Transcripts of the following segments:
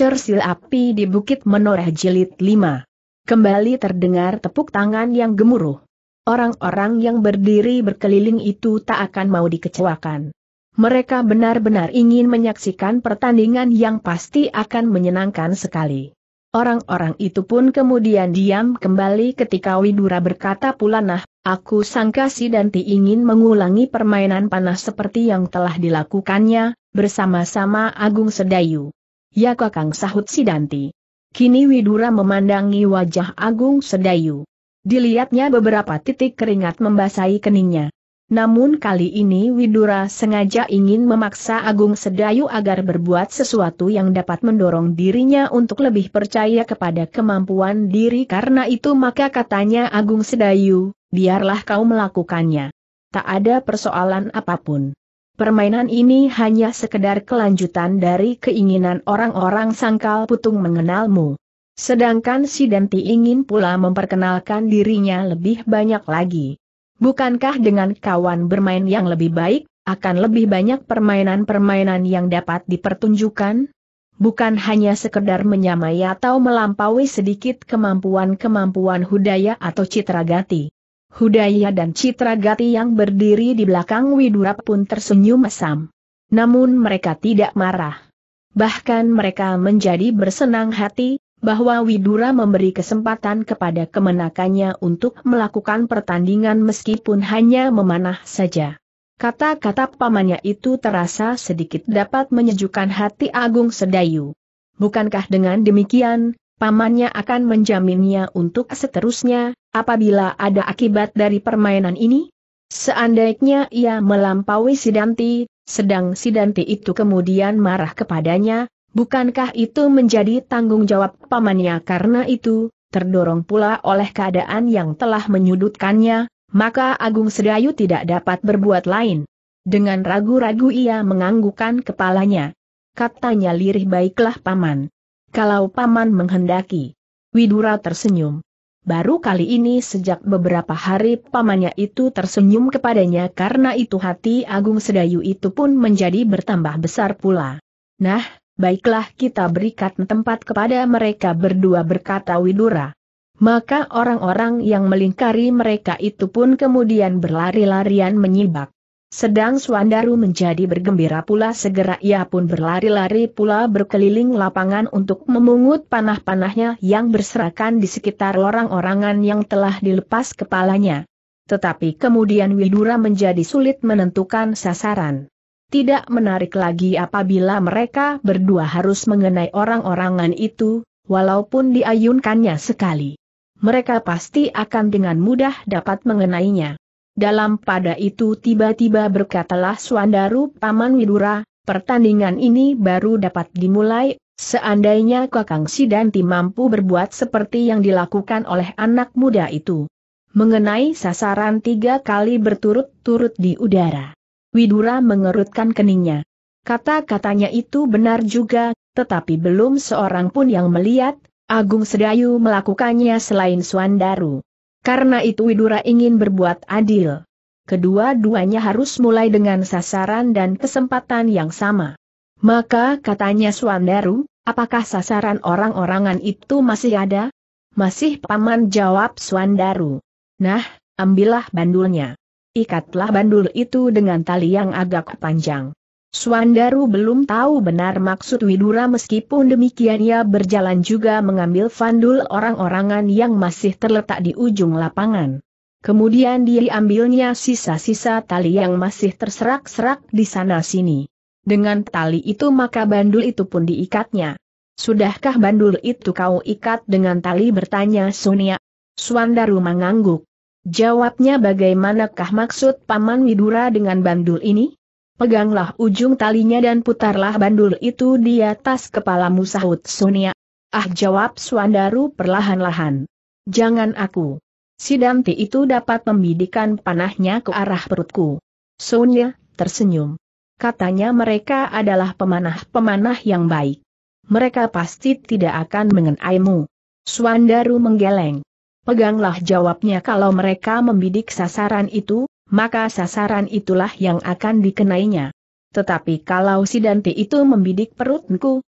Cersil Api di Bukit Menoreh Jilid 5. Kembali terdengar tepuk tangan yang gemuruh. Orang-orang yang berdiri berkeliling itu tak akan mau dikecewakan. Mereka benar-benar ingin menyaksikan pertandingan yang pasti akan menyenangkan sekali. Orang-orang itu pun kemudian diam kembali ketika Widura berkata pula nah, aku sangka si Danti ingin mengulangi permainan panas seperti yang telah dilakukannya, bersama-sama Agung Sedayu. Ya kakang sahut Sidanti. Kini Widura memandangi wajah Agung Sedayu. Dilihatnya beberapa titik keringat membasahi keningnya. Namun kali ini Widura sengaja ingin memaksa Agung Sedayu agar berbuat sesuatu yang dapat mendorong dirinya untuk lebih percaya kepada kemampuan diri karena itu maka katanya Agung Sedayu, biarlah kau melakukannya. Tak ada persoalan apa pun. Permainan ini hanya sekedar kelanjutan dari keinginan orang-orang sangkal putung mengenalmu. Sedangkan si Danti ingin pula memperkenalkan dirinya lebih banyak lagi. Bukankah dengan kawan bermain yang lebih baik, akan lebih banyak permainan-permainan yang dapat dipertunjukkan? Bukan hanya sekedar menyamai atau melampaui sedikit kemampuan-kemampuan Hudaya atau Citragati. Hudaya dan Citra Gati yang berdiri di belakang Widura pun tersenyum mesam. Namun mereka tidak marah. Bahkan mereka menjadi bersenang hati, bahwa Widura memberi kesempatan kepada kemenakannya untuk melakukan pertandingan meskipun hanya memanah saja. Kata-kata pamannya itu terasa sedikit dapat menyejukkan hati Agung Sedayu. Bukankah dengan demikian, pamannya akan menjaminnya untuk seterusnya, apabila ada akibat dari permainan ini? Seandainya ia melampaui Sidanti, sedang Sidanti itu kemudian marah kepadanya, bukankah itu menjadi tanggung jawab pamannya karena itu, terdorong pula oleh keadaan yang telah menyudutkannya, maka Agung Sedayu tidak dapat berbuat lain. Dengan ragu-ragu ia menganggukkan kepalanya. Katanya lirih baiklah paman kalau paman menghendaki. Widura tersenyum. Baru kali ini sejak beberapa hari pamannya itu tersenyum kepadanya karena itu hati Agung Sedayu itu pun menjadi bertambah besar pula. Nah, baiklah kita berikan tempat kepada mereka berdua berkata Widura. Maka orang-orang yang melingkari mereka itu pun kemudian berlari-larian menyibak. Sedang Swandaru menjadi bergembira pula segera ia pun berlari-lari pula berkeliling lapangan untuk memungut panah-panahnya yang berserakan di sekitar orang-orangan yang telah dilepas kepalanya. Tetapi kemudian Widura menjadi sulit menentukan sasaran. Tidak menarik lagi apabila mereka berdua harus mengenai orang-orangan itu, walaupun diayunkannya sekali. Mereka pasti akan dengan mudah dapat mengenainya. Dalam pada itu tiba-tiba berkatalah Swandaru Paman Widura, pertandingan ini baru dapat dimulai, seandainya Kakang Sidanti mampu berbuat seperti yang dilakukan oleh anak muda itu. Mengenai sasaran tiga kali berturut-turut di udara. Widura mengerutkan keningnya. Kata-katanya itu benar juga, tetapi belum seorang pun yang melihat, Agung Sedayu melakukannya selain Swandaru. Karena itu Widura ingin berbuat adil. Kedua-duanya harus mulai dengan sasaran dan kesempatan yang sama. Maka katanya Swandaru, apakah sasaran orang-orangan itu masih ada? Masih paman jawab Swandaru. Nah, ambillah bandulnya. Ikatlah bandul itu dengan tali yang agak panjang. Swandaru belum tahu benar maksud Widura meskipun demikian ia berjalan juga mengambil fandul orang-orangan yang masih terletak di ujung lapangan. Kemudian diambilnya sisa-sisa tali yang masih terserak-serak di sana-sini. Dengan tali itu maka bandul itu pun diikatnya. Sudahkah bandul itu kau ikat dengan tali bertanya Sonia? Swandaru mengangguk. Jawabnya bagaimanakah maksud Paman Widura dengan bandul ini? Peganglah ujung talinya dan putarlah bandul itu di atas kepalamu sahut Sonia. Ah jawab Swandaru perlahan-lahan. Jangan aku. Si Damti itu dapat membidikan panahnya ke arah perutku. Sonia, tersenyum. Katanya mereka adalah pemanah-pemanah yang baik. Mereka pasti tidak akan mengenaimu. Swandaru menggeleng. Peganglah jawabnya kalau mereka membidik sasaran itu, maka sasaran itulah yang akan dikenainya. Tetapi kalau si Danti itu membidik perutku,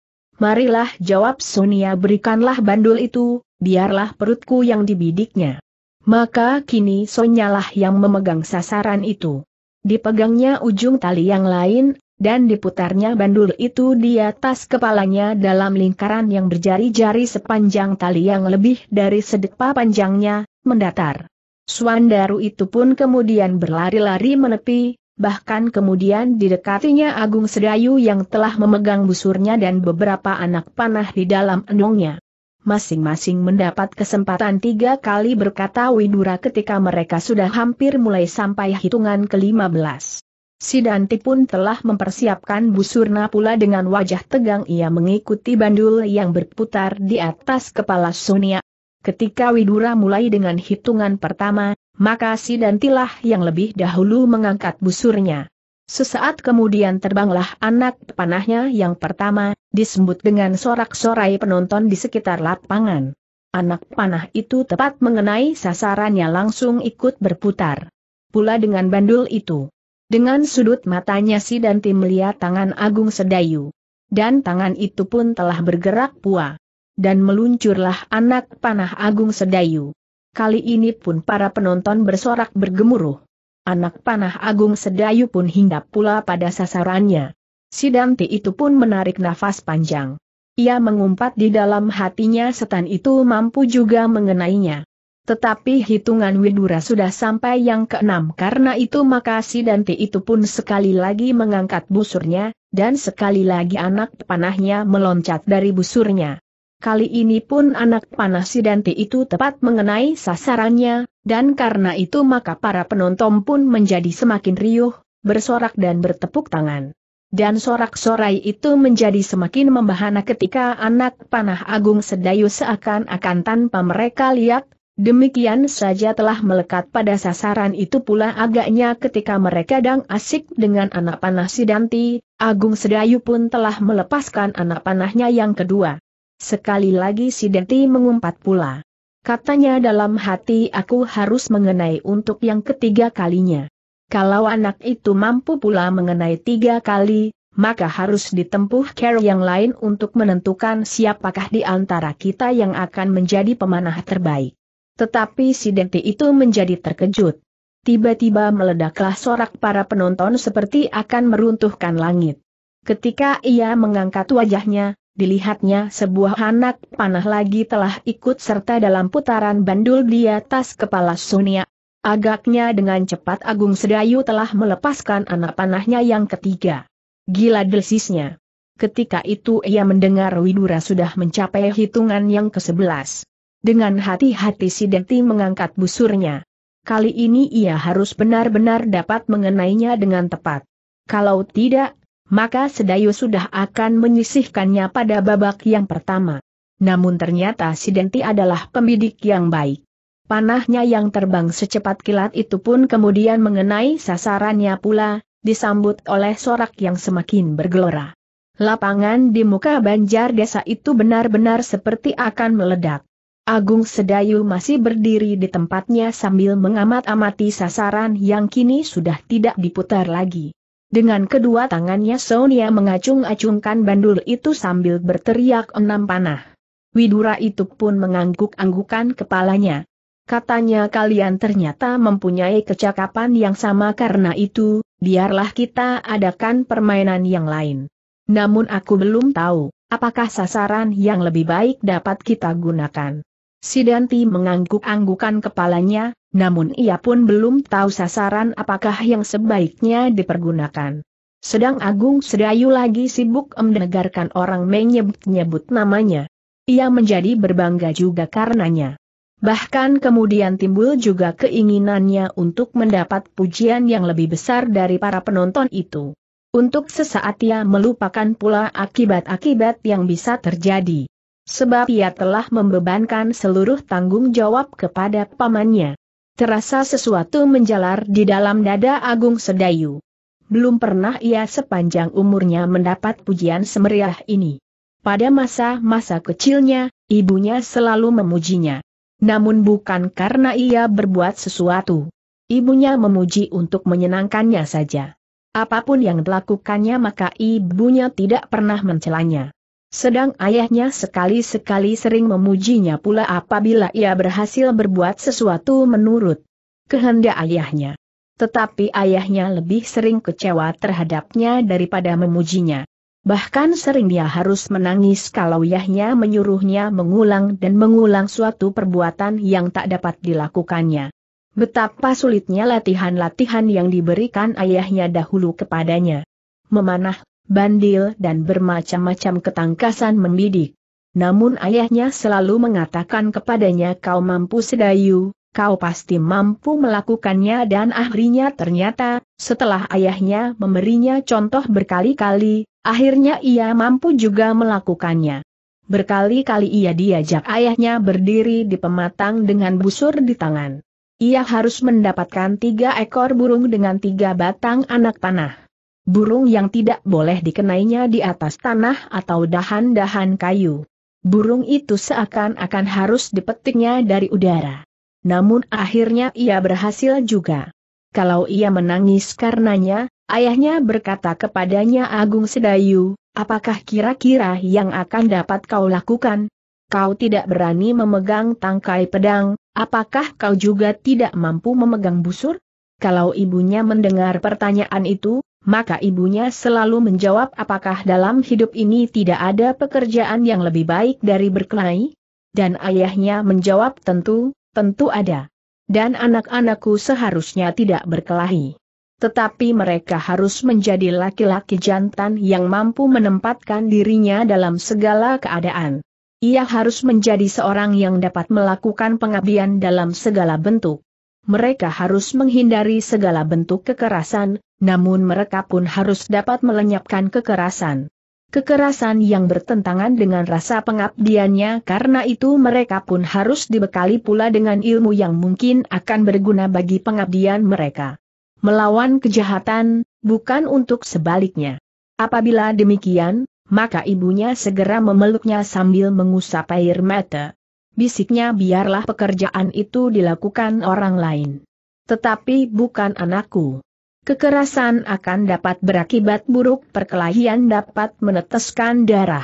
Marilah jawab Sonia berikanlah bandul itu, biarlah perutku yang dibidiknya. Maka kini Sonia lah yang memegang sasaran itu. Dipegangnya ujung tali yang lain, dan diputarnya bandul itu di atas kepalanya dalam lingkaran yang berjari-jari sepanjang tali yang lebih dari sedepa panjangnya, mendatar. Suandaru itu pun kemudian berlari-lari menepi, bahkan kemudian didekatinya Agung Sedayu yang telah memegang busurnya dan beberapa anak panah di dalam endongnya. Masing-masing mendapat kesempatan tiga kali berkata Widura ketika mereka sudah hampir mulai sampai hitungan ke-15. Sidanti pun telah mempersiapkan busurna pula dengan wajah tegang ia mengikuti bandul yang berputar di atas kepala Sonia. Ketika Widura mulai dengan hitungan pertama, maka si Dantilah yang lebih dahulu mengangkat busurnya. Sesaat kemudian terbanglah anak panahnya yang pertama, disebut dengan sorak-sorai penonton di sekitar lapangan. Anak panah itu tepat mengenai sasarannya langsung ikut berputar. Pula dengan bandul itu. Dengan sudut matanya si Danti melihat tangan Agung Sedayu. Dan tangan itu pun telah bergerak pua. Dan meluncurlah anak panah Agung Sedayu. Kali ini pun para penonton bersorak bergemuruh. Anak panah Agung Sedayu pun hinggap pula pada sasarannya. Si Dante itu pun menarik nafas panjang. Ia mengumpat di dalam hatinya setan itu mampu juga mengenainya. Tetapi hitungan Widura sudah sampai yang keenam karena itu maka si Dante itu pun sekali lagi mengangkat busurnya, dan sekali lagi anak panahnya meloncat dari busurnya. Kali ini pun anak panah si Dante itu tepat mengenai sasarannya, dan karena itu maka para penonton pun menjadi semakin riuh, bersorak dan bertepuk tangan. Dan sorak-sorai itu menjadi semakin membahana ketika anak panah Agung Sedayu seakan-akan tanpa mereka lihat, demikian saja telah melekat pada sasaran itu pula agaknya ketika mereka dang asik dengan anak panah si Danti, Agung Sedayu pun telah melepaskan anak panahnya yang kedua. Sekali lagi si Denti mengumpat pula. Katanya dalam hati aku harus mengenai untuk yang ketiga kalinya. Kalau anak itu mampu pula mengenai tiga kali, maka harus ditempuh cara yang lain untuk menentukan siapakah di antara kita yang akan menjadi pemanah terbaik. Tetapi si Denti itu menjadi terkejut. Tiba-tiba meledaklah sorak para penonton seperti akan meruntuhkan langit. Ketika ia mengangkat wajahnya, dilihatnya sebuah anak panah lagi telah ikut serta dalam putaran bandul di atas kepala Sonia. Agaknya dengan cepat Agung Sedayu telah melepaskan anak panahnya yang ketiga. Gila desisnya. Ketika itu ia mendengar Widura sudah mencapai hitungan yang ke-11. Dengan hati-hati si Denti mengangkat busurnya. Kali ini ia harus benar-benar dapat mengenainya dengan tepat. Kalau tidak, maka Sedayu sudah akan menyisihkannya pada babak yang pertama. Namun ternyata si Denti adalah pembidik yang baik. Panahnya yang terbang secepat kilat itu pun kemudian mengenai sasarannya pula, disambut oleh sorak yang semakin bergelora. Lapangan di muka banjar desa itu benar-benar seperti akan meledak. Agung Sedayu masih berdiri di tempatnya sambil mengamat-amati sasaran yang kini sudah tidak diputar lagi. Dengan kedua tangannya Sonia mengacung-acungkan bandul itu sambil berteriak enam panah. Widura itu pun mengangguk-anggukan kepalanya. Katanya kalian ternyata mempunyai kecakapan yang sama karena itu, biarlah kita adakan permainan yang lain. Namun aku belum tahu, apakah sasaran yang lebih baik dapat kita gunakan. Sidanti mengangguk-anggukan kepalanya, namun ia pun belum tahu sasaran apakah yang sebaiknya dipergunakan. Sedang Agung Sedayu lagi sibuk mendengarkan orang menyebut-nyebut namanya. Ia menjadi berbangga juga karenanya. Bahkan kemudian timbul juga keinginannya untuk mendapat pujian yang lebih besar dari para penonton itu. Untuk sesaat ia melupakan pula akibat-akibat yang bisa terjadi. Sebab ia telah membebankan seluruh tanggung jawab kepada pamannya. Terasa sesuatu menjalar di dalam dada Agung Sedayu. Belum pernah ia sepanjang umurnya mendapat pujian semeriah ini. Pada masa-masa kecilnya, ibunya selalu memujinya. Namun bukan karena ia berbuat sesuatu. Ibunya memuji untuk menyenangkannya saja. Apa pun yang dilakukannya maka ibunya tidak pernah mencelanya. Sedang ayahnya sekali-sekali sering memujinya pula apabila ia berhasil berbuat sesuatu menurut kehendak ayahnya. Tetapi ayahnya lebih sering kecewa terhadapnya daripada memujinya. Bahkan sering dia harus menangis kalau ayahnya menyuruhnya mengulang dan mengulang suatu perbuatan yang tak dapat dilakukannya. Betapa sulitnya latihan-latihan yang diberikan ayahnya dahulu kepadanya. Memanah, bandil dan bermacam-macam ketangkasan membidik. Namun ayahnya selalu mengatakan kepadanya kau mampu sedayu, kau pasti mampu melakukannya dan akhirnya ternyata, setelah ayahnya memberinya contoh berkali-kali, akhirnya ia mampu juga melakukannya. Berkali-kali ia diajak ayahnya berdiri di pematang dengan busur di tangan. Ia harus mendapatkan tiga ekor burung dengan tiga batang anak panah burung yang tidak boleh dikenainya di atas tanah atau dahan-dahan kayu. Burung itu seakan-akan harus dipetiknya dari udara. Namun akhirnya ia berhasil juga. Kalau ia menangis karenanya, ayahnya berkata kepadanya Agung Sedayu, apakah kira-kira yang akan dapat kau lakukan? Kau tidak berani memegang tangkai pedang, apakah kau juga tidak mampu memegang busur? Kalau ibunya mendengar pertanyaan itu, maka ibunya selalu menjawab apakah dalam hidup ini tidak ada pekerjaan yang lebih baik dari berkelahi? Dan ayahnya menjawab tentu, tentu ada. Dan anak-anakku seharusnya tidak berkelahi. Tetapi mereka harus menjadi laki-laki jantan yang mampu menempatkan dirinya dalam segala keadaan. Ia harus menjadi seorang yang dapat melakukan pengabdian dalam segala bentuk. Mereka harus menghindari segala bentuk kekerasan, namun mereka pun harus dapat melenyapkan kekerasan. Kekerasan yang bertentangan dengan rasa pengabdiannya karena itu mereka pun harus dibekali pula dengan ilmu yang mungkin akan berguna bagi pengabdian mereka. Melawan kejahatan, bukan untuk sebaliknya. Apabila demikian, maka ibunya segera memeluknya sambil mengusap air mata. Bisiknya biarlah pekerjaan itu dilakukan orang lain. Tetapi bukan anakku. Kekerasan akan dapat berakibat buruk perkelahian dapat meneteskan darah.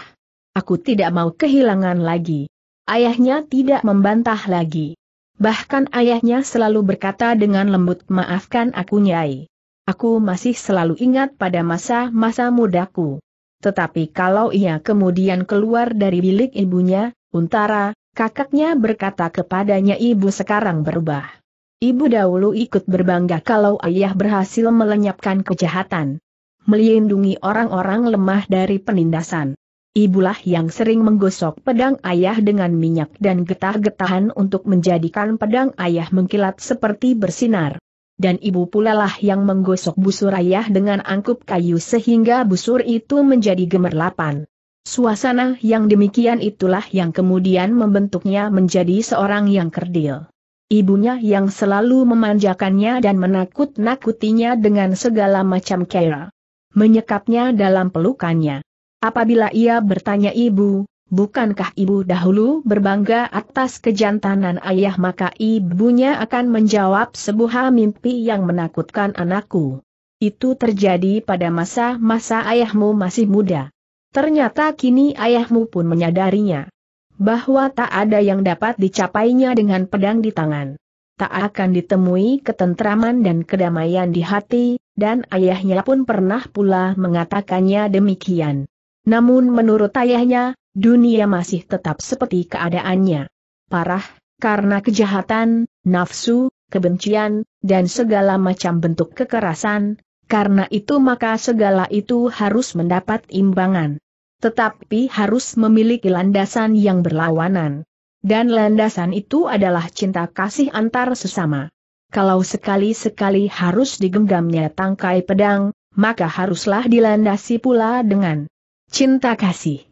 Aku tidak mau kehilangan lagi. Ayahnya tidak membantah lagi. Bahkan ayahnya selalu berkata dengan lembut maafkan aku nyai. Aku masih selalu ingat pada masa-masa mudaku. Tetapi kalau ia kemudian keluar dari bilik ibunya, Untara, kakaknya berkata kepadanya ibu sekarang berubah. Ibu dahulu ikut berbangga kalau ayah berhasil melenyapkan kejahatan. Melindungi orang-orang lemah dari penindasan. Ibulah yang sering menggosok pedang ayah dengan minyak dan getah-getahan untuk menjadikan pedang ayah mengkilat seperti bersinar. Dan ibu pula lah yang menggosok busur ayah dengan angkup kayu sehingga busur itu menjadi gemerlapan. Suasana yang demikian itulah yang kemudian membentuknya menjadi seorang yang kerdil. Ibunya yang selalu memanjakannya dan menakut-nakutinya dengan segala macam cara. Menyekapnya dalam pelukannya. Apabila ia bertanya ibu, bukankah ibu dahulu berbangga atas kejantanan ayah maka ibunya akan menjawab sebuah mimpi yang menakutkan anakku. Itu terjadi pada masa-masa ayahmu masih muda. Ternyata kini ayahmu pun menyadarinya bahwa tak ada yang dapat dicapainya dengan pedang di tangan. Tak akan ditemui ketentraman dan kedamaian di hati, dan ayahnya pun pernah pula mengatakannya demikian. Namun menurut ayahnya, dunia masih tetap seperti keadaannya. Parah, karena kejahatan, nafsu, kebencian, dan segala macam bentuk kekerasan, karena itu maka segala itu harus mendapat imbangan tetapi harus memiliki landasan yang berlawanan. Dan landasan itu adalah cinta kasih antar sesama. Kalau sekali-sekali harus digenggamnya tangkai pedang, maka haruslah dilandasi pula dengan cinta kasih.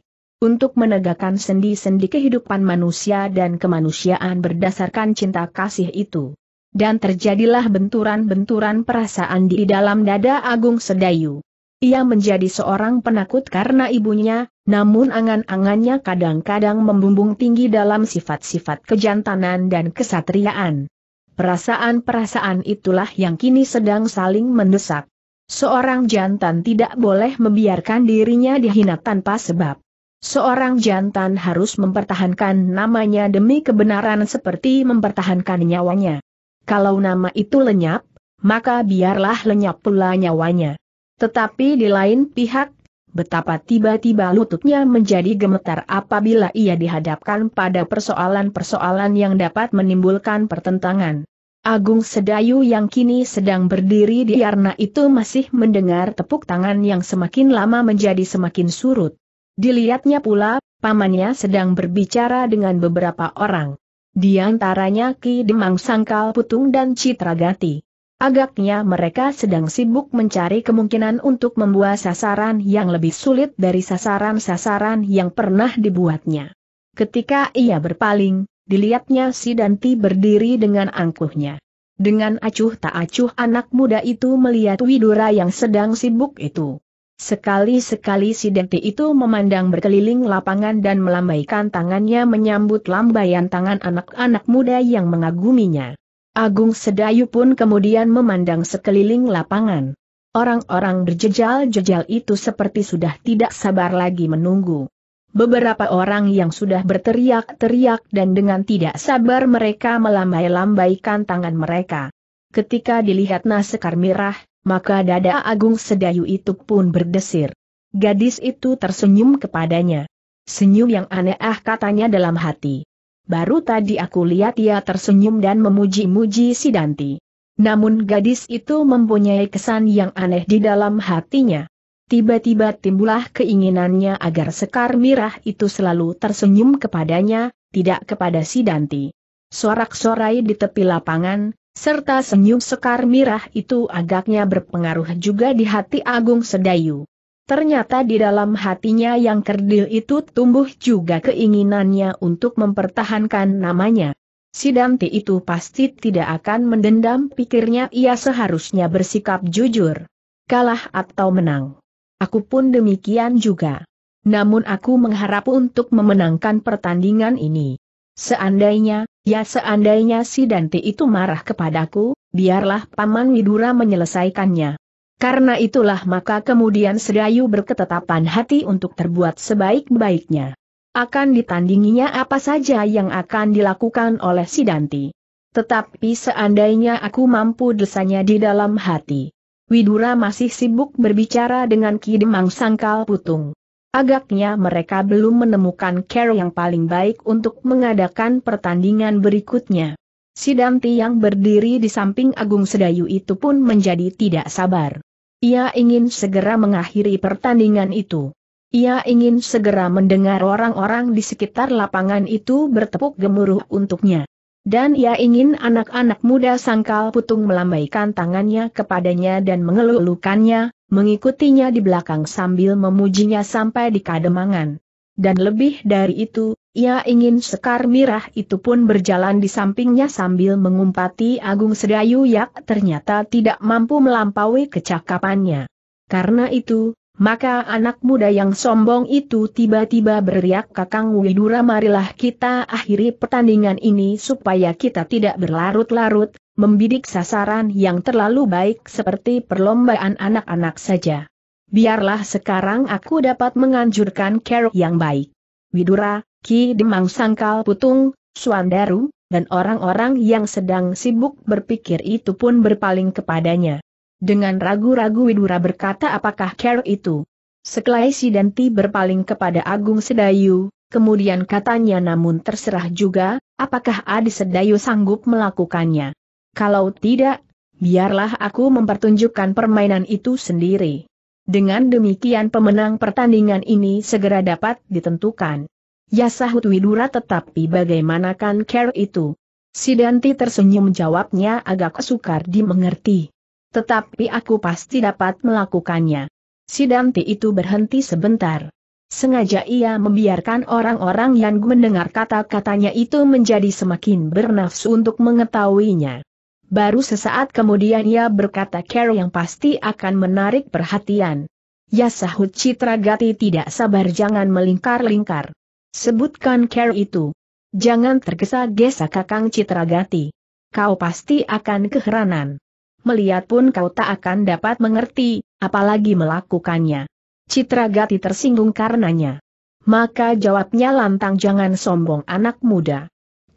Untuk menegakkan sendi-sendi kehidupan manusia dan kemanusiaan berdasarkan cinta kasih itu. Dan terjadilah benturan-benturan perasaan di dalam dada Agung Sedayu. Ia menjadi seorang penakut karena ibunya, namun angan-angannya kadang-kadang membumbung tinggi dalam sifat-sifat kejantanan dan kesatriaan. Perasaan-perasaan itulah yang kini sedang saling mendesak. Seorang jantan tidak boleh membiarkan dirinya dihina tanpa sebab. Seorang jantan harus mempertahankan namanya demi kebenaran seperti mempertahankan nyawanya. Kalau nama itu lenyap, maka biarlah lenyap pula nyawanya. Tetapi di lain pihak, betapa tiba-tiba lututnya menjadi gemetar apabila ia dihadapkan pada persoalan-persoalan yang dapat menimbulkan pertentangan. Agung Sedayu yang kini sedang berdiri di arna itu masih mendengar tepuk tangan yang semakin lama menjadi semakin surut. Dilihatnya pula, pamannya sedang berbicara dengan beberapa orang. Di antaranya Ki Demang Sangkal Putung dan Citra Gati. Agaknya mereka sedang sibuk mencari kemungkinan untuk membuat sasaran yang lebih sulit dari sasaran-sasaran yang pernah dibuatnya. Ketika ia berpaling, dilihatnya si Danti berdiri dengan angkuhnya. Dengan acuh tak acuh anak muda itu melihat Widura yang sedang sibuk itu. Sekali-sekali si Denti itu memandang berkeliling lapangan dan melambaikan tangannya menyambut lambaian tangan anak-anak muda yang mengaguminya. Agung Sedayu pun kemudian memandang sekeliling lapangan. Orang-orang berjejal-jejal itu seperti sudah tidak sabar lagi menunggu. Beberapa orang yang sudah berteriak-teriak dan dengan tidak sabar mereka melambai-lambaikan tangan mereka. Ketika dilihat Nasekar Mirah, maka dada Agung Sedayu itu pun berdesir. Gadis itu tersenyum kepadanya. Senyum yang aneh ah katanya dalam hati. Baru tadi aku lihat ia tersenyum dan memuji-muji si Danti. Namun gadis itu mempunyai kesan yang aneh di dalam hatinya. Tiba-tiba timbullah keinginannya agar Sekar Mirah itu selalu tersenyum kepadanya, tidak kepada si Danti. Sorak-sorai di tepi lapangan, serta senyum sekar mirah itu agaknya berpengaruh juga di hati Agung Sedayu. Ternyata di dalam hatinya yang kerdil itu tumbuh juga keinginannya untuk mempertahankan namanya. Si Danti itu pasti tidak akan mendendam pikirnya ia seharusnya bersikap jujur. Kalah atau menang. Aku pun demikian juga. Namun aku mengharap untuk memenangkan pertandingan ini. Seandainya, ya seandainya si Dante itu marah kepadaku, biarlah Paman Widura menyelesaikannya. Karena itulah maka kemudian Sedayu berketetapan hati untuk terbuat sebaik-baiknya. Akan ditandinginya apa saja yang akan dilakukan oleh si Danti. Tetapi seandainya aku mampu desanya di dalam hati. Widura masih sibuk berbicara dengan Ki Demang Sangkal Putung. Agaknya mereka belum menemukan cara yang paling baik untuk mengadakan pertandingan berikutnya. Si Danti yang berdiri di samping Agung Sedayu itu pun menjadi tidak sabar. Ia ingin segera mengakhiri pertandingan itu. Ia ingin segera mendengar orang-orang di sekitar lapangan itu bertepuk gemuruh untuknya. Dan ia ingin anak-anak muda sangkal putung melambaikan tangannya kepadanya dan mengeluh-elukannya, mengikutinya di belakang sambil memujinya sampai di kademangan. Dan lebih dari itu, ia ingin Sekar Mirah itu pun berjalan di sampingnya sambil mengumpati Agung Sedayu yang ternyata tidak mampu melampaui kecakapannya. Karena itu, maka anak muda yang sombong itu tiba-tiba beriak Kakang Widura marilah kita akhiri pertandingan ini supaya kita tidak berlarut-larut, membidik sasaran yang terlalu baik seperti perlombaan anak-anak saja. Biarlah sekarang aku dapat menganjurkan cara yang baik. Widura, Ki Demang Sangkal Putung, Suandaru, dan orang-orang yang sedang sibuk berpikir itu pun berpaling kepadanya. Dengan ragu-ragu Widura berkata apakah cara itu? Sekelai si Danti berpaling kepada Agung Sedayu, kemudian katanya namun terserah juga, apakah Adi Sedayu sanggup melakukannya. Kalau tidak, biarlah aku mempertunjukkan permainan itu sendiri. Dengan demikian pemenang pertandingan ini segera dapat ditentukan. Ya sahut Widura tetapi bagaimanakah care itu? Si Danti tersenyum jawabnya agak sukar dimengerti. Tetapi aku pasti dapat melakukannya. Si Danti itu berhenti sebentar. Sengaja ia membiarkan orang-orang yang mendengar kata-katanya itu menjadi semakin bernafsu untuk mengetahuinya. Baru sesaat kemudian ia berkata cara yang pasti akan menarik perhatian. Ya sahut Citra Gati tidak sabar jangan melingkar-lingkar. Sebutkan care itu. Jangan tergesa-gesa kakang Citra Gati. Kau pasti akan keheranan. Melihat pun kau tak akan dapat mengerti, apalagi melakukannya. Citra Gati tersinggung karenanya. Maka jawabnya lantang jangan sombong anak muda.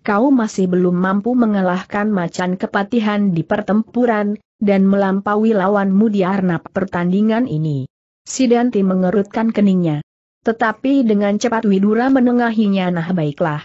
Kau masih belum mampu mengalahkan macan kepatihan di pertempuran, dan melampaui lawanmu di arnap pertandingan ini. Sidanti mengerutkan keningnya. Tetapi dengan cepat Widura menengahinya nah baiklah.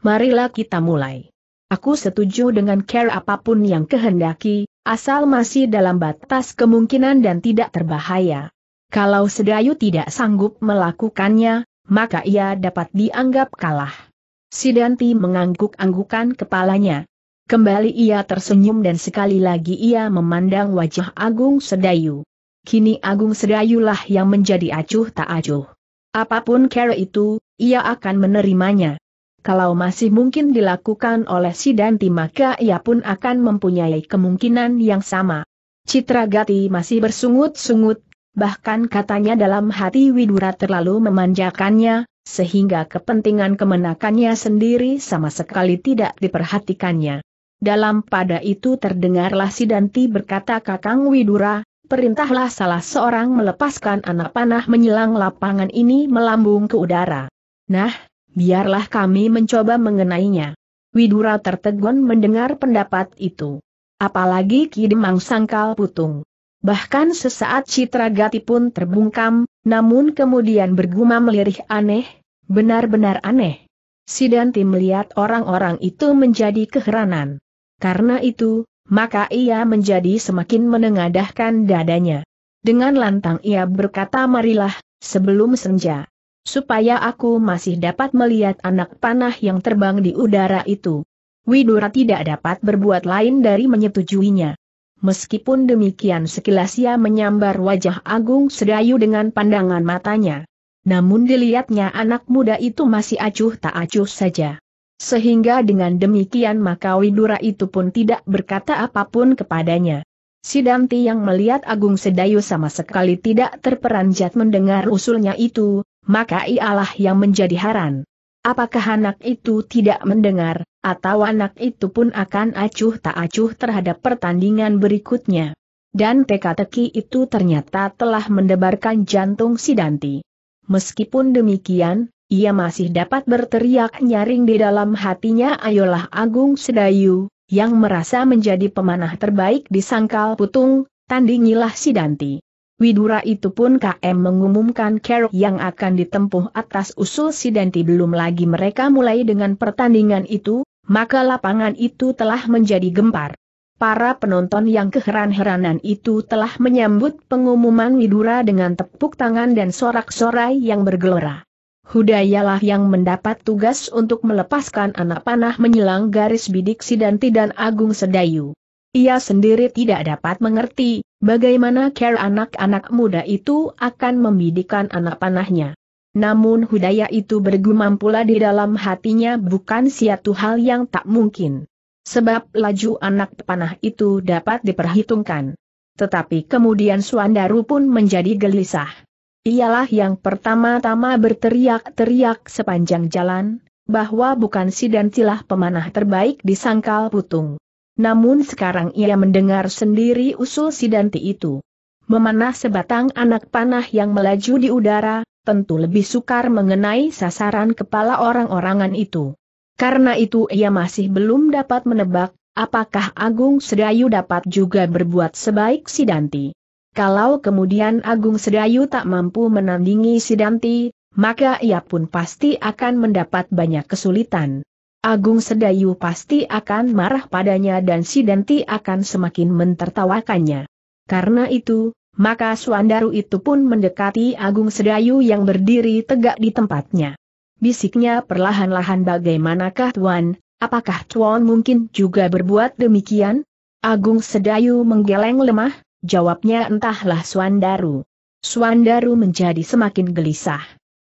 Marilah kita mulai. Aku setuju dengan care apa pun yang kehendaki, asal masih dalam batas kemungkinan dan tidak terbahaya. Kalau Sedayu tidak sanggup melakukannya, maka ia dapat dianggap kalah. Sidanti mengangguk-anggukan kepalanya. Kembali ia tersenyum dan sekali lagi ia memandang wajah Agung Sedayu. Kini Agung Sedayulah yang menjadi acuh tak acuh. Apa pun cara itu, ia akan menerimanya. Kalau masih mungkin dilakukan oleh Sidanti maka ia pun akan mempunyai kemungkinan yang sama. Citra Gati masih bersungut-sungut, bahkan katanya dalam hati Widura terlalu memanjakannya, sehingga kepentingan kemenakannya sendiri sama sekali tidak diperhatikannya. Dalam pada itu terdengarlah Sidanti berkata Kakang Widura, perintahlah salah seorang melepaskan anak panah menyelang lapangan ini melambung ke udara. Nah, biarlah kami mencoba mengenainya. Widura tertegun mendengar pendapat itu. Apalagi Kidemang sangkal putung. Bahkan sesaat Citra Gati pun terbungkam, namun kemudian bergumam lirih aneh, benar-benar aneh. Sidanti melihat orang-orang itu menjadi keheranan. Karena itu, maka ia menjadi semakin menengadahkan dadanya. Dengan lantang ia berkata marilah, sebelum senja supaya aku masih dapat melihat anak panah yang terbang di udara itu. Widura tidak dapat berbuat lain dari menyetujuinya. Meskipun demikian sekilas ia menyambar wajah Agung Sedayu dengan pandangan matanya. Namun dilihatnya anak muda itu masih acuh tak acuh saja. Sehingga dengan demikian maka Widura itu pun tidak berkata apa pun kepadanya. Sidanti yang melihat Agung Sedayu sama sekali tidak terperanjat mendengar usulnya itu, maka ialah yang menjadi haran. Apakah anak itu tidak mendengar, atau anak itu pun akan acuh tak acuh terhadap pertandingan berikutnya? Dan teka-teki itu ternyata telah mendebarkan jantung Sidanti. Meskipun demikian, ia masih dapat berteriak nyaring di dalam hatinya ayolah Agung Sedayu, yang merasa menjadi pemanah terbaik di sangkal putung, tandingilah Sidanti. Widura itu pun KM mengumumkan kerok yang akan ditempuh atas usul Sidanti belum lagi mereka mulai dengan pertandingan itu, maka lapangan itu telah menjadi gempar. Para penonton yang keheran-heranan itu telah menyambut pengumuman Widura dengan tepuk tangan dan sorak-sorai yang bergelora. Hudayalah yang mendapat tugas untuk melepaskan anak panah menyelang garis bidik Sidanti dan Agung Sedayu. Ia sendiri tidak dapat mengerti, bagaimana care anak-anak muda itu akan membidikan anak panahnya. Namun Hudaya itu bergumam pula di dalam hatinya bukan suatu hal yang tak mungkin. Sebab laju anak panah itu dapat diperhitungkan. Tetapi kemudian Suandaru pun menjadi gelisah. Ialah yang pertama-tama berteriak-teriak sepanjang jalan, bahwa bukan si Sidantilah pemanah terbaik di Sangkal Putung. Namun sekarang ia mendengar sendiri usul Sidanti itu. Memanah sebatang anak panah yang melaju di udara, tentu lebih sukar mengenai sasaran kepala orang-orangan itu. Karena itu ia masih belum dapat menebak, apakah Agung Sedayu dapat juga berbuat sebaik Sidanti. Kalau kemudian Agung Sedayu tak mampu menandingi Sidanti, maka ia pun pasti akan mendapat banyak kesulitan. Agung Sedayu pasti akan marah padanya dan Sidanti akan semakin mentertawakannya. Karena itu, maka Suandaru itu pun mendekati Agung Sedayu yang berdiri tegak di tempatnya. Bisiknya perlahan-lahan bagaimanakah Tuan, apakah Tuan mungkin juga berbuat demikian? Agung Sedayu menggeleng lemah, jawabnya entahlah Suandaru. Suandaru menjadi semakin gelisah.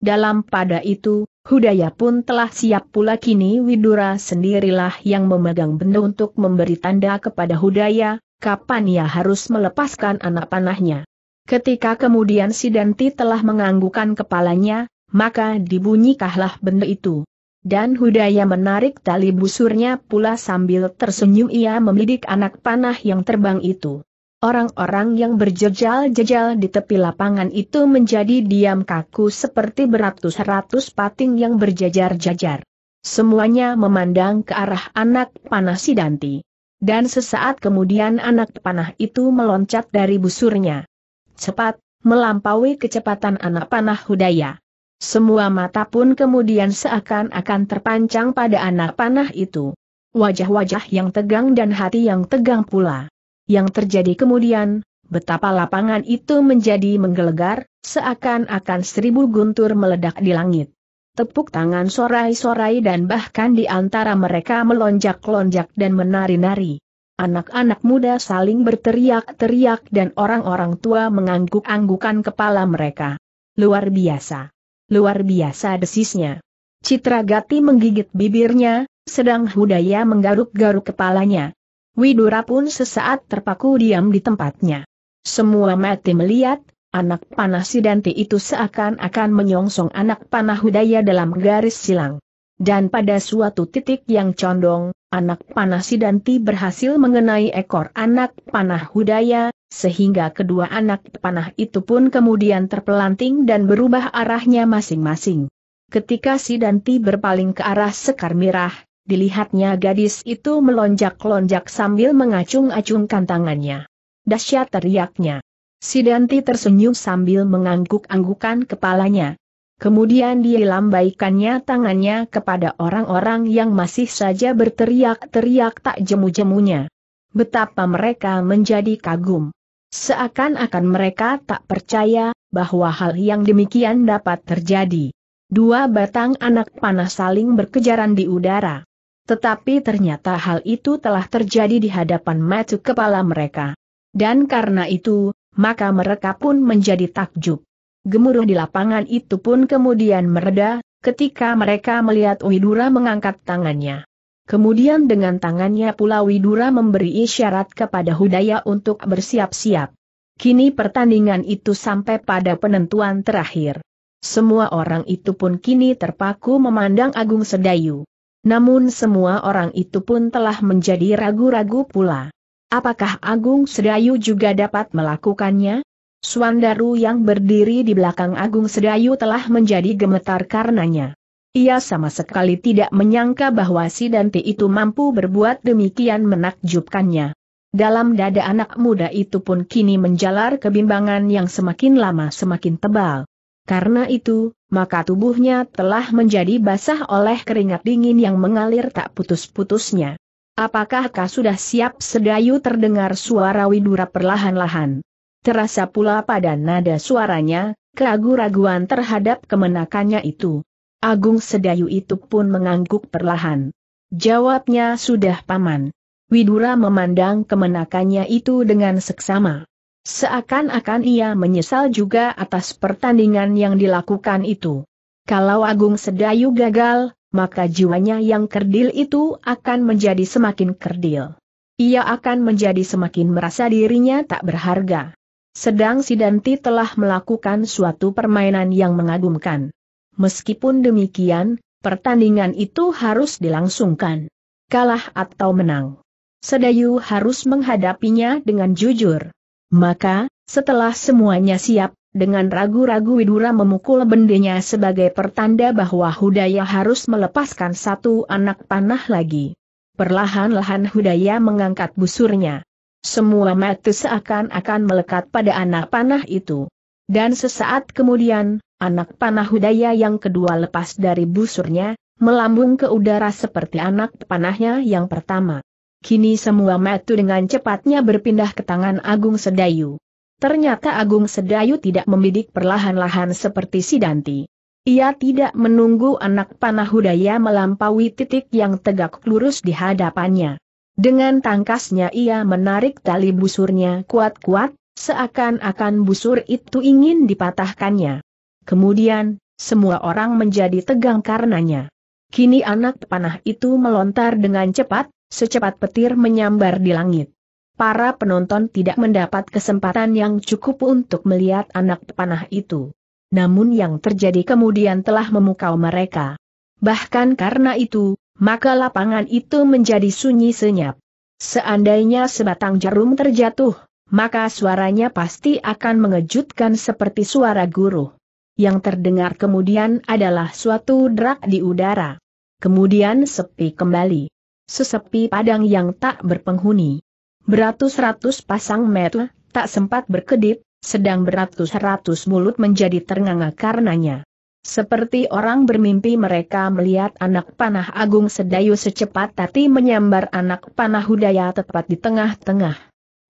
Dalam pada itu, Hudaya pun telah siap pula kini Widura sendirilah yang memegang benda untuk memberi tanda kepada Hudaya, kapan ia harus melepaskan anak panahnya. Ketika kemudian Sidanti telah menganggukkan kepalanya, maka dibunyikahlah benda itu. Dan Hudaya menarik tali busurnya pula sambil tersenyum ia membidik anak panah yang terbang itu. Orang-orang yang berjejal-jejal di tepi lapangan itu menjadi diam kaku seperti beratus-ratus pating yang berjajar-jajar. Semuanya memandang ke arah anak panah Sidanti. Dan sesaat kemudian anak panah itu meloncat dari busurnya. Cepat, melampaui kecepatan anak panah Hudaya. Semua mata pun kemudian seakan-akan terpancang pada anak panah itu. Wajah-wajah yang tegang dan hati yang tegang pula. Yang terjadi kemudian, betapa lapangan itu menjadi menggelegar, seakan-akan seribu guntur meledak di langit. Tepuk tangan sorai-sorai dan bahkan di antara mereka melonjak-lonjak dan menari-nari. Anak-anak muda saling berteriak-teriak dan orang-orang tua mengangguk-anggukan kepala mereka. Luar biasa. Luar biasa desisnya. Citra Gati menggigit bibirnya, sedang Hudaya menggaruk-garuk kepalanya. Widura pun sesaat terpaku diam di tempatnya. Semua mati melihat, anak panah Sidanti itu seakan-akan menyongsong anak panah Hudaya dalam garis silang. Dan pada suatu titik yang condong, anak panah Sidanti berhasil mengenai ekor anak panah Hudaya, sehingga kedua anak panah itu pun kemudian terpelanting dan berubah arahnya masing-masing. Ketika Sidanti berpaling ke arah Sekar Mirah, dilihatnya gadis itu melonjak-lonjak sambil mengacung-acungkan tangannya. Dahsyat teriaknya. Sidanti tersenyum sambil mengangguk-anggukan kepalanya. Kemudian dia lambaikannya tangannya kepada orang-orang yang masih saja berteriak-teriak tak jemu-jemunya. Betapa mereka menjadi kagum. Seakan-akan mereka tak percaya bahwa hal yang demikian dapat terjadi. Dua batang anak panah saling berkejaran di udara. Tetapi ternyata hal itu telah terjadi di hadapan mata kepala mereka. Dan karena itu, maka mereka pun menjadi takjub. Gemuruh di lapangan itu pun kemudian mereda, ketika mereka melihat Widura mengangkat tangannya. Kemudian dengan tangannya pula Widura memberi isyarat kepada Hudaya untuk bersiap-siap. Kini pertandingan itu sampai pada penentuan terakhir. Semua orang itu pun kini terpaku memandang Agung Sedayu. Namun semua orang itu pun telah menjadi ragu-ragu pula. Apakah Agung Sedayu juga dapat melakukannya? Suandaru yang berdiri di belakang Agung Sedayu telah menjadi gemetar karenanya. Ia sama sekali tidak menyangka bahwa si Dante itu mampu berbuat demikian menakjubkannya. Dalam dada anak muda itu pun kini menjalar kebimbangan yang semakin lama semakin tebal. Karena itu, maka tubuhnya telah menjadi basah oleh keringat dingin yang mengalir tak putus-putusnya. Apakah kau sudah siap sedayu terdengar suara Widura perlahan-lahan? Terasa pula pada nada suaranya, keraguan-raguan terhadap kemenakannya itu. Agung sedayu itu pun mengangguk perlahan. Jawabnya sudah paman. Widura memandang kemenakannya itu dengan seksama. Seakan-akan ia menyesal juga atas pertandingan yang dilakukan itu. Kalau Agung Sedayu gagal, maka jiwanya yang kerdil itu akan menjadi semakin kerdil. Ia akan menjadi semakin merasa dirinya tak berharga. Sedang Sidanti telah melakukan suatu permainan yang mengagumkan. Meskipun demikian, pertandingan itu harus dilangsungkan. Kalah atau menang. Sedayu harus menghadapinya dengan jujur. Maka, setelah semuanya siap, dengan ragu-ragu Widura memukul bendenya sebagai pertanda bahwa Hudaya harus melepaskan satu anak panah lagi. Perlahan-lahan Hudaya mengangkat busurnya. Semua mata seakan-akan melekat pada anak panah itu. Dan sesaat kemudian, anak panah Hudaya yang kedua lepas dari busurnya, melambung ke udara seperti anak panahnya yang pertama. Kini semua metu dengan cepatnya berpindah ke tangan Agung Sedayu. Ternyata Agung Sedayu tidak membidik perlahan-lahan seperti Sidanti. Ia tidak menunggu anak panah Hudaya melampaui titik yang tegak lurus di hadapannya. Dengan tangkasnya ia menarik tali busurnya kuat-kuat, seakan-akan busur itu ingin dipatahkannya. Kemudian, semua orang menjadi tegang karenanya. Kini anak panah itu melontar dengan cepat, secepat petir menyambar di langit. Para penonton tidak mendapat kesempatan yang cukup untuk melihat anak panah itu. Namun yang terjadi kemudian telah memukau mereka. Bahkan karena itu, maka lapangan itu menjadi sunyi senyap. Seandainya sebatang jarum terjatuh, maka suaranya pasti akan mengejutkan seperti suara guru. Yang terdengar kemudian adalah suatu derak di udara. Kemudian sepi kembali. Sesepi padang yang tak berpenghuni. Beratus-ratus pasang mata tak sempat berkedip, sedang beratus-ratus mulut menjadi ternganga karenanya. Seperti orang bermimpi mereka melihat anak panah agung sedayu secepat tati menyambar anak panah hudaya tepat di tengah-tengah.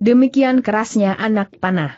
Demikian kerasnya anak panah.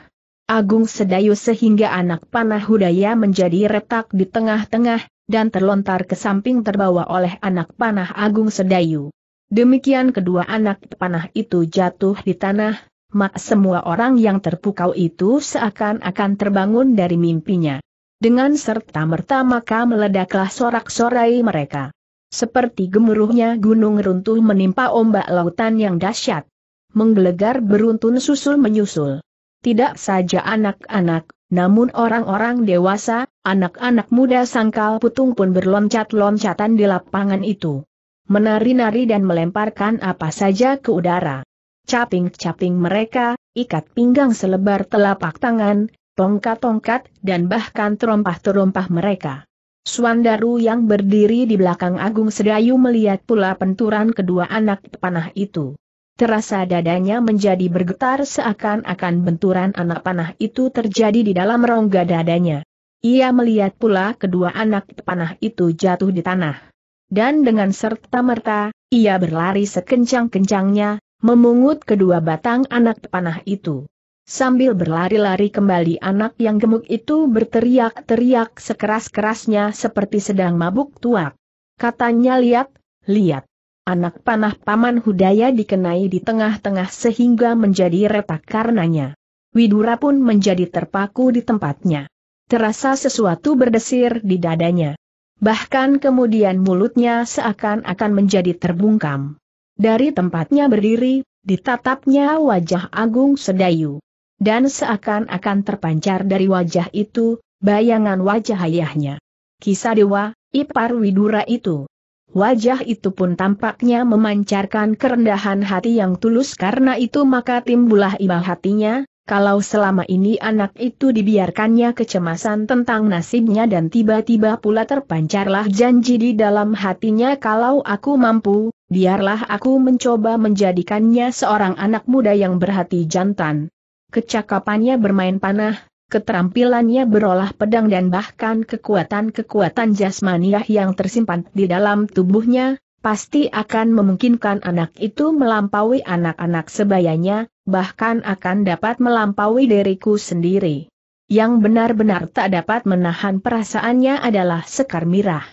Agung sedayu sehingga anak panah hudaya menjadi retak di tengah-tengah, dan terlontar ke samping terbawa oleh anak panah agung sedayu. Demikian kedua anak panah itu jatuh di tanah, mak semua orang yang terpukau itu seakan-akan terbangun dari mimpinya. Dengan serta-merta maka meledaklah sorak-sorai mereka. Seperti gemuruhnya gunung runtuh menimpa ombak lautan yang dahsyat menggelegar beruntun susul menyusul. Tidak saja anak-anak, namun orang-orang dewasa, anak-anak muda sangkal putung pun berloncat-loncatan di lapangan itu. Menari-nari dan melemparkan apa saja ke udara. Caping-caping mereka, ikat pinggang selebar telapak tangan, tongkat-tongkat, dan bahkan terompah-terompah mereka. Suandaru yang berdiri di belakang Agung Sedayu melihat pula penturan kedua anak panah itu. Terasa dadanya menjadi bergetar seakan-akan benturan anak panah itu terjadi di dalam rongga dadanya. Ia melihat pula kedua anak panah itu jatuh di tanah. Dan dengan serta-merta, ia berlari sekencang-kencangnya, memungut kedua batang anak panah itu. Sambil berlari-lari kembali anak yang gemuk itu berteriak-teriak sekeras-kerasnya seperti sedang mabuk tuak. Katanya lihat, lihat anak panah Paman Hudaya dikenai di tengah-tengah sehingga menjadi retak karenanya. Widura pun menjadi terpaku di tempatnya. Terasa sesuatu berdesir di dadanya. Bahkan kemudian mulutnya seakan-akan menjadi terbungkam. Dari tempatnya berdiri, ditatapnya wajah Agung Sedayu. Dan seakan-akan terpancar dari wajah itu, bayangan wajah ayahnya. Kisah Dewa, Ipar Widura itu. Wajah itu pun tampaknya memancarkan kerendahan hati yang tulus karena itu maka timbullah iba hatinya, kalau selama ini anak itu dibiarkannya kecemasan tentang nasibnya dan tiba-tiba pula terpancarlah janji di dalam hatinya kalau aku mampu, biarlah aku mencoba menjadikannya seorang anak muda yang berhati jantan. Kecakapannya bermain panah, keterampilannya berolah pedang dan bahkan kekuatan-kekuatan jasmaniah yang tersimpan di dalam tubuhnya, pasti akan memungkinkan anak itu melampaui anak-anak sebayanya, bahkan akan dapat melampaui diriku sendiri. Yang benar-benar tak dapat menahan perasaannya adalah Sekar Mirah.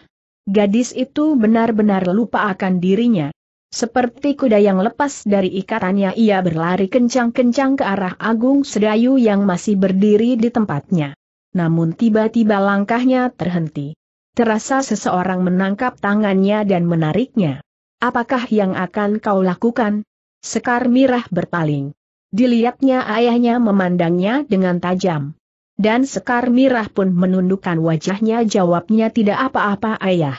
Gadis itu benar-benar lupa akan dirinya. Seperti kuda yang lepas dari ikatannya ia berlari kencang-kencang ke arah Agung Sedayu yang masih berdiri di tempatnya. Namun tiba-tiba langkahnya terhenti. Terasa seseorang menangkap tangannya dan menariknya. Apakah yang akan kau lakukan? Sekar Mirah berpaling. Dilihatnya ayahnya memandangnya dengan tajam. Dan Sekar Mirah pun menundukkan wajahnya jawabnya tidak apa-apa ayah.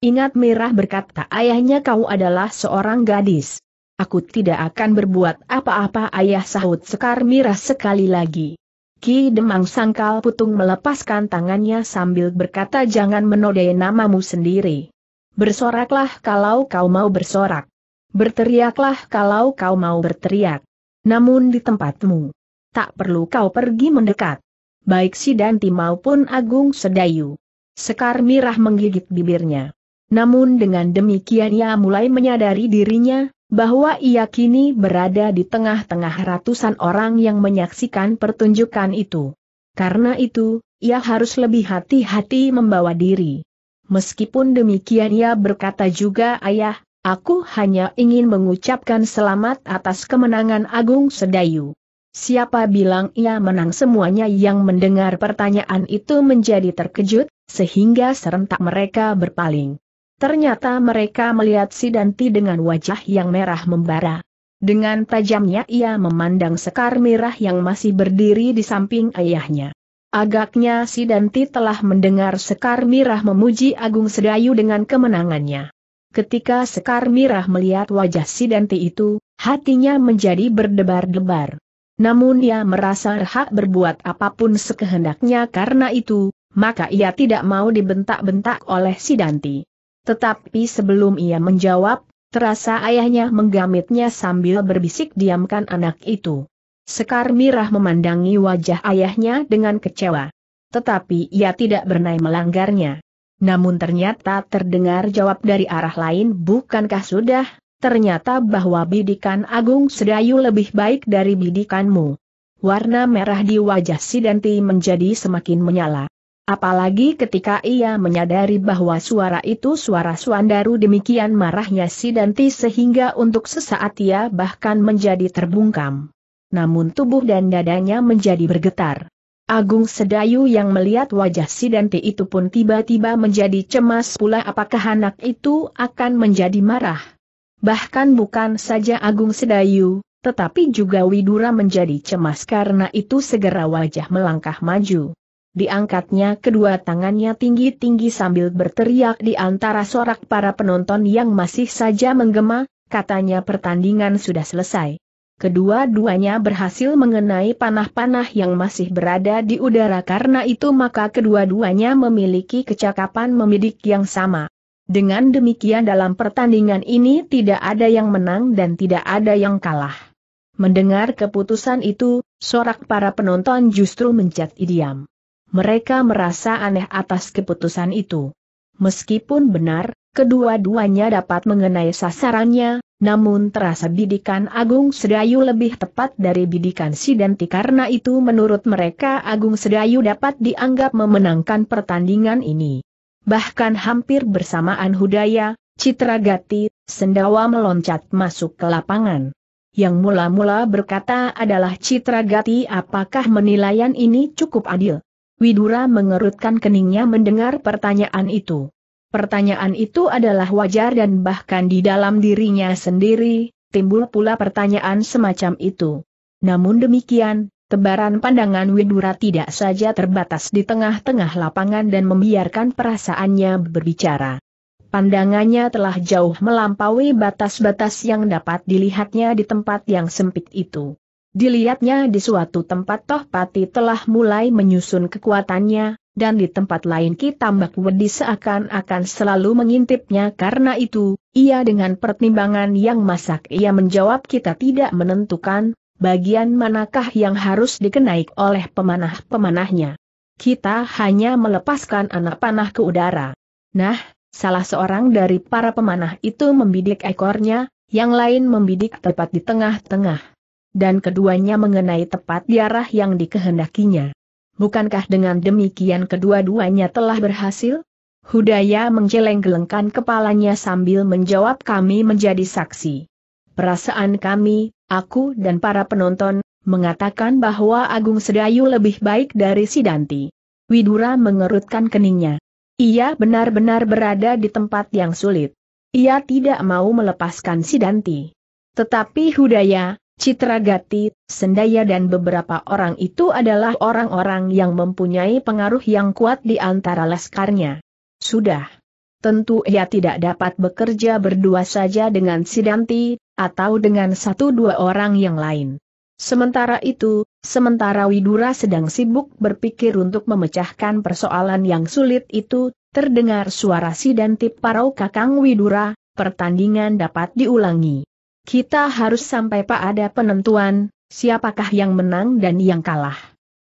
Ingat Mirah berkata ayahnya kau adalah seorang gadis. Aku tidak akan berbuat apa-apa ayah sahut Sekar Mirah sekali lagi. Ki Demang Sangkal Putung melepaskan tangannya sambil berkata jangan menodai namamu sendiri. Bersoraklah kalau kau mau bersorak. Berteriaklah kalau kau mau berteriak. Namun di tempatmu. Tak perlu kau pergi mendekat. Baik si Danti maupun Agung Sedayu. Sekar Mirah menggigit bibirnya. Namun dengan demikian ia mulai menyadari dirinya, bahwa ia kini berada di tengah-tengah ratusan orang yang menyaksikan pertunjukan itu. Karena itu, ia harus lebih hati-hati membawa diri. Meskipun demikian ia berkata juga ayah, aku hanya ingin mengucapkan selamat atas kemenangan Agung Sedayu. Siapa bilang ia menang semuanya yang mendengar pertanyaan itu menjadi terkejut, sehingga serentak mereka berpaling. Ternyata mereka melihat si Danti dengan wajah yang merah membara. Dengan tajamnya ia memandang Sekar Mirah yang masih berdiri di samping ayahnya. Agaknya si Danti telah mendengar Sekar Mirah memuji Agung Sedayu dengan kemenangannya. Ketika Sekar Mirah melihat wajah si Danti itu, hatinya menjadi berdebar-debar. Namun ia merasa hak berbuat apa pun sekehendaknya karena itu, maka ia tidak mau dibentak-bentak oleh Sidanti. Tetapi sebelum ia menjawab, terasa ayahnya menggamitnya sambil berbisik diamkan anak itu. Sekar Mirah memandangi wajah ayahnya dengan kecewa. Tetapi ia tidak bernai melanggarnya. Namun ternyata terdengar jawab dari arah lain bukankah sudah, ternyata bahwa bidikan Agung Sedayu lebih baik dari bidikanmu. Warna merah di wajah Sidanti menjadi semakin menyala. Apalagi ketika ia menyadari bahwa suara itu suara Suandaru demikian marahnya Sidanti sehingga untuk sesaat ia bahkan menjadi terbungkam. Namun tubuh dan dadanya menjadi bergetar. Agung Sedayu yang melihat wajah Sidanti itu pun tiba-tiba menjadi cemas pula apakah anak itu akan menjadi marah. Bahkan bukan saja Agung Sedayu, tetapi juga Widura menjadi cemas karena itu segera wajah melangkah maju. Diangkatnya kedua tangannya tinggi-tinggi sambil berteriak di antara sorak para penonton yang masih saja menggema, katanya pertandingan sudah selesai. Kedua-duanya berhasil mengenai panah-panah yang masih berada di udara karena itu maka kedua-duanya memiliki kecakapan memidik yang sama. Dengan demikian dalam pertandingan ini tidak ada yang menang dan tidak ada yang kalah. Mendengar keputusan itu, sorak para penonton justru menjadi diam. Mereka merasa aneh atas keputusan itu. Meskipun benar, kedua-duanya dapat mengenai sasarannya, namun terasa bidikan Agung Sedayu lebih tepat dari bidikan Sidanti karena itu menurut mereka Agung Sedayu dapat dianggap memenangkan pertandingan ini. Bahkan hampir bersamaan Hudaya, Citra Gati, Sendawa meloncat masuk ke lapangan. Yang mula-mula berkata adalah Citra Gati apakah menilaian ini cukup adil? Widura mengerutkan keningnya mendengar pertanyaan itu. Pertanyaan itu adalah wajar dan bahkan di dalam dirinya sendiri, timbul pula pertanyaan semacam itu. Namun demikian, Tebaran pandangan Widura tidak saja terbatas di tengah-tengah lapangan dan membiarkan perasaannya berbicara. Pandangannya telah jauh melampaui batas-batas yang dapat dilihatnya di tempat yang sempit itu. Dilihatnya di suatu tempat Toh Pati telah mulai menyusun kekuatannya, dan di tempat lain Kitambak Wedi seakan-akan selalu mengintipnya karena itu, ia dengan pertimbangan yang masak ia menjawab kita tidak menentukan, bagian manakah yang harus dikenai oleh pemanah-pemanahnya. Kita hanya melepaskan anak panah ke udara. Nah, salah seorang dari para pemanah itu membidik ekornya, yang lain membidik tepat di tengah-tengah. Dan keduanya mengenai tepat di arah yang dikehendakinya. Bukankah dengan demikian kedua-duanya telah berhasil? Hudaya menggeleng-gelengkan kepalanya sambil menjawab kami menjadi saksi. Perasaan kami, aku dan para penonton, mengatakan bahwa Agung Sedayu lebih baik dari Sidanti. Widura mengerutkan keningnya. Ia benar-benar berada di tempat yang sulit. Ia tidak mau melepaskan Sidanti. Tetapi Hudaya, Citra Gati, Sendaya dan beberapa orang itu adalah orang-orang yang mempunyai pengaruh yang kuat di antara laskarnya. Sudah. Tentu ia tidak dapat bekerja berdua saja dengan Sidanti, atau dengan satu dua orang yang lain. Sementara itu, sementara Widura sedang sibuk berpikir untuk memecahkan persoalan yang sulit itu, terdengar suara si dan tip parau kakang Widura, pertandingan dapat diulangi. Kita harus sampai pada penentuan, siapakah yang menang dan yang kalah.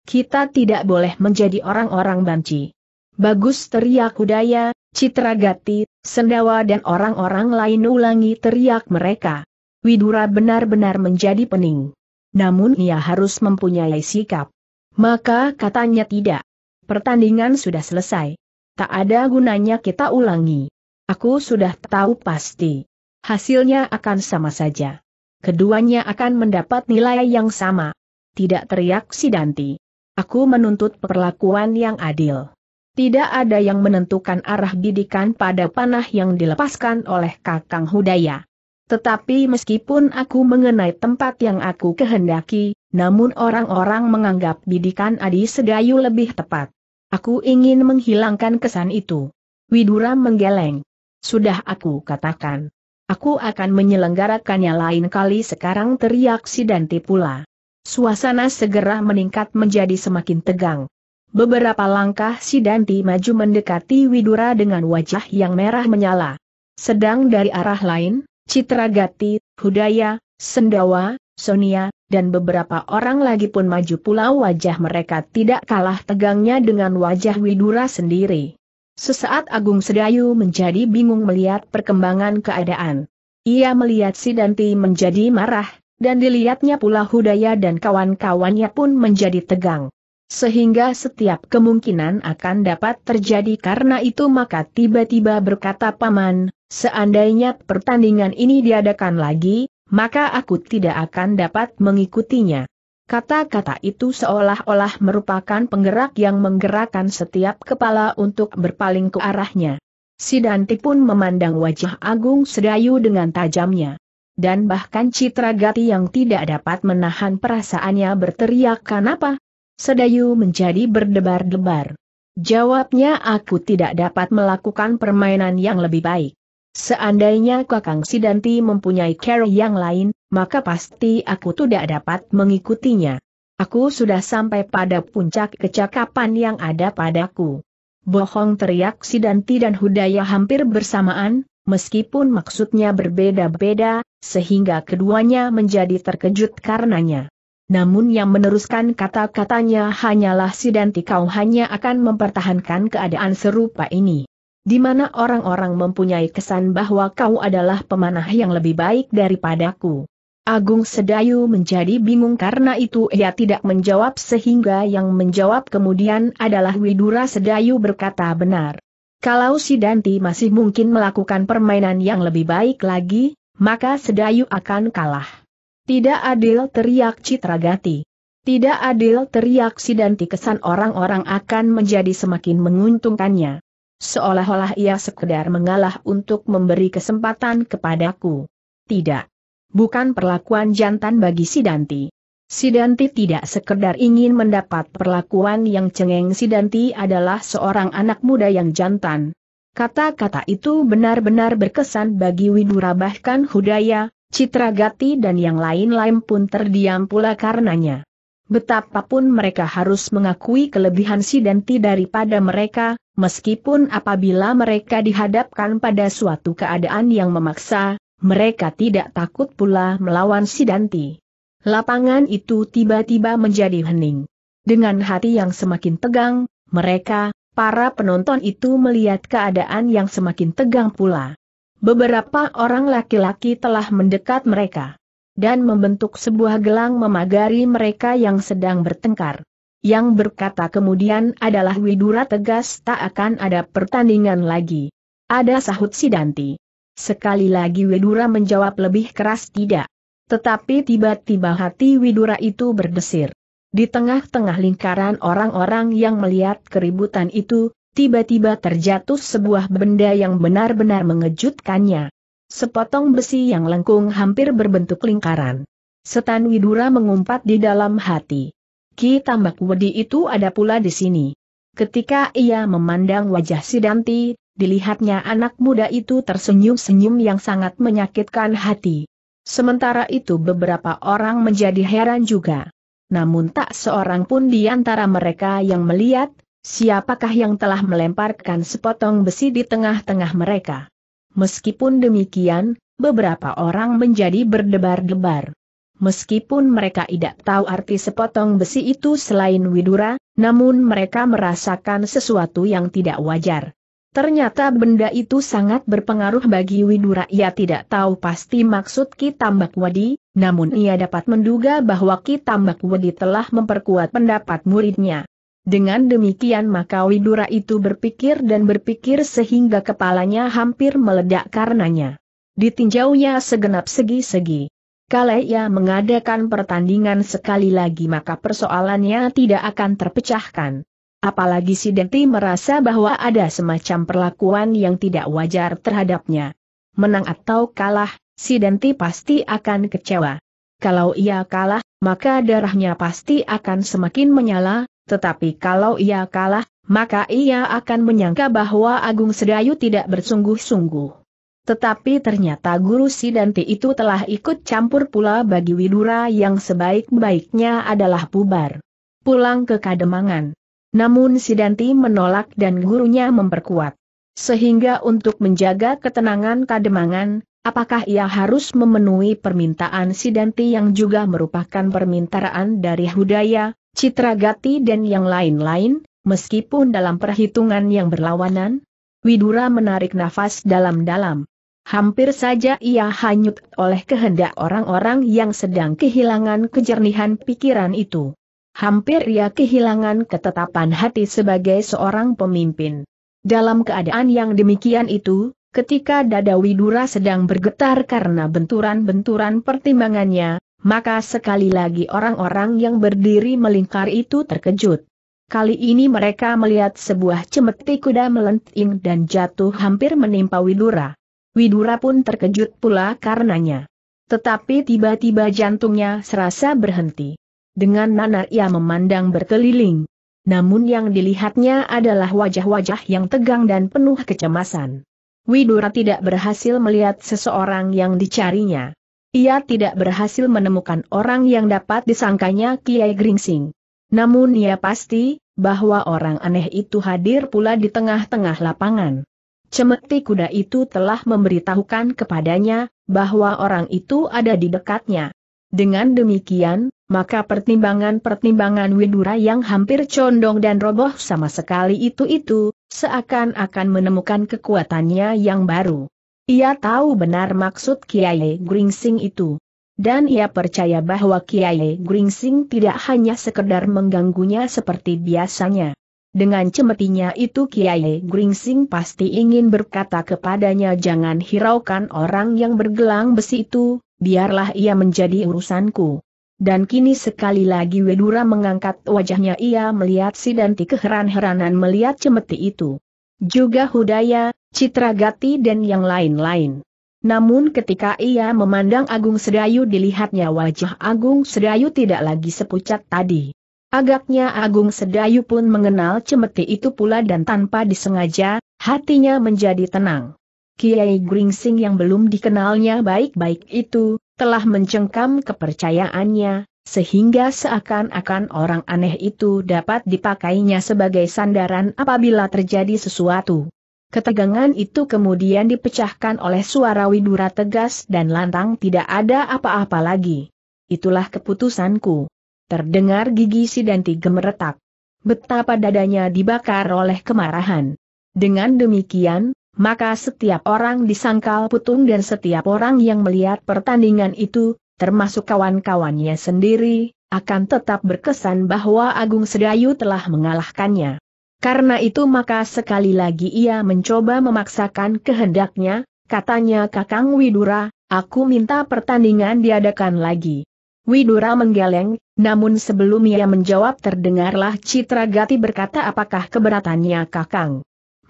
Kita tidak boleh menjadi orang-orang banci. Bagus teriak Udaya, Citra Gati, Sendawa dan orang-orang lain ulangi teriak mereka. Widura benar-benar menjadi pening. Namun ia harus mempunyai sikap. Maka katanya tidak. Pertandingan sudah selesai. Tak ada gunanya kita ulangi. Aku sudah tahu pasti. Hasilnya akan sama saja. Keduanya akan mendapat nilai yang sama. Tidak teriak Sidanti. Aku menuntut perlakuan yang adil. Tidak ada yang menentukan arah didikan pada panah yang dilepaskan oleh Kakang Hudaya. Tetapi meskipun aku mengenai tempat yang aku kehendaki, namun orang-orang menganggap bidikan Adi Sedayu lebih tepat. Aku ingin menghilangkan kesan itu. Widura menggeleng. Sudah aku katakan. Aku akan menyelenggarakannya lain kali sekarang teriak si Danti pula. Suasana segera meningkat menjadi semakin tegang. Beberapa langkah Sidanti maju mendekati Widura dengan wajah yang merah menyala. Sedang dari arah lain, Citra Gati, Hudaya, Sendawa, Sonia, dan beberapa orang lagi pun maju pula wajah mereka tidak kalah tegangnya dengan wajah Widura sendiri. Sesaat Agung Sedayu menjadi bingung melihat perkembangan keadaan. Ia melihat Sidanti menjadi marah, dan dilihatnya pula Hudaya dan kawan-kawannya pun menjadi tegang. Sehingga setiap kemungkinan akan dapat terjadi karena itu maka tiba-tiba berkata Paman, seandainya pertandingan ini diadakan lagi, maka aku tidak akan dapat mengikutinya. Kata-kata itu seolah-olah merupakan penggerak yang menggerakkan setiap kepala untuk berpaling ke arahnya. Sidanti pun memandang wajah Agung Sedayu dengan tajamnya dan bahkan Citra Gati yang tidak dapat menahan perasaannya berteriak kenapa? Sedayu menjadi berdebar-debar. Jawabnya aku tidak dapat melakukan permainan yang lebih baik. Seandainya Kakang Sidanti mempunyai cara yang lain, maka pasti aku tidak dapat mengikutinya. Aku sudah sampai pada puncak kecakapan yang ada padaku. Bohong teriak Sidanti dan Hudaya hampir bersamaan, meskipun maksudnya berbeda-beda, sehingga keduanya menjadi terkejut karenanya. Namun yang meneruskan kata-katanya hanyalah Sidanti kau hanya akan mempertahankan keadaan serupa ini. Di mana orang-orang mempunyai kesan bahwa kau adalah pemanah yang lebih baik daripadaku. Agung Sedayu menjadi bingung karena itu ia tidak menjawab sehingga yang menjawab kemudian adalah Widura Sedayu berkata benar. Kalau si Danti masih mungkin melakukan permainan yang lebih baik lagi, maka Sedayu akan kalah. Tidak adil teriak Citra Gati. Tidak adil teriak si Danti kesan orang-orang akan menjadi semakin menguntungkannya. Seolah-olah ia sekedar mengalah untuk memberi kesempatan kepadaku. Tidak. Bukan perlakuan jantan bagi si Danti. Sidanti tidak sekedar ingin mendapat perlakuan yang cengeng Sidanti adalah seorang anak muda yang jantan. Kata-kata itu benar-benar berkesan bagi Widura bahkan Hudaya, Citra Gati dan yang lain-lain pun terdiam pula karenanya. Betapapun mereka harus mengakui kelebihan Sidanti daripada mereka, meskipun apabila mereka dihadapkan pada suatu keadaan yang memaksa, mereka tidak takut pula melawan Sidanti. Lapangan itu tiba-tiba menjadi hening. Dengan hati yang semakin tegang, mereka, para penonton itu melihat keadaan yang semakin tegang pula. Beberapa orang laki-laki telah mendekat mereka dan membentuk sebuah gelang memagari mereka yang sedang bertengkar. Yang berkata kemudian adalah Widura tegas tak akan ada pertandingan lagi. Ada sahut Sidanti. Sekali lagi Widura menjawab lebih keras tidak. Tetapi tiba-tiba hati Widura itu berdesir. Di tengah-tengah lingkaran orang-orang yang melihat keributan itu, tiba-tiba terjatuh sebuah benda yang benar-benar mengejutkannya. Sepotong besi yang lengkung hampir berbentuk lingkaran. Setan Widura mengumpat di dalam hati. Ki Tambak Wedi itu ada pula di sini. Ketika ia memandang wajah Sidanti, dilihatnya anak muda itu tersenyum-senyum yang sangat menyakitkan hati. Sementara itu beberapa orang menjadi heran juga. Namun tak seorang pun di antara mereka yang melihat, siapakah yang telah melemparkan sepotong besi di tengah-tengah mereka. Meskipun demikian, beberapa orang menjadi berdebar-debar. Meskipun mereka tidak tahu arti sepotong besi itu selain Widura, namun mereka merasakan sesuatu yang tidak wajar. Ternyata benda itu sangat berpengaruh bagi Widura. Ia tidak tahu pasti maksud Ki Tambak Wadi, namun ia dapat menduga bahwa Ki Tambak Wadi telah memperkuat pendapat muridnya. Dengan demikian maka Widura itu berpikir dan berpikir sehingga kepalanya hampir meledak karenanya. Ditinjaunya segenap segi-segi. Kalau ia mengadakan pertandingan sekali lagi maka persoalannya tidak akan terpecahkan apalagi si Denti merasa bahwa ada semacam perlakuan yang tidak wajar terhadapnya. Menang atau kalah, si Denti pasti akan kecewa. Kalau ia kalah, maka darahnya pasti akan semakin menyala, tetapi kalau ia kalah, maka ia akan menyangka bahwa Agung Sedayu tidak bersungguh-sungguh. Tetapi ternyata guru Sidanti itu telah ikut campur pula bagi Widura yang sebaik-baiknya adalah bubar. Pulang ke Kademangan. Namun Sidanti menolak dan gurunya memperkuat. Sehingga untuk menjaga ketenangan Kademangan, apakah ia harus memenuhi permintaan Sidanti yang juga merupakan permintaan dari Hudaya, Citragati dan yang lain-lain, meskipun dalam perhitungan yang berlawanan? Widura menarik nafas dalam-dalam. Hampir saja ia hanyut oleh kehendak orang-orang yang sedang kehilangan kejernihan pikiran itu. Hampir ia kehilangan ketetapan hati sebagai seorang pemimpin. Dalam keadaan yang demikian itu, ketika dada Widura sedang bergetar karena benturan-benturan pertimbangannya, maka sekali lagi orang-orang yang berdiri melingkar itu terkejut. Kali ini mereka melihat sebuah cemeti kuda melenting dan jatuh hampir menimpa Widura. Widura pun terkejut pula karenanya. Tetapi tiba-tiba jantungnya serasa berhenti. Dengan nanar ia memandang berkeliling. Namun yang dilihatnya adalah wajah-wajah yang tegang dan penuh kecemasan. Widura tidak berhasil melihat seseorang yang dicarinya. Ia tidak berhasil menemukan orang yang dapat disangkanya Kiai Gringsing. Namun ia pasti, bahwa orang aneh itu hadir pula di tengah-tengah lapangan. Cemeti kuda itu telah memberitahukan kepadanya, bahwa orang itu ada di dekatnya. Dengan demikian, maka pertimbangan-pertimbangan Widura yang hampir condong dan roboh sama sekali itu-itu, seakan-akan menemukan kekuatannya yang baru. Ia tahu benar maksud Kiai Gringsing itu. Dan ia percaya bahwa Kiai Gringsing tidak hanya sekedar mengganggunya seperti biasanya. Dengan cemetinya itu Kiai Gringsing pasti ingin berkata kepadanya jangan hiraukan orang yang bergelang besi itu, biarlah ia menjadi urusanku. Dan kini sekali lagi Wedura mengangkat wajahnya ia melihat Sidanti keheran-heranan melihat cemeti itu. Juga Hudaya, Citragati dan yang lain-lain. Namun ketika ia memandang Agung Sedayu dilihatnya wajah Agung Sedayu tidak lagi sepucat tadi. Agaknya Agung Sedayu pun mengenal cemeti itu pula dan tanpa disengaja, hatinya menjadi tenang. Kiai Gringsing yang belum dikenalnya baik-baik itu, telah mencengkam kepercayaannya, sehingga seakan-akan orang aneh itu dapat dipakainya sebagai sandaran apabila terjadi sesuatu. Ketegangan itu kemudian dipecahkan oleh suara widura tegas dan lantang tidak ada apa-apa lagi. Itulah keputusanku. Terdengar gigi si Danti gemeretak. Betapa dadanya dibakar oleh kemarahan. Dengan demikian, maka setiap orang disangkal putung dan setiap orang yang melihat pertandingan itu, termasuk kawan-kawannya sendiri, akan tetap berkesan bahwa Agung Sedayu telah mengalahkannya. Karena itu maka sekali lagi ia mencoba memaksakan kehendaknya, katanya Kakang Widura, aku minta pertandingan diadakan lagi. Widura menggeleng, namun sebelum ia menjawab terdengarlah Citra Gati berkata apakah keberatannya Kakang.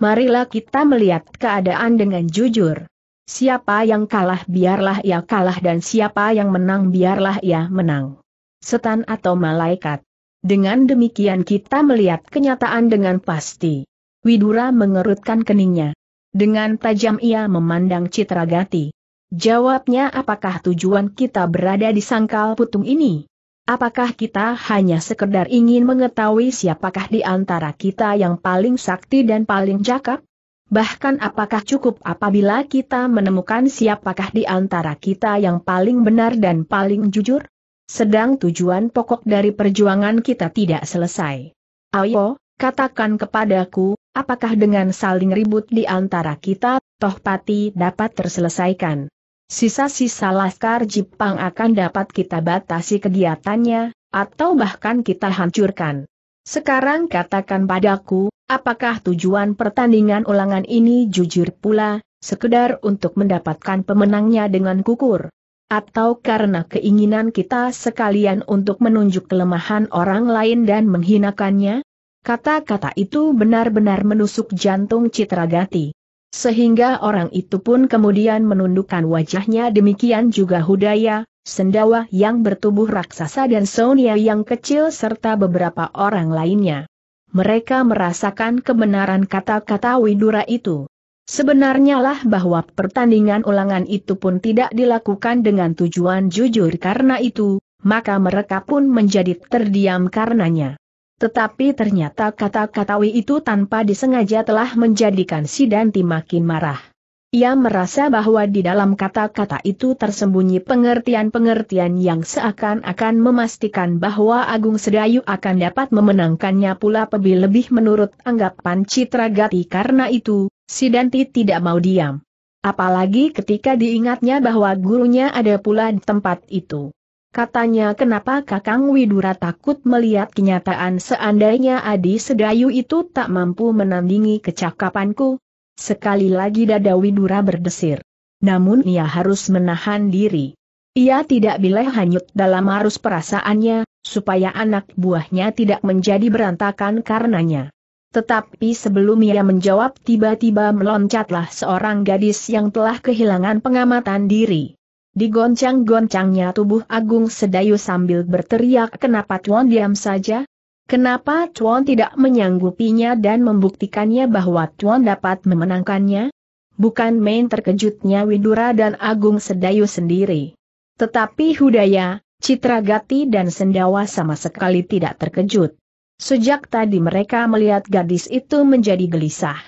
Marilah kita melihat keadaan dengan jujur. Siapa yang kalah biarlah ia kalah dan siapa yang menang biarlah ia menang. Setan atau malaikat. Dengan demikian kita melihat kenyataan dengan pasti. Widura mengerutkan keningnya. Dengan tajam ia memandang Citra Gati. Jawabnya apakah tujuan kita berada di sangkal putung ini? Apakah kita hanya sekedar ingin mengetahui siapakah di antara kita yang paling sakti dan paling cakap? Bahkan apakah cukup apabila kita menemukan siapakah di antara kita yang paling benar dan paling jujur? Sedang tujuan pokok dari perjuangan kita tidak selesai. Ayo, katakan kepadaku, apakah dengan saling ribut di antara kita, toh pati dapat terselesaikan? Sisa-sisa laskar Jepang akan dapat kita batasi kegiatannya, atau bahkan kita hancurkan. Sekarang katakan padaku, apakah tujuan pertandingan ulangan ini jujur pula, sekedar untuk mendapatkan pemenangnya dengan kukur? Atau karena keinginan kita sekalian untuk menunjuk kelemahan orang lain dan menghinakannya? Kata-kata itu benar-benar menusuk jantung Citragati. Sehingga orang itu pun kemudian menundukkan wajahnya demikian juga Hudaya, Sendawa yang bertubuh raksasa dan Sonia yang kecil serta beberapa orang lainnya. Mereka merasakan kebenaran kata-kata Widura itu. Sebenarnya lah bahwa pertandingan ulangan itu pun tidak dilakukan dengan tujuan jujur karena itu, maka mereka pun menjadi terdiam karenanya. Tetapi ternyata kata-kata Wi itu tanpa disengaja telah menjadikan si Danti makin marah. Ia merasa bahwa di dalam kata-kata itu tersembunyi pengertian-pengertian yang seakan-akan memastikan bahwa Agung Sedayu akan dapat memenangkannya pula lebih-lebih menurut anggapan Citra Gati karena itu, si Danti tidak mau diam. Apalagi ketika diingatnya bahwa gurunya ada pula di tempat itu. Katanya kenapa Kakang Widura takut melihat kenyataan seandainya Adi Sedayu itu tak mampu menandingi kecakapanku, Sekali lagi dada Widura berdesir. Namun ia harus menahan diri. Ia tidak boleh hanyut dalam arus perasaannya, supaya anak buahnya tidak menjadi berantakan karenanya. Tetapi sebelum ia menjawab tiba-tiba meloncatlah seorang gadis yang telah kehilangan pengamatan diri. Digoncang-goncangnya tubuh Agung Sedayu sambil berteriak kenapa Tuan diam saja? Kenapa Tuan tidak menyanggupinya dan membuktikannya bahwa Tuan dapat memenangkannya? Bukan main terkejutnya Widura dan Agung Sedayu sendiri. Tetapi Hudaya, Citra Gati dan Sendawa sama sekali tidak terkejut. Sejak tadi mereka melihat gadis itu menjadi gelisah.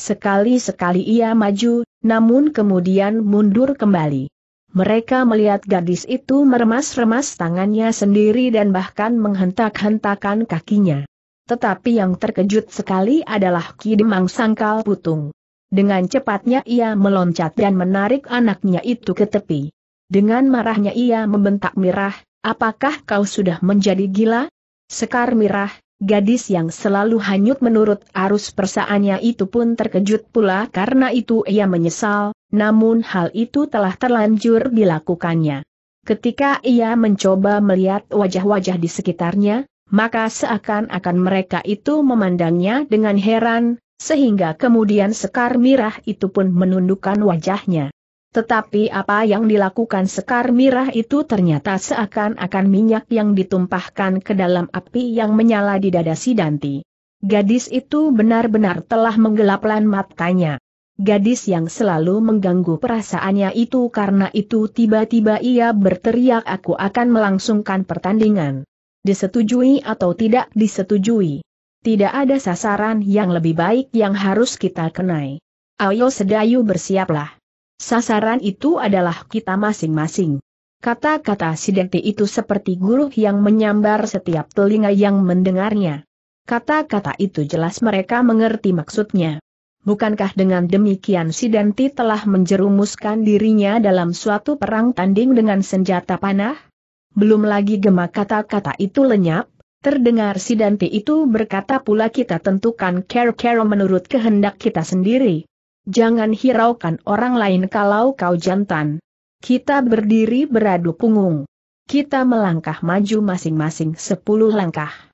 Sekali-sekali ia maju, namun kemudian mundur kembali. Mereka melihat gadis itu meremas-remas tangannya sendiri dan bahkan menghentak-hentakan kakinya. Tetapi yang terkejut sekali adalah Kidemang Sangkal Putung. Dengan cepatnya ia meloncat dan menarik anaknya itu ke tepi. Dengan marahnya ia membentak Mirah, apakah kau sudah menjadi gila? Sekar Mirah, Gadis yang selalu hanyut menurut arus persaannya itu pun terkejut pula karena itu ia menyesal, namun hal itu telah terlanjur dilakukannya. Ketika ia mencoba melihat wajah-wajah di sekitarnya, maka seakan-akan mereka itu memandangnya dengan heran, sehingga kemudian Sekar Mirah itu pun menundukkan wajahnya. Tetapi apa yang dilakukan Sekar Mirah itu ternyata seakan-akan minyak yang ditumpahkan ke dalam api yang menyala di dada si Danti. Gadis itu benar-benar telah menggelapkan matanya. Gadis yang selalu mengganggu perasaannya itu karena itu tiba-tiba ia berteriak aku akan melangsungkan pertandingan. Disetujui atau tidak disetujui. Tidak ada sasaran yang lebih baik yang harus kita kenai. Ayo sedayu bersiaplah. Sasaran itu adalah kita masing-masing. Kata-kata Sidente itu seperti guru yang menyambar setiap telinga yang mendengarnya. Kata-kata itu jelas mereka mengerti maksudnya. Bukankah dengan demikian Sidenti telah menjerumuskan dirinya dalam suatu perang tanding dengan senjata panah? Belum lagi gemak kata-kata itu lenyap, terdengar Sidenti itu berkata pula kita tentukan care-care menurut kehendak kita sendiri. Jangan hiraukan orang lain kalau kau jantan. Kita berdiri beradu punggung. Kita melangkah maju masing-masing sepuluh langkah.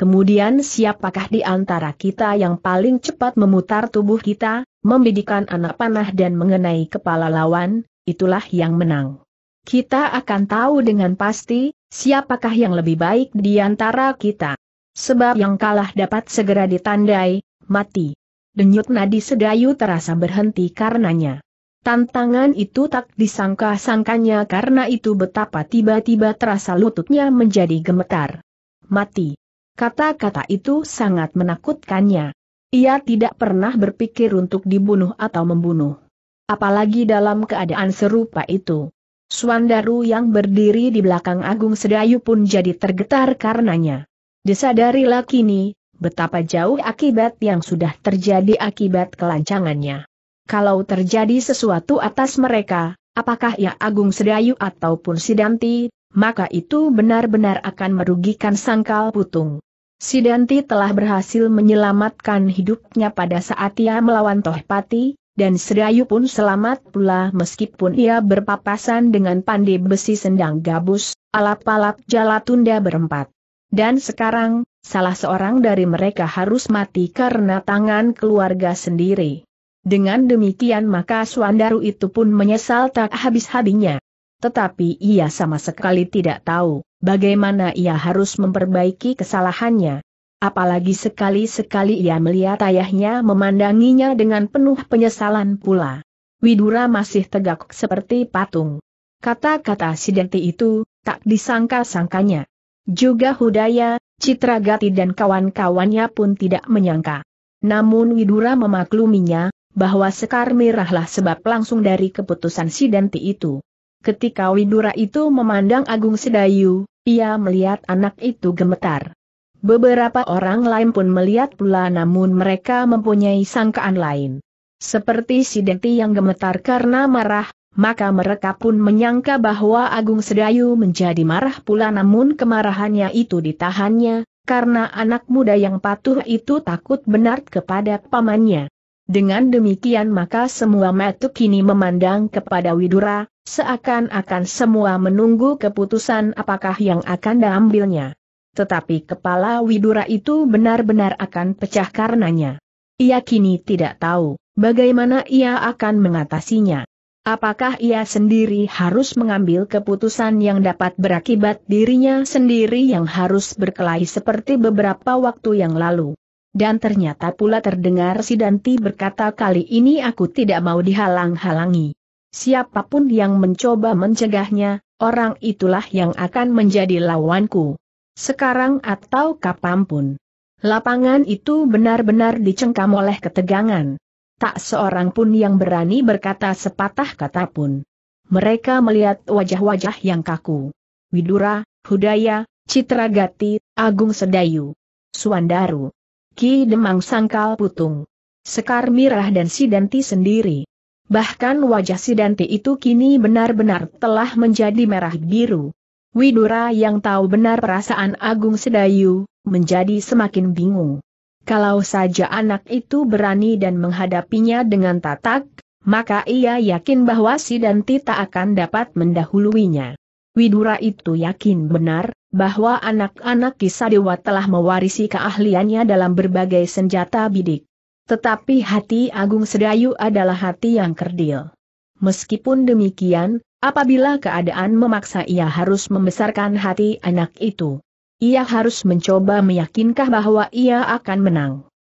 Kemudian siapakah di antara kita yang paling cepat memutar tubuh kita, membidikan anak panah dan mengenai kepala lawan, itulah yang menang. Kita akan tahu dengan pasti, siapakah yang lebih baik di antara kita. Sebab yang kalah dapat segera ditandai, mati denyut nadi sedayu terasa berhenti karenanya. Tantangan itu tak disangka-sangkanya karena itu betapa tiba-tiba terasa lututnya menjadi gemetar. Mati. Kata-kata itu sangat menakutkannya. Ia tidak pernah berpikir untuk dibunuh atau membunuh. Apalagi dalam keadaan serupa itu. Suandaru yang berdiri di belakang Agung Sedayu pun jadi tergetar karenanya. Disadarilah kini, betapa jauh akibat yang sudah terjadi akibat kelancangannya. Kalau terjadi sesuatu atas mereka, apakah ya Agung Sedayu ataupun Sidanti, maka itu benar-benar akan merugikan sangkal putung. Sidanti telah berhasil menyelamatkan hidupnya pada saat ia melawan Tohpati, dan Sedayu pun selamat pula meskipun ia berpapasan dengan pandai besi sendang gabus, alap-alap Jalatunda berempat. Dan sekarang, salah seorang dari mereka harus mati karena tangan keluarga sendiri. Dengan demikian maka Suandaru itu pun menyesal tak habis-habinya. Tetapi ia sama sekali tidak tahu, bagaimana ia harus memperbaiki kesalahannya. apalagi sekali-sekali ia melihat ayahnya memandanginya dengan penuh penyesalan pula. Widura masih tegak seperti patung. Kata-kata Sidenti itu, tak disangka-sangkanya. Juga Hudaya, Citragati dan kawan-kawannya pun tidak menyangka. Namun Widura memakluminya, bahwa Sekar Mirahlah sebab langsung dari keputusan Sidenti itu. Ketika Widura itu memandang Agung Sedayu, ia melihat anak itu gemetar. Beberapa orang lain pun melihat pula namun mereka mempunyai sangkaan lain. Seperti Sidenti yang gemetar karena marah, maka mereka pun menyangka bahwa Agung Sedayu menjadi marah pula namun kemarahannya itu ditahannya, karena anak muda yang patuh itu takut benar kepada pamannya. Dengan demikian maka semua mata kini memandang kepada Widura, seakan-akan semua menunggu keputusan apakah yang akan diambilnya. Tetapi kepala Widura itu benar-benar akan pecah karenanya. Ia kini tidak tahu Bagaimana ia akan mengatasinya? Apakah ia sendiri harus mengambil keputusan yang dapat berakibat dirinya sendiri yang harus berkelahi seperti beberapa waktu yang lalu? Dan ternyata pula terdengar si Danti berkata kali ini aku tidak mau dihalang-halangi. Siapa pun yang mencoba mencegahnya, orang itulah yang akan menjadi lawanku. Sekarang atau kapan pun. Lapangan itu benar-benar dicengkam oleh ketegangan tak seorang pun yang berani berkata sepatah kata pun. Mereka melihat wajah-wajah yang kaku. Widura, Hudaya, Citragati, Agung Sedayu, Suandaru, Ki Demang Sangkal Putung, Sekar Mirah dan Sidanti sendiri. Bahkan wajah Sidanti itu kini benar-benar telah menjadi merah biru. Widura yang tahu benar perasaan Agung Sedayu, menjadi semakin bingung. Kalau saja anak itu berani dan menghadapinya dengan tatak, maka ia yakin bahwa si Danti tak akan dapat mendahuluinya. Widura itu yakin benar, bahwa anak-anak kisah dewa telah mewarisi keahliannya dalam berbagai senjata bidik. Tetapi hati Agung Sedayu adalah hati yang kerdil. Meskipun demikian, apabila keadaan memaksa ia harus membesarkan hati anak itu ia harus mencoba meyakinkan bahwa ia akan menang.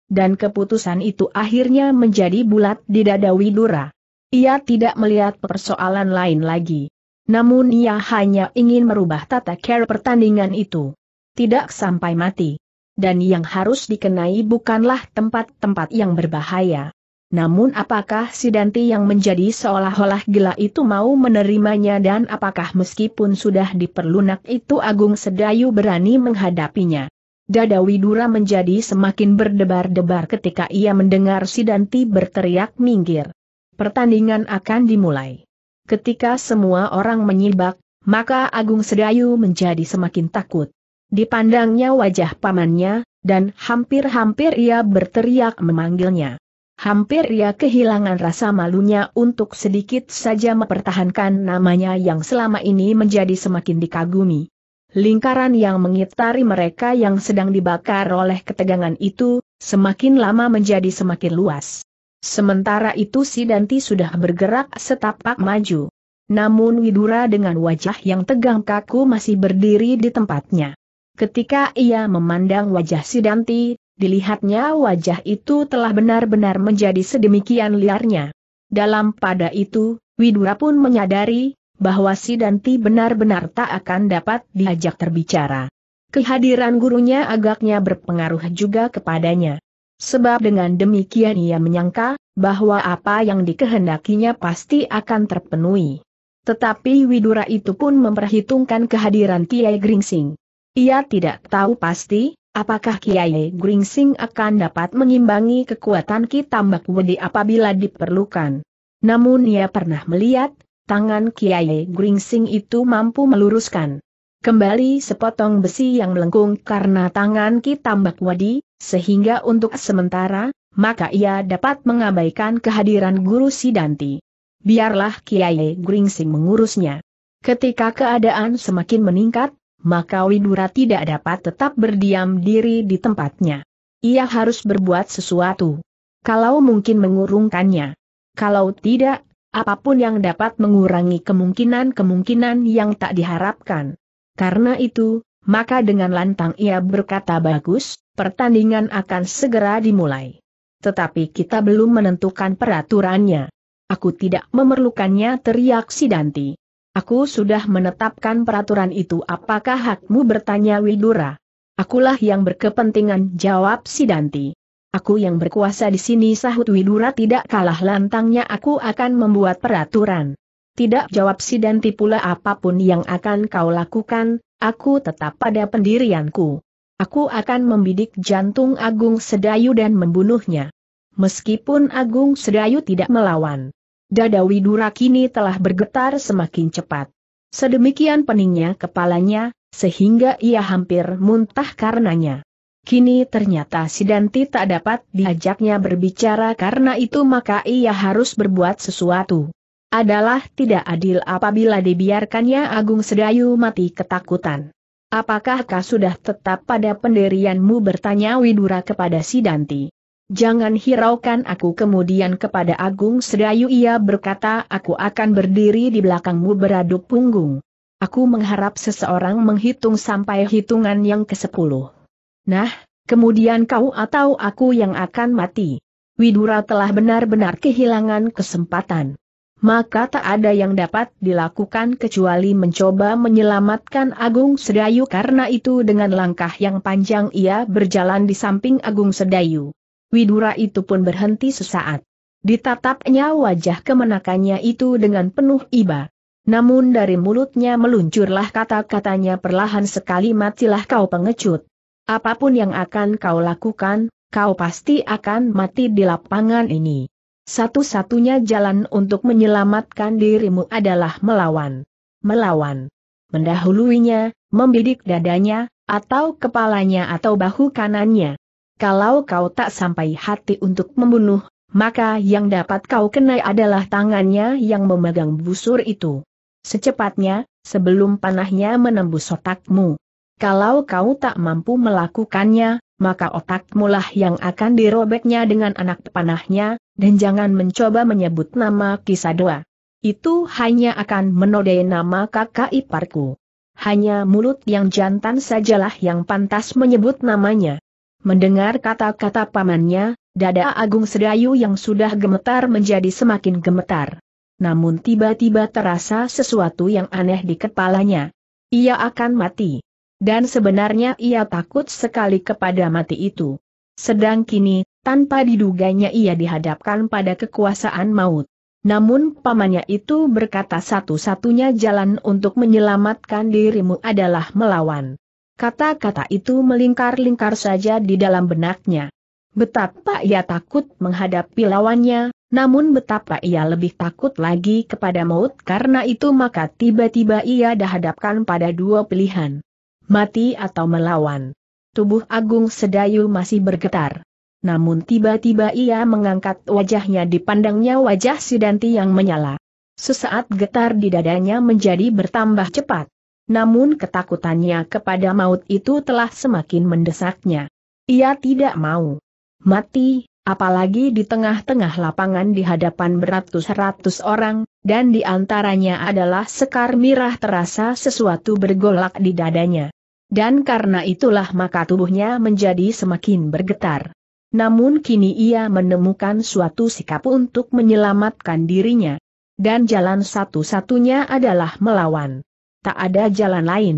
Dan keputusan itu akhirnya menjadi bulat di dada Widura. Ia tidak melihat persoalan lain lagi. Namun ia hanya ingin merubah tata cara pertandingan itu. Tidak sampai mati. Dan yang harus dikenai bukanlah tempat-tempat yang berbahaya. Namun apakah si Danti yang menjadi seolah-olah gila itu mau menerimanya dan apakah meskipun sudah diperlunak itu Agung Sedayu berani menghadapinya? Dada Widura menjadi semakin berdebar-debar ketika ia mendengar si Danti berteriak minggir. Pertandingan akan dimulai. Ketika semua orang menyibak, maka Agung Sedayu menjadi semakin takut. Dipandangnya wajah pamannya, dan hampir-hampir ia berteriak memanggilnya. Hampir ia kehilangan rasa malunya untuk sedikit saja mempertahankan namanya yang selama ini menjadi semakin dikagumi. Lingkaran yang mengitari mereka yang sedang dibakar oleh ketegangan itu, semakin lama menjadi semakin luas. Sementara itu si Danti sudah bergerak setapak maju. Namun Widura dengan wajah yang tegang kaku masih berdiri di tempatnya. Ketika ia memandang wajah si Danti, dilihatnya wajah itu telah benar-benar menjadi sedemikian liarnya. Dalam pada itu, Widura pun menyadari, bahwa si Danti benar-benar tak akan dapat diajak terbicara. Kehadiran gurunya agaknya berpengaruh juga kepadanya. Sebab dengan demikian ia menyangka, bahwa apa yang dikehendakinya pasti akan terpenuhi. Tetapi Widura itu pun memperhitungkan kehadiran Kiai Gringsing. Ia tidak tahu pasti, Apakah Kiai Gringsing akan dapat mengimbangi kekuatan Ki Tambak Wedi apabila diperlukan? Namun ia pernah melihat, tangan Kiai Gringsing itu mampu meluruskan kembali sepotong besi yang melengkung karena tangan Ki Tambak Wedi, sehingga untuk sementara, maka ia dapat mengabaikan kehadiran Guru Sidanti. Biarlah Kiai Gringsing mengurusnya. Ketika keadaan semakin meningkat, maka Widura tidak dapat tetap berdiam diri di tempatnya. Ia harus berbuat sesuatu. Kalau mungkin mengurungkannya. Kalau tidak, apa pun yang dapat mengurangi kemungkinan-kemungkinan yang tak diharapkan. Karena itu, maka dengan lantang ia berkata bagus, pertandingan akan segera dimulai. Tetapi kita belum menentukan peraturannya. Aku tidak memerlukannya teriak Sidanti. Aku sudah menetapkan peraturan itu apakah hakmu bertanya Widura? Akulah yang berkepentingan jawab Sidanti. Aku yang berkuasa di sini sahut Widura tidak kalah lantangnya aku akan membuat peraturan. Tidak jawab Sidanti pula apa pun yang akan kau lakukan, aku tetap pada pendirianku. Aku akan membidik jantung Agung Sedayu dan membunuhnya. Meskipun Agung Sedayu tidak melawan. Dada Widura kini telah bergetar semakin cepat. Sedemikian peningnya kepalanya, sehingga ia hampir muntah karenanya. Kini ternyata Sidanti tak dapat diajaknya berbicara karena itu maka ia harus berbuat sesuatu adalah tidak adil apabila dibiarkannya Agung Sedayu mati ketakutan. Apakah kau sudah tetap pada pendirianmu bertanya Widura kepada Sidanti? Jangan hiraukan aku kemudian kepada Agung Sedayu ia berkata aku akan berdiri di belakangmu beradu punggung. Aku mengharap seseorang menghitung sampai hitungan yang ke-10. Nah, kemudian kau atau aku yang akan mati. Widura telah benar-benar kehilangan kesempatan maka tak ada yang dapat dilakukan kecuali mencoba menyelamatkan Agung Sedayu karena itu dengan langkah yang panjang ia berjalan di samping Agung Sedayu. Widura itu pun berhenti sesaat. Ditatapnya wajah kemenakannya itu dengan penuh iba. Namun dari mulutnya meluncurlah kata-katanya perlahan sekali matilah kau pengecut. Apa pun yang akan kau lakukan, kau pasti akan mati di lapangan ini. Satu-satunya jalan untuk menyelamatkan dirimu adalah melawan. Melawan. Mendahuluinya, membidik dadanya, atau kepalanya atau bahu kanannya. Kalau kau tak sampai hati untuk membunuh, maka yang dapat kau kenai adalah tangannya yang memegang busur itu. Secepatnya, sebelum panahnya menembus otakmu. Kalau kau tak mampu melakukannya, maka otakmu lah yang akan dirobeknya dengan anak panahnya, dan jangan mencoba menyebut nama Kisadoa. Itu hanya akan menodai nama kakak iparku. Hanya mulut yang jantan sajalah yang pantas menyebut namanya. Mendengar kata-kata pamannya, dada Agung Sedayu yang sudah gemetar menjadi semakin gemetar. Namun tiba-tiba terasa sesuatu yang aneh di kepalanya. Ia akan mati. Dan sebenarnya ia takut sekali kepada mati itu. Sedang kini, tanpa diduganya ia dihadapkan pada kekuasaan maut. Namun pamannya itu berkata satu-satunya jalan untuk menyelamatkan dirimu adalah melawan. Kata-kata itu melingkar-lingkar saja di dalam benaknya. Betapa ia takut menghadapi lawannya, namun betapa ia lebih takut lagi kepada maut karena itu maka tiba-tiba ia dihadapkan pada dua pilihan mati atau melawan. Tubuh Agung Sedayu masih bergetar. Namun tiba-tiba ia mengangkat wajahnya dipandangnya wajah Sidanti yang menyala. Sesaat getar di dadanya menjadi bertambah cepat. Namun ketakutannya kepada maut itu telah semakin mendesaknya. Ia tidak mau mati, apalagi di tengah-tengah lapangan di hadapan beratus-ratus orang, dan di antaranya adalah Sekar Mirah terasa sesuatu bergolak di dadanya dan karena itulah maka tubuhnya menjadi semakin bergetar. Namun kini ia menemukan suatu sikap untuk menyelamatkan dirinya. Dan jalan satu-satunya adalah melawan. Tak ada jalan lain.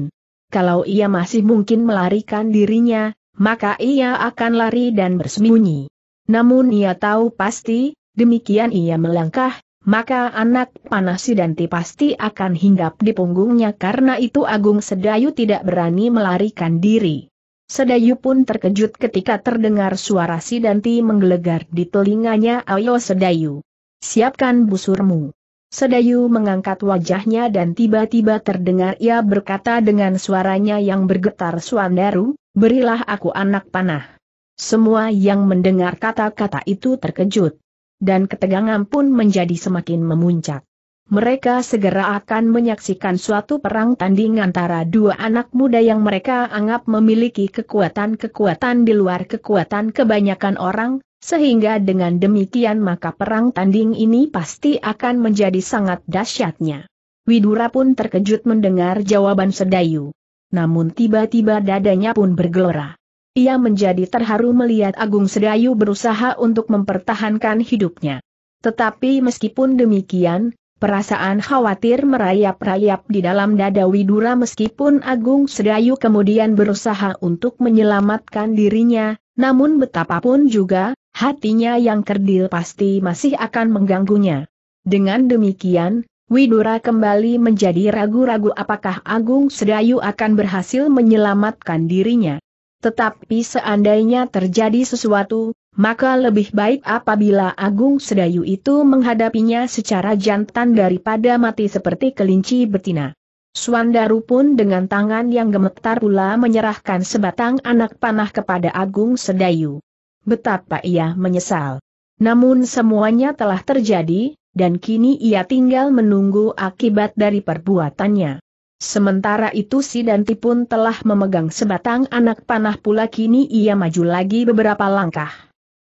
Kalau ia masih mungkin melarikan dirinya, maka ia akan lari dan bersembunyi. Namun ia tahu pasti, demikian ia melangkah, maka anak panah Sidanti pasti akan hinggap di punggungnya karena itu Agung Sedayu tidak berani melarikan diri. Sedayu pun terkejut ketika terdengar suara Sidanti menggelegar di telinganya Ayo Sedayu. Siapkan busurmu. Sedayu mengangkat wajahnya dan tiba-tiba terdengar ia berkata dengan suaranya yang bergetar suandaru, berilah aku anak panah. Semua yang mendengar kata-kata itu terkejut dan ketegangan pun menjadi semakin memuncak. Mereka segera akan menyaksikan suatu perang tanding antara dua anak muda yang mereka anggap memiliki kekuatan-kekuatan di luar kekuatan kebanyakan orang, sehingga dengan demikian maka perang tanding ini pasti akan menjadi sangat dahsyatnya. Widura pun terkejut mendengar jawaban Sedayu. namun tiba-tiba dadanya pun bergelora. Ia menjadi terharu melihat Agung Sedayu berusaha untuk mempertahankan hidupnya. Tetapi meskipun demikian, perasaan khawatir merayap-rayap di dalam dada Widura meskipun Agung Sedayu kemudian berusaha untuk menyelamatkan dirinya, namun betapapun juga, hatinya yang kerdil pasti masih akan mengganggunya. Dengan demikian, Widura kembali menjadi ragu-ragu apakah Agung Sedayu akan berhasil menyelamatkan dirinya. Tetapi seandainya terjadi sesuatu, maka lebih baik apabila Agung Sedayu itu menghadapinya secara jantan daripada mati seperti kelinci betina. Suandaru pun dengan tangan yang gemetar pula menyerahkan sebatang anak panah kepada Agung Sedayu. Betapa ia menyesal. Namun semuanya telah terjadi, dan kini ia tinggal menunggu akibat dari perbuatannya. Sementara itu si Danti pun telah memegang sebatang anak panah pula kini ia maju lagi beberapa langkah.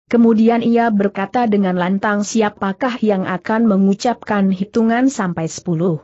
Kemudian ia berkata dengan lantang siapakah yang akan mengucapkan hitungan sampai sepuluh.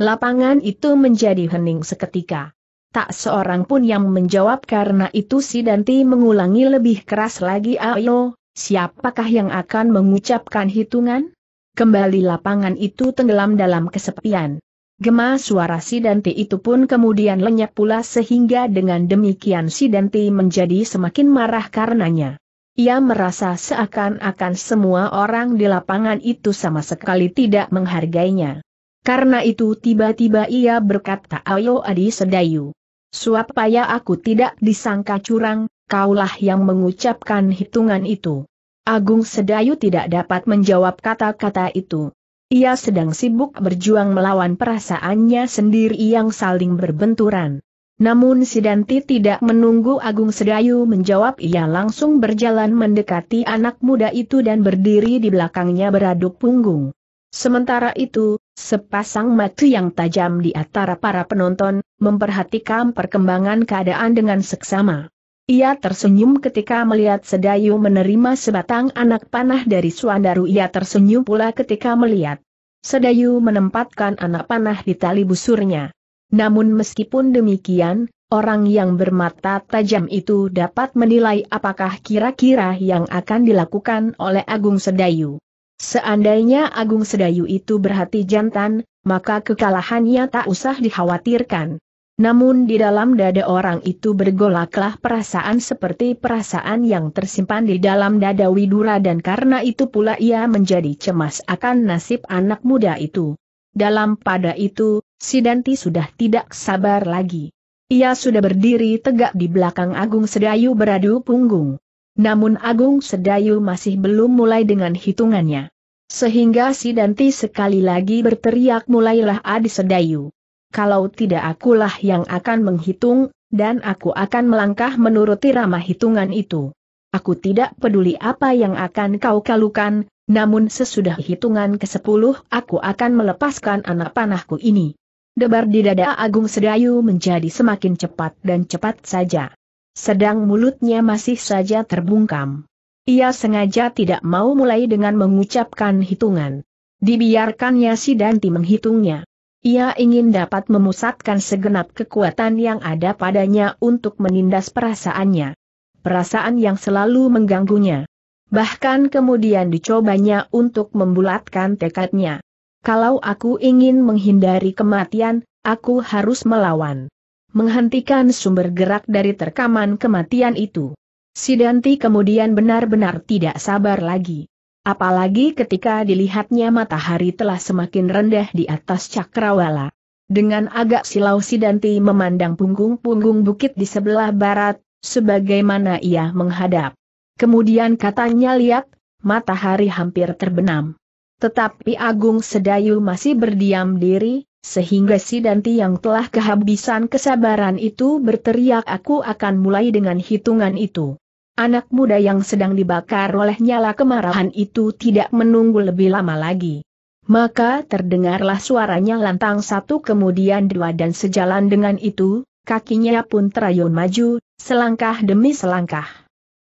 Lapangan itu menjadi hening seketika. Tak seorang pun yang menjawab karena itu si Danti mengulangi lebih keras lagi ayo, siapakah yang akan mengucapkan hitungan? Kembali lapangan itu tenggelam dalam kesepian. Gema suara Sidanti itu pun kemudian lenyap pula sehingga dengan demikian Sidanti menjadi semakin marah karenanya. Ia merasa seakan-akan semua orang di lapangan itu sama sekali tidak menghargainya. Karena itu tiba-tiba ia berkata ayo Adi Sedayu. Suap payah aku tidak disangka curang, kaulah yang mengucapkan hitungan itu. Agung Sedayu tidak dapat menjawab kata-kata itu. Ia sedang sibuk berjuang melawan perasaannya sendiri yang saling berbenturan. Namun Sidanti tidak menunggu Agung Sedayu menjawab ia langsung berjalan mendekati anak muda itu dan berdiri di belakangnya beraduk punggung. Sementara itu, sepasang mata yang tajam di antara para penonton, memperhatikan perkembangan keadaan dengan seksama. Ia tersenyum ketika melihat Sedayu menerima sebatang anak panah dari Suandaru. Ia tersenyum pula ketika melihat Sedayu menempatkan anak panah di tali busurnya. Namun meskipun demikian, orang yang bermata tajam itu dapat menilai apakah kira-kira yang akan dilakukan oleh Agung Sedayu. Seandainya Agung Sedayu itu berhati jantan, maka kekalahannya tak usah dikhawatirkan. Namun di dalam dada orang itu bergolaklah perasaan seperti perasaan yang tersimpan di dalam dada Widura dan karena itu pula ia menjadi cemas akan nasib anak muda itu. Dalam pada itu, Sidanti sudah tidak sabar lagi. Ia sudah berdiri tegak di belakang Agung Sedayu beradu punggung. Namun Agung Sedayu masih belum mulai dengan hitungannya. Sehingga Sidanti sekali lagi berteriak mulailah Adi Sedayu kalau tidak akulah yang akan menghitung, dan aku akan melangkah menuruti ramah hitungan itu. Aku tidak peduli apa yang akan kau kalukan, namun sesudah hitungan ke-10 aku akan melepaskan anak panahku ini. Debar di dada Agung Sedayu menjadi semakin cepat dan cepat saja. Sedang mulutnya masih saja terbungkam. Ia sengaja tidak mau mulai dengan mengucapkan hitungan. Dibiarkannya si Danti menghitungnya. Ia ingin dapat memusatkan segenap kekuatan yang ada padanya untuk menindas perasaannya. Perasaan yang selalu mengganggunya. Bahkan kemudian dicobanya untuk membulatkan tekadnya. Kalau aku ingin menghindari kematian, aku harus melawan. Menghentikan sumber gerak dari terkaman kematian itu. Sidanti kemudian benar-benar tidak sabar lagi. Apalagi ketika dilihatnya matahari telah semakin rendah di atas cakrawala. Dengan agak silau Sidanti memandang punggung-punggung bukit di sebelah barat, sebagaimana ia menghadap. Kemudian katanya lihat, matahari hampir terbenam. Tetapi Agung Sedayu masih berdiam diri, sehingga Sidanti yang telah kehabisan kesabaran itu berteriak aku akan mulai dengan hitungan itu. Anak muda yang sedang dibakar oleh nyala kemarahan itu tidak menunggu lebih lama lagi. Maka terdengarlah suaranya lantang satu kemudian dua dan sejalan dengan itu, kakinya pun terayun maju, selangkah demi selangkah.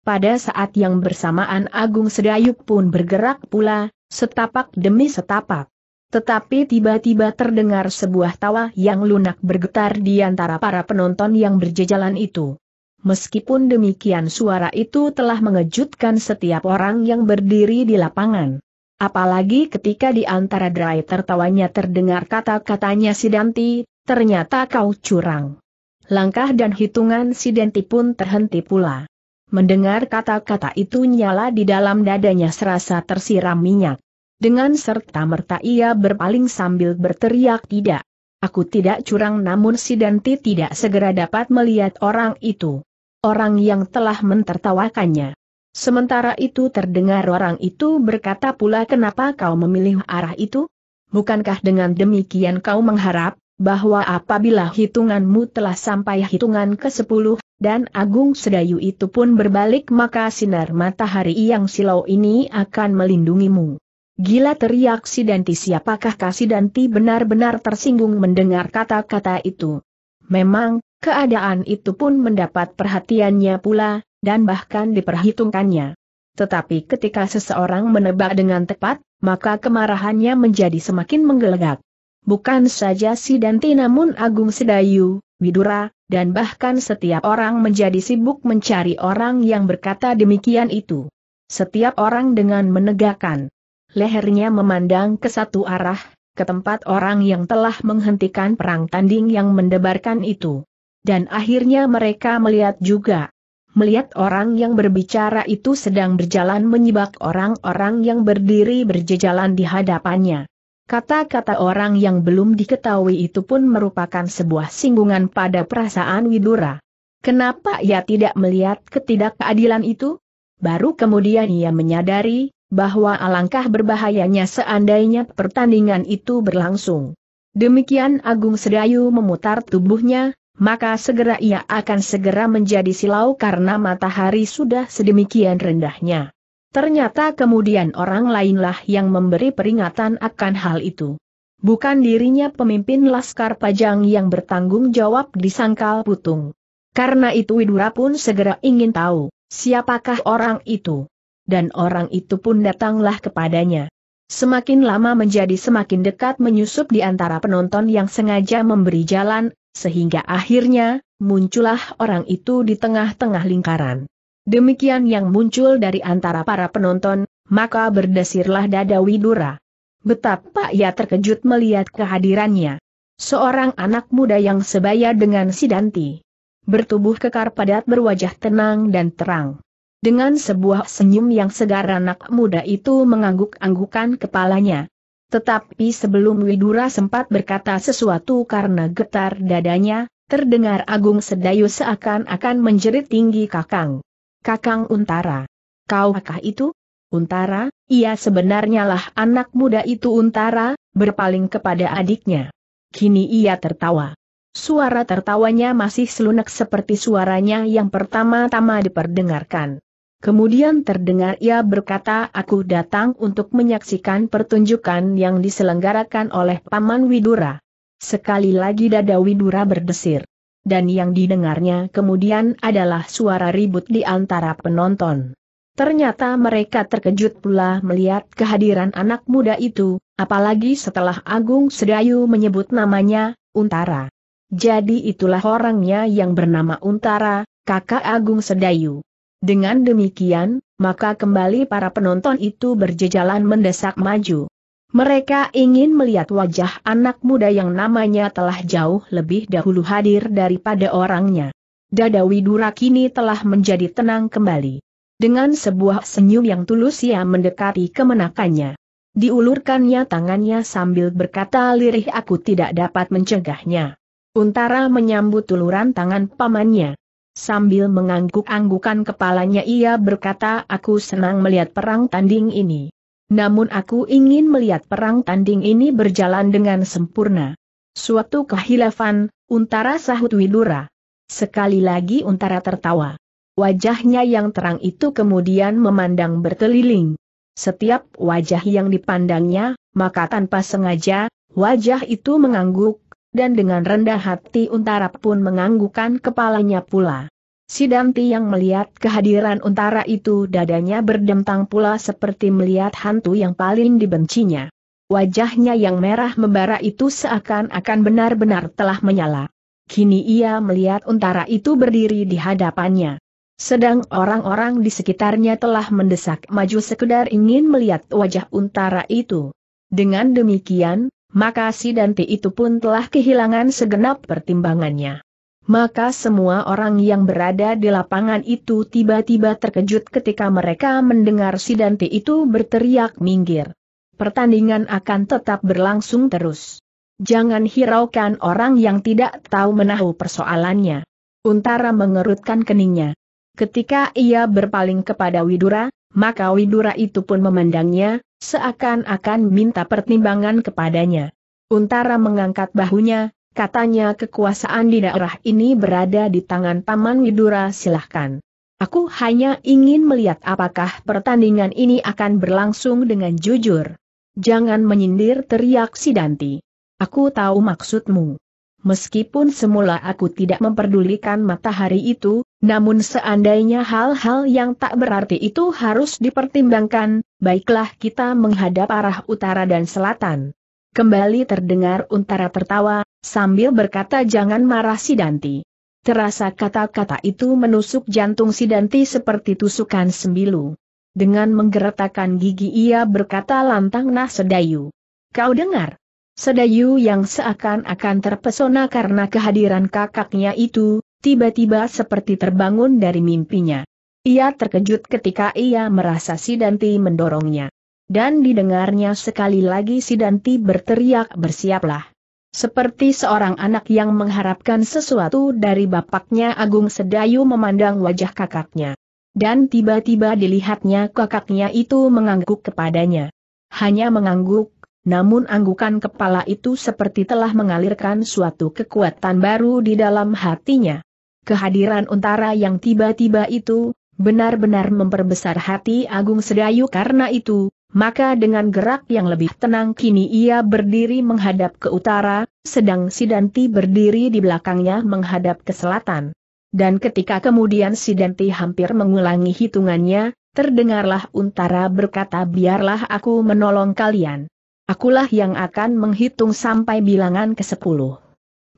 Pada saat yang bersamaan Agung Sedayuk pun bergerak pula, setapak demi setapak. Tetapi tiba-tiba terdengar sebuah tawa yang lunak bergetar di antara para penonton yang berjejalan itu. Meskipun demikian suara itu telah mengejutkan setiap orang yang berdiri di lapangan. Apalagi ketika di antara derai tertawanya terdengar kata-katanya Sidanti, ternyata kau curang. Langkah dan hitungan Sidanti pun terhenti pula. Mendengar kata-kata itu nyala di dalam dadanya serasa tersiram minyak. Dengan serta-merta ia berpaling sambil berteriak tidak. Aku tidak curang namun Sidanti tidak segera dapat melihat orang itu. Orang yang telah mentertawakannya. Sementara itu terdengar orang itu berkata pula kenapa kau memilih arah itu? Bukankah dengan demikian kau mengharap, bahwa apabila hitunganmu telah sampai hitungan ke-10, dan Agung Sedayu itu pun berbalik maka sinar matahari yang silau ini akan melindungimu. Gila teriak Sidanti siapakah Kasidanti benar-benar tersinggung mendengar kata-kata itu. Memang, keadaan itu pun mendapat perhatiannya pula, dan bahkan diperhitungkannya. Tetapi ketika seseorang menebak dengan tepat, maka kemarahannya menjadi semakin menggelegak. Bukan saja si Danti namun Agung Sedayu, Widura, dan bahkan setiap orang menjadi sibuk mencari orang yang berkata demikian itu. Setiap orang dengan menegakkan lehernya memandang ke satu arah, ke tempat orang yang telah menghentikan perang tanding yang mendebarkan itu. Dan akhirnya mereka melihat juga melihat orang yang berbicara itu sedang berjalan menyibak orang-orang yang berdiri berjejalan di hadapannya. Kata-kata orang yang belum diketahui itu pun merupakan sebuah singgungan pada perasaan Widura. Kenapa ia tidak melihat ketidakadilan itu? Baru kemudian ia menyadari, bahwa alangkah berbahayanya seandainya pertandingan itu berlangsung. Demikian Agung Sedayu memutar tubuhnya, maka segera ia akan segera menjadi silau karena matahari sudah sedemikian rendahnya. Ternyata kemudian orang lainlah yang memberi peringatan akan hal itu. Bukan dirinya pemimpin Laskar Pajang yang bertanggung jawab di Sangkal Putung. Karena itu Widura pun segera ingin tahu, siapakah orang itu. Dan orang itu pun datanglah kepadanya. Semakin lama menjadi semakin dekat menyusup di antara penonton yang sengaja memberi jalan, sehingga akhirnya, muncullah orang itu di tengah-tengah lingkaran. Demikian yang muncul dari antara para penonton, maka berdesirlah dada Widura. Betapa ia terkejut melihat kehadirannya. Seorang anak muda yang sebaya dengan Sidanti. Bertubuh kekar padat berwajah tenang dan terang. Dengan sebuah senyum yang segar anak muda itu mengangguk-anggukan kepalanya. Tetapi sebelum Widura sempat berkata sesuatu karena getar dadanya, terdengar Agung Sedayu seakan-akan menjerit tinggi Kakang. Kakang Untara. Kau akah itu? Untara, ia sebenarnya lah anak muda itu Untara, berpaling kepada adiknya. Kini ia tertawa. Suara tertawanya masih selunak seperti suaranya yang pertama-tama diperdengarkan. Kemudian terdengar ia berkata aku datang untuk menyaksikan pertunjukan yang diselenggarakan oleh Paman Widura. Sekali lagi dada Widura berdesir. Dan yang didengarnya kemudian adalah suara ribut di antara penonton. Ternyata mereka terkejut pula melihat kehadiran anak muda itu, apalagi setelah Agung Sedayu menyebut namanya, Untara. Jadi itulah orangnya yang bernama Untara, kakak Agung Sedayu. Dengan demikian, maka kembali para penonton itu berjejalan mendesak maju. Mereka ingin melihat wajah anak muda yang namanya telah jauh lebih dahulu hadir daripada orangnya. Dada Widura kini telah menjadi tenang kembali. Dengan sebuah senyum yang tulus ia mendekati kemenakannya. Diulurkannya tangannya sambil berkata lirih aku tidak dapat mencegahnya. Untara menyambut uluran tangan pamannya. Sambil mengangguk-anggukan kepalanya ia berkata aku senang melihat perang tanding ini. Namun aku ingin melihat perang tanding ini berjalan dengan sempurna. Suatu kehilafan, Untara sahut Widura. Sekali lagi Untara tertawa. Wajahnya yang terang itu kemudian memandang berkeliling. Setiap wajah yang dipandangnya, maka tanpa sengaja, wajah itu mengangguk, dan dengan rendah hati Untara pun menganggukkan kepalanya pula. Sidanti yang melihat kehadiran Untara itu dadanya berdentang pula seperti melihat hantu yang paling dibencinya. Wajahnya yang merah membara itu seakan-akan benar-benar telah menyala. Kini ia melihat untara itu berdiri di hadapannya. Sedang orang-orang di sekitarnya telah mendesak maju sekedar ingin melihat wajah untara itu. Dengan demikian, maka si Dante itu pun telah kehilangan segenap pertimbangannya. Maka semua orang yang berada di lapangan itu tiba-tiba terkejut ketika mereka mendengar si Dante itu berteriak minggir pertandingan akan tetap berlangsung terus. Jangan hiraukan orang yang tidak tahu menahu persoalannya. Untara mengerutkan keningnya. Ketika ia berpaling kepada Widura, maka Widura itu pun memandangnya, seakan-akan minta pertimbangan kepadanya. Untara mengangkat bahunya, katanya kekuasaan di daerah ini berada di tangan Paman Widura silahkan. Aku hanya ingin melihat apakah pertandingan ini akan berlangsung dengan jujur. Jangan menyindir teriak si Danti. Aku tahu maksudmu. Meskipun semula aku tidak memperdulikan matahari itu, namun seandainya hal-hal yang tak berarti itu harus dipertimbangkan, baiklah kita menghadap arah utara dan selatan. Kembali terdengar Untara tertawa, sambil berkata jangan marah si Danti. Terasa kata-kata itu menusuk jantung si Danti seperti tusukan sembilu. Dengan menggeretakkan gigi ia berkata lantang nah Sedayu. Kau dengar? Sedayu yang seakan-akan terpesona karena kehadiran kakaknya itu, tiba-tiba seperti terbangun dari mimpinya. Ia terkejut ketika ia merasa Sidanti mendorongnya. Dan didengarnya sekali lagi Sidanti berteriak bersiaplah. Seperti seorang anak yang mengharapkan sesuatu dari bapaknya Agung Sedayu memandang wajah kakaknya dan tiba-tiba dilihatnya kakaknya itu mengangguk kepadanya. Hanya mengangguk, namun anggukan kepala itu seperti telah mengalirkan suatu kekuatan baru di dalam hatinya. Kehadiran untara yang tiba-tiba itu, benar-benar memperbesar hati Agung Sedayu karena itu, maka dengan gerak yang lebih tenang kini ia berdiri menghadap ke utara, sedang Sidanti berdiri di belakangnya menghadap ke selatan. Dan ketika kemudian si Denti hampir mengulangi hitungannya, terdengarlah Untara berkata biarlah aku menolong kalian. Akulah yang akan menghitung sampai bilangan ke sepuluh.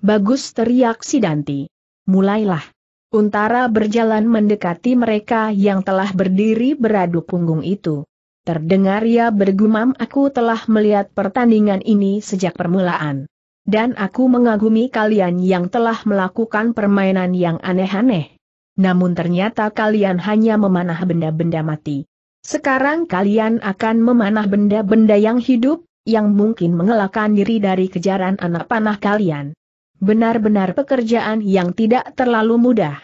Bagus teriak si Danti. Mulailah. Untara berjalan mendekati mereka yang telah berdiri beradu punggung itu. Terdengar ia bergumam aku telah melihat pertandingan ini sejak permulaan dan aku mengagumi kalian yang telah melakukan permainan yang aneh-aneh. Namun ternyata kalian hanya memanah benda-benda mati. Sekarang kalian akan memanah benda-benda yang hidup, yang mungkin mengelakkan diri dari kejaran anak panah kalian. Benar-benar pekerjaan yang tidak terlalu mudah.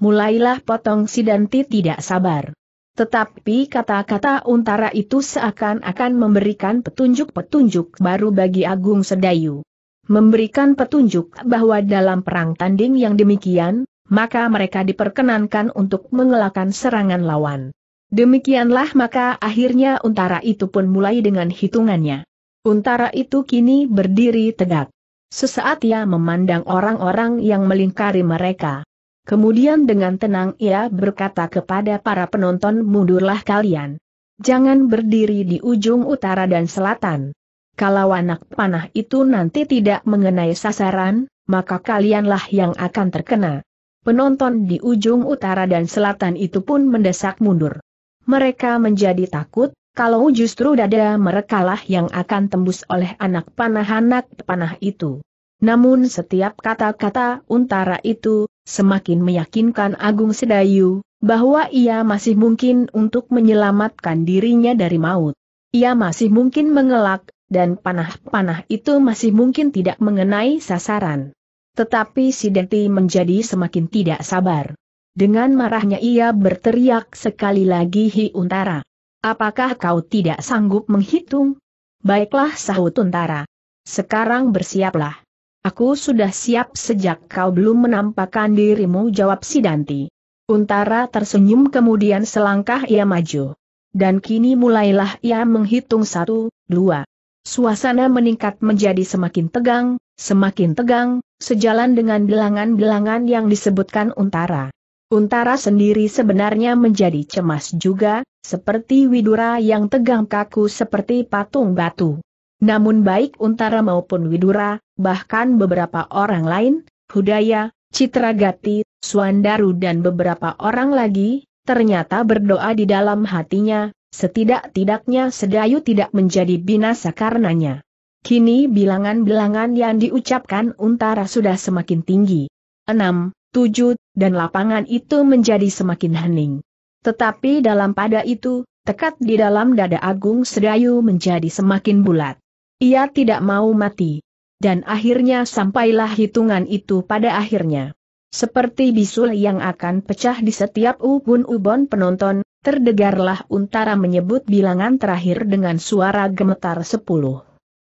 Mulailah potong Sidanti tidak sabar. Tetapi kata-kata untara itu seakan-akan memberikan petunjuk-petunjuk baru bagi Agung Sedayu memberikan petunjuk bahwa dalam perang tanding yang demikian, maka mereka diperkenankan untuk mengelakkan serangan lawan. Demikianlah maka akhirnya untara itu pun mulai dengan hitungannya. Untara itu kini berdiri tegak. Sesaat ia memandang orang-orang yang melingkari mereka. Kemudian dengan tenang ia berkata kepada para penonton mundurlah kalian. Jangan berdiri di ujung utara dan selatan. Kalau anak panah itu nanti tidak mengenai sasaran, maka kalianlah yang akan terkena. Penonton di ujung utara dan selatan itu pun mendesak mundur. Mereka menjadi takut, kalau justru dada merekalah yang akan tembus oleh anak panah-anak panah itu. Namun setiap kata-kata untara itu, semakin meyakinkan Agung Sedayu, bahwa ia masih mungkin untuk menyelamatkan dirinya dari maut. Ia masih mungkin mengelak, dan panah-panah itu masih mungkin tidak mengenai sasaran. Tetapi si Denti menjadi semakin tidak sabar. Dengan marahnya ia berteriak sekali lagi Hi Untara. Apakah kau tidak sanggup menghitung? Baiklah sahut Untara. Sekarang bersiaplah. Aku sudah siap sejak kau belum menampakkan dirimu jawab si Danti. Untara tersenyum kemudian selangkah ia maju. Dan kini mulailah ia menghitung satu, dua, Suasana meningkat menjadi semakin tegang, semakin tegang, sejalan dengan bilangan-bilangan yang disebutkan Untara. Untara sendiri sebenarnya menjadi cemas juga, seperti Widura yang tegang kaku seperti patung batu. Namun baik Untara maupun Widura, bahkan beberapa orang lain, Hudaya, Citragati, Swandaru dan beberapa orang lagi, ternyata berdoa di dalam hatinya, setidak-tidaknya Sedayu tidak menjadi binasa karenanya. Kini bilangan-bilangan yang diucapkan Untara sudah semakin tinggi. Enam, tujuh, dan lapangan itu menjadi semakin hening. Tetapi dalam pada itu, tekad di dalam dada Agung Sedayu menjadi semakin bulat. Ia tidak mau mati. Dan akhirnya sampailah hitungan itu pada akhirnya. Seperti bisul yang akan pecah di setiap ubun-ubon penonton, terdengarlah Untara menyebut bilangan terakhir dengan suara gemetar sepuluh.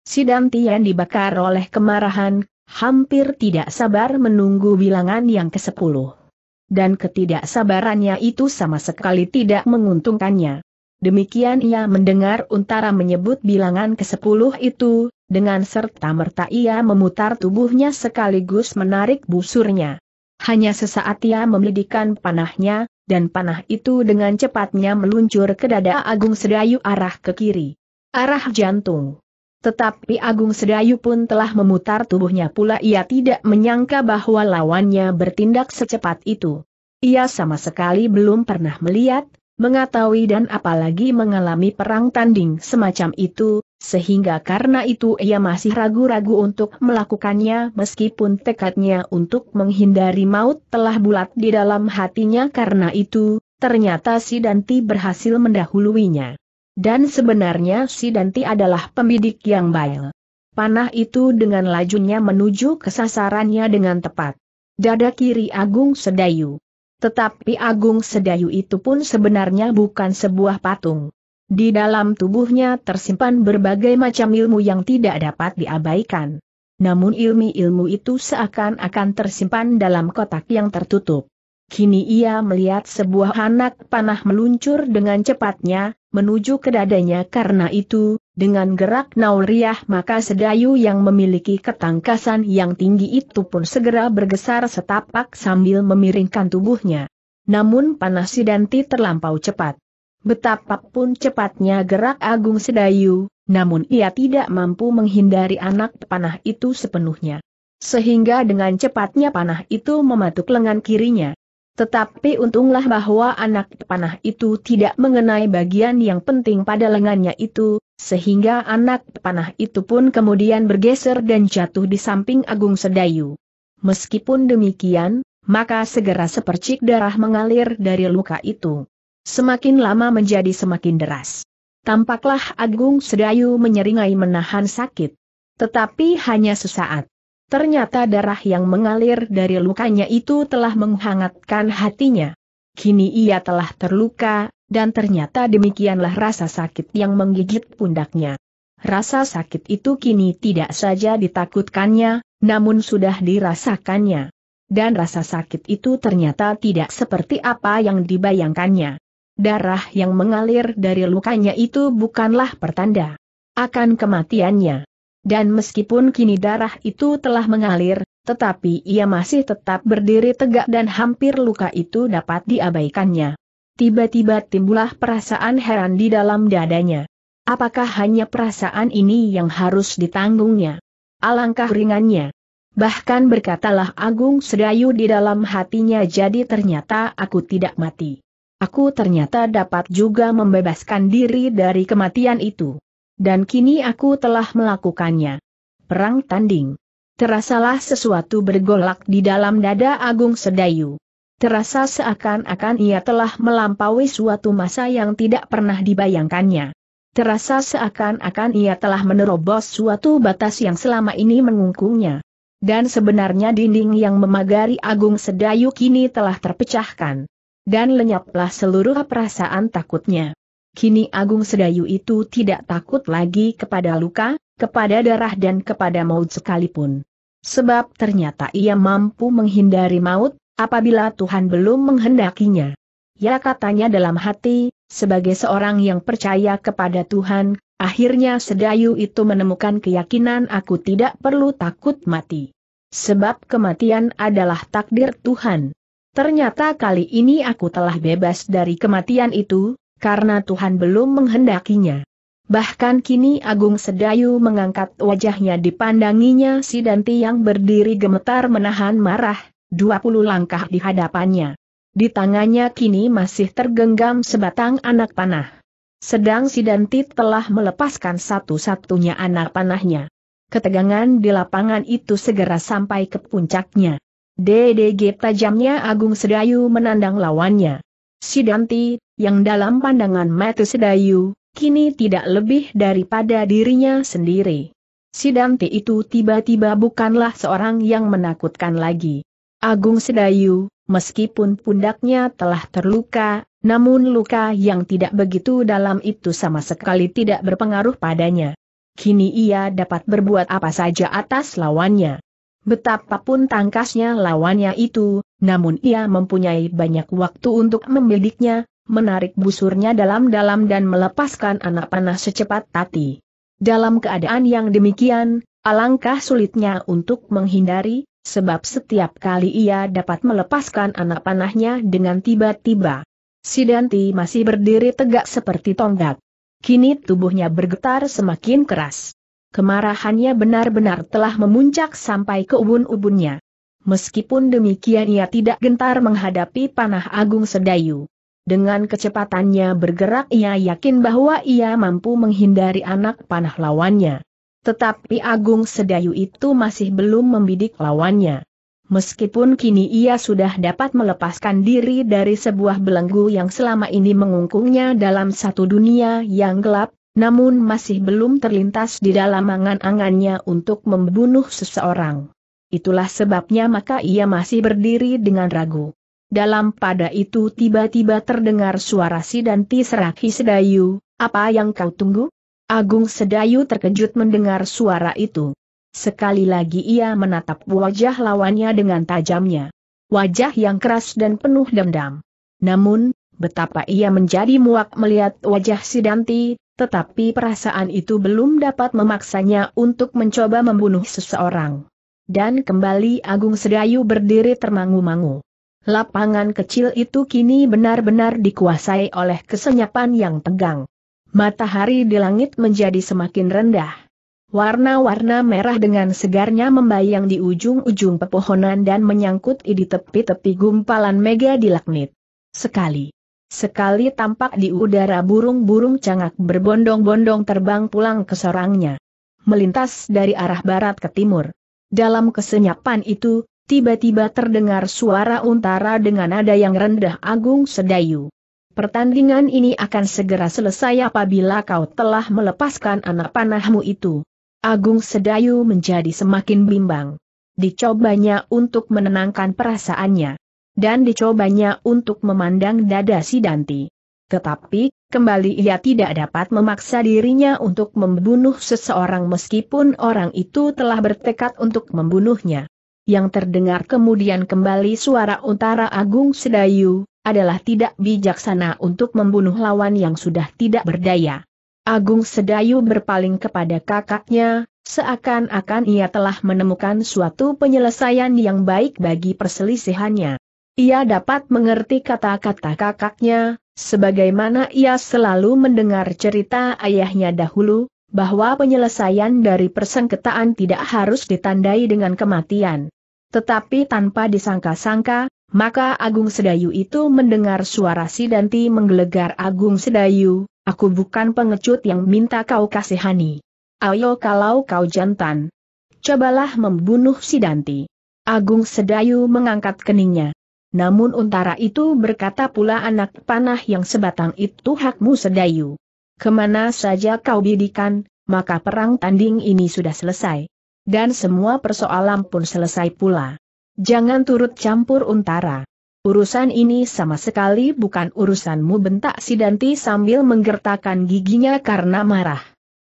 Sidanti yang dibakar oleh kemarahan, hampir tidak sabar menunggu bilangan yang ke-10. Dan ketidaksabarannya itu sama sekali tidak menguntungkannya. Demikian ia mendengar Untara menyebut bilangan ke-10 itu, dengan serta-merta ia memutar tubuhnya sekaligus menarik busurnya. Hanya sesaat ia memedikan panahnya, dan panah itu dengan cepatnya meluncur ke dada Agung Sedayu arah ke kiri. Arah jantung. Tetapi Agung Sedayu pun telah memutar tubuhnya pula ia tidak menyangka bahwa lawannya bertindak secepat itu. Ia sama sekali belum pernah melihat, mengetahui dan apalagi mengalami perang tanding semacam itu, sehingga karena itu ia masih ragu-ragu untuk melakukannya meskipun tekadnya untuk menghindari maut telah bulat di dalam hatinya karena itu, ternyata si Danti berhasil mendahuluinya. Dan sebenarnya si Danti adalah pembidik yang baik. Panah itu dengan lajunya menuju ke sasarannya dengan tepat. Dada kiri Agung Sedayu. Tetapi Agung Sedayu itu pun sebenarnya bukan sebuah patung. Di dalam tubuhnya tersimpan berbagai macam ilmu yang tidak dapat diabaikan. Namun ilmu-ilmu itu seakan-akan tersimpan dalam kotak yang tertutup. Kini ia melihat sebuah anak panah meluncur dengan cepatnya, menuju ke dadanya karena itu, dengan gerak nauriah maka sedayu yang memiliki ketangkasan yang tinggi itu pun segera bergeser setapak sambil memiringkan tubuhnya. Namun panas Sidanti terlampau cepat. Betapapun cepatnya gerak Agung Sedayu, namun ia tidak mampu menghindari anak panah itu sepenuhnya. Sehingga dengan cepatnya panah itu mematuk lengan kirinya. Tetapi untunglah bahwa anak panah itu tidak mengenai bagian yang penting pada lengannya itu, sehingga anak panah itu pun kemudian bergeser dan jatuh di samping Agung Sedayu. Meskipun demikian, maka segera sepercik darah mengalir dari luka itu. Semakin lama menjadi semakin deras. Tampaklah Agung Sedayu menyeringai menahan sakit. Tetapi hanya sesaat. Ternyata darah yang mengalir dari lukanya itu telah menghangatkan hatinya. Kini ia telah terluka, dan ternyata demikianlah rasa sakit yang menggigit pundaknya. Rasa sakit itu kini tidak saja ditakutkannya, namun sudah dirasakannya. Dan rasa sakit itu ternyata tidak seperti apa yang dibayangkannya. Darah yang mengalir dari lukanya itu bukanlah pertanda akan kematiannya. Dan meskipun kini darah itu telah mengalir, tetapi ia masih tetap berdiri tegak dan hampir luka itu dapat diabaikannya. Tiba-tiba timbullah perasaan heran di dalam dadanya. Apakah hanya perasaan ini yang harus ditanggungnya? Alangkah ringannya. Bahkan berkatalah Agung Sedayu di dalam hatinya jadi ternyata aku tidak mati. Aku ternyata dapat juga membebaskan diri dari kematian itu. Dan kini aku telah melakukannya. Perang tanding. Terasalah sesuatu bergolak di dalam dada Agung Sedayu. Terasa seakan-akan ia telah melampaui suatu masa yang tidak pernah dibayangkannya. Terasa seakan-akan ia telah menerobos suatu batas yang selama ini mengungkungnya. Dan sebenarnya dinding yang memagari Agung Sedayu kini telah terpecahkan. Dan lenyaplah seluruh perasaan takutnya. Kini Agung Sedayu itu tidak takut lagi kepada luka, kepada darah dan kepada maut sekalipun. Sebab ternyata ia mampu menghindari maut, apabila Tuhan belum menghendakinya. Ya katanya dalam hati, sebagai seorang yang percaya kepada Tuhan, akhirnya Sedayu itu menemukan keyakinan aku tidak perlu takut mati. Sebab kematian adalah takdir Tuhan. Ternyata kali ini aku telah bebas dari kematian itu, karena Tuhan belum menghendakinya. Bahkan kini Agung Sedayu mengangkat wajahnya dipandanginya si Danti yang berdiri gemetar menahan marah, 20 langkah di hadapannya. Di tangannya kini masih tergenggam sebatang anak panah. Sedang si Danti telah melepaskan satu-satunya anak panahnya. Ketegangan di lapangan itu segera sampai ke puncaknya. DDG tajamnya Agung Sedayu menandang lawannya. Si Danti, yang dalam pandangan mata Sedayu, kini tidak lebih daripada dirinya sendiri. Si Dante itu tiba-tiba bukanlah seorang yang menakutkan lagi. Agung Sedayu, meskipun pundaknya telah terluka, namun luka yang tidak begitu dalam itu sama sekali tidak berpengaruh padanya. Kini ia dapat berbuat apa saja atas lawannya. Betapapun tangkasnya lawannya itu, namun ia mempunyai banyak waktu untuk membidiknya, menarik busurnya dalam-dalam dan melepaskan anak panah secepat tati. Dalam keadaan yang demikian, alangkah sulitnya untuk menghindari, sebab setiap kali ia dapat melepaskan anak panahnya dengan tiba-tiba. Sidanti masih berdiri tegak seperti tonggak. Kini tubuhnya bergetar semakin keras. Kemarahannya benar-benar telah memuncak sampai ke ubun-ubunnya. Meskipun demikian ia tidak gentar menghadapi panah agung sedayu. Dengan kecepatannya bergerak ia yakin bahwa ia mampu menghindari anak panah lawannya. Tetapi Agung Sedayu itu masih belum membidik lawannya. Meskipun kini ia sudah dapat melepaskan diri dari sebuah belenggu yang selama ini mengungkungnya dalam satu dunia yang gelap, namun masih belum terlintas di dalam angan-angannya untuk membunuh seseorang. Itulah sebabnya maka ia masih berdiri dengan ragu. Dalam pada itu tiba-tiba terdengar suara si Danti Seraki Sedayu, apa yang kau tunggu? Agung Sedayu terkejut mendengar suara itu. Sekali lagi ia menatap wajah lawannya dengan tajamnya. Wajah yang keras dan penuh dendam. Namun, betapa ia menjadi muak melihat wajah si Danti, tetapi perasaan itu belum dapat memaksanya untuk mencoba membunuh seseorang. Dan kembali Agung Sedayu berdiri termangu-mangu. Lapangan kecil itu kini benar-benar dikuasai oleh kesenyapan yang tegang. Matahari di langit menjadi semakin rendah. Warna-warna merah dengan segarnya membayang di ujung-ujung pepohonan dan menyangkut di tepi-tepi gumpalan mega di langit. Sekali. Sekali tampak di udara burung-burung cangak berbondong-bondong terbang pulang ke sarangnya. Melintas dari arah barat ke timur. Dalam kesenyapan itu, tiba-tiba terdengar suara untara dengan nada yang rendah Agung Sedayu. Pertandingan ini akan segera selesai apabila kau telah melepaskan anak panahmu itu. Agung Sedayu menjadi semakin bimbang. Dicobanya untuk menenangkan perasaannya. Dan dicobanya untuk memandang dada si Danti. Tetapi, kembali ia tidak dapat memaksa dirinya untuk membunuh seseorang meskipun orang itu telah bertekad untuk membunuhnya yang terdengar kemudian kembali suara utara Agung Sedayu, adalah tidak bijaksana untuk membunuh lawan yang sudah tidak berdaya. Agung Sedayu berpaling kepada kakaknya, seakan-akan ia telah menemukan suatu penyelesaian yang baik bagi perselisihannya. Ia dapat mengerti kata-kata kakaknya, sebagaimana ia selalu mendengar cerita ayahnya dahulu, bahwa penyelesaian dari persengketaan tidak harus ditandai dengan kematian. Tetapi tanpa disangka-sangka, maka Agung Sedayu itu mendengar suara si Danti menggelegar Agung Sedayu, aku bukan pengecut yang minta kau kasihani. Ayo kalau kau jantan. Cobalah membunuh si Danti. Agung Sedayu mengangkat keningnya. Namun untara itu berkata pula anak panah yang sebatang itu hakmu Sedayu. Ke mana saja kau bidikan, maka perang tanding ini sudah selesai dan semua persoalan pun selesai pula. Jangan turut campur untara. Urusan ini sama sekali bukan urusanmu bentak Sidanti sambil menggertakkan giginya karena marah.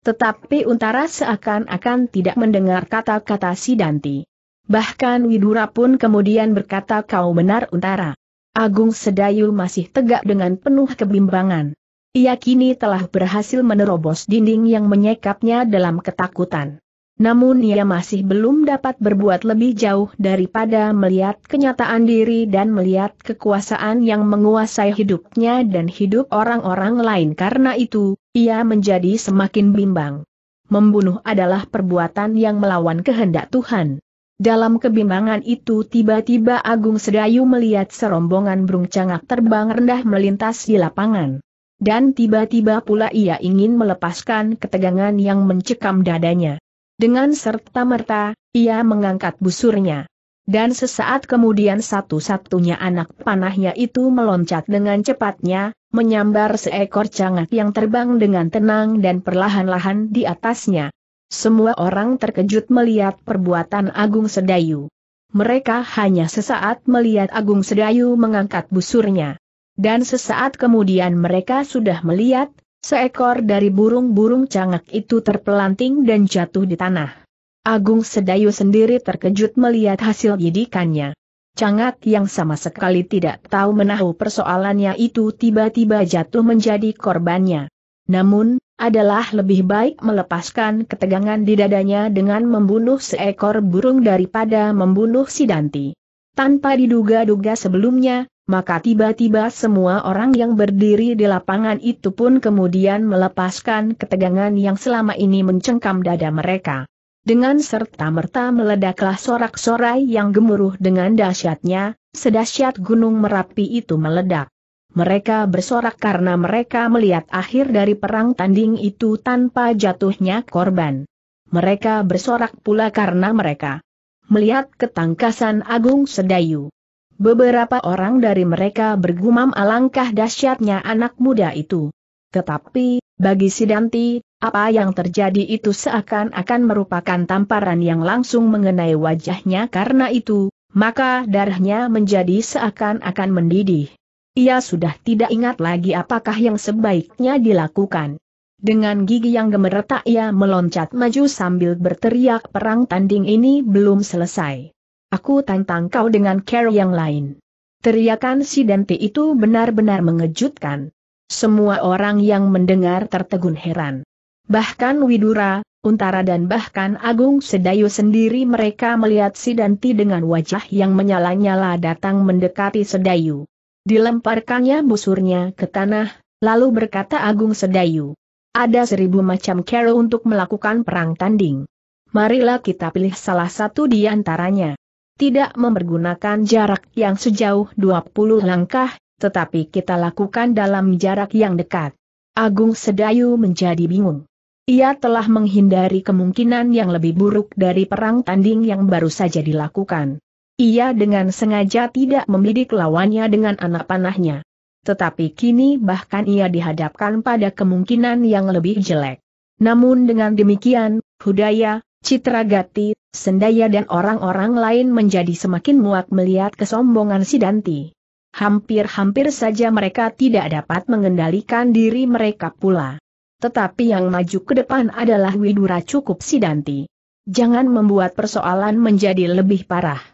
Tetapi Untara seakan-akan tidak mendengar kata-kata Sidanti. Bahkan Widura pun kemudian berkata kau benar Untara. Agung Sedayu masih tegak dengan penuh kebimbangan. Ia kini telah berhasil menerobos dinding yang menyekapnya dalam ketakutan. Namun ia masih belum dapat berbuat lebih jauh daripada melihat kenyataan diri dan melihat kekuasaan yang menguasai hidupnya dan hidup orang-orang lain karena itu, ia menjadi semakin bimbang. Membunuh adalah perbuatan yang melawan kehendak Tuhan. Dalam kebimbangan itu tiba-tiba Agung Sedayu melihat serombongan burung cangak terbang rendah melintas di lapangan. Dan tiba-tiba pula ia ingin melepaskan ketegangan yang mencekam dadanya. Dengan serta-merta, ia mengangkat busurnya. Dan sesaat kemudian satu-satunya anak panahnya itu meloncat dengan cepatnya, menyambar seekor cangak yang terbang dengan tenang dan perlahan-lahan di atasnya. Semua orang terkejut melihat perbuatan Agung Sedayu. Mereka hanya sesaat melihat Agung Sedayu mengangkat busurnya. Dan sesaat kemudian mereka sudah melihat, seekor dari burung-burung cangak itu terpelanting dan jatuh di tanah. Agung Sedayu sendiri terkejut melihat hasil yidikannya. Cangak yang sama sekali tidak tahu menahu persoalannya itu tiba-tiba jatuh menjadi korbannya. Namun, adalah lebih baik melepaskan ketegangan di dadanya dengan membunuh seekor burung daripada membunuh si Danti. Tanpa diduga-duga sebelumnya, maka tiba-tiba semua orang yang berdiri di lapangan itu pun kemudian melepaskan ketegangan yang selama ini mencengkam dada mereka. Dengan serta-merta meledaklah sorak-sorai yang gemuruh dengan dahsyatnya, sedahsyat gunung Merapi itu meledak. Mereka bersorak karena mereka melihat akhir dari perang tanding itu tanpa jatuhnya korban. Mereka bersorak pula karena mereka melihat ketangkasan Agung Sedayu. Beberapa orang dari mereka bergumam alangkah dahsyatnya anak muda itu. Tetapi, bagi Sidanti, apa yang terjadi itu seakan-akan merupakan tamparan yang langsung mengenai wajahnya karena itu, maka darahnya menjadi seakan-akan mendidih. Ia sudah tidak ingat lagi apakah yang sebaiknya dilakukan. Dengan gigi yang gemeretak ia meloncat maju sambil berteriak perang tanding ini belum selesai. Aku tantang kau dengan cara yang lain. Teriakan si Dante itu benar-benar mengejutkan. Semua orang yang mendengar tertegun heran. Bahkan Widura, Untara dan bahkan Agung Sedayu sendiri mereka melihat si Danti dengan wajah yang menyala-nyala datang mendekati Sedayu. Dilemparkannya busurnya ke tanah, lalu berkata Agung Sedayu. Ada seribu macam cara untuk melakukan perang tanding. Marilah kita pilih salah satu di antaranya. Tidak mempergunakan jarak yang sejauh 20 langkah, tetapi kita lakukan dalam jarak yang dekat. Agung Sedayu menjadi bingung. Ia telah menghindari kemungkinan yang lebih buruk dari perang tanding yang baru saja dilakukan. Ia dengan sengaja tidak membidik lawannya dengan anak panahnya. Tetapi kini bahkan ia dihadapkan pada kemungkinan yang lebih jelek. Namun dengan demikian, Hudaya, Citragati, Sendaya dan orang-orang lain menjadi semakin muak melihat kesombongan Sidanti. Hampir-hampir saja mereka tidak dapat mengendalikan diri mereka pula. Tetapi yang maju ke depan adalah Widura cukup Sidanti. Jangan membuat persoalan menjadi lebih parah.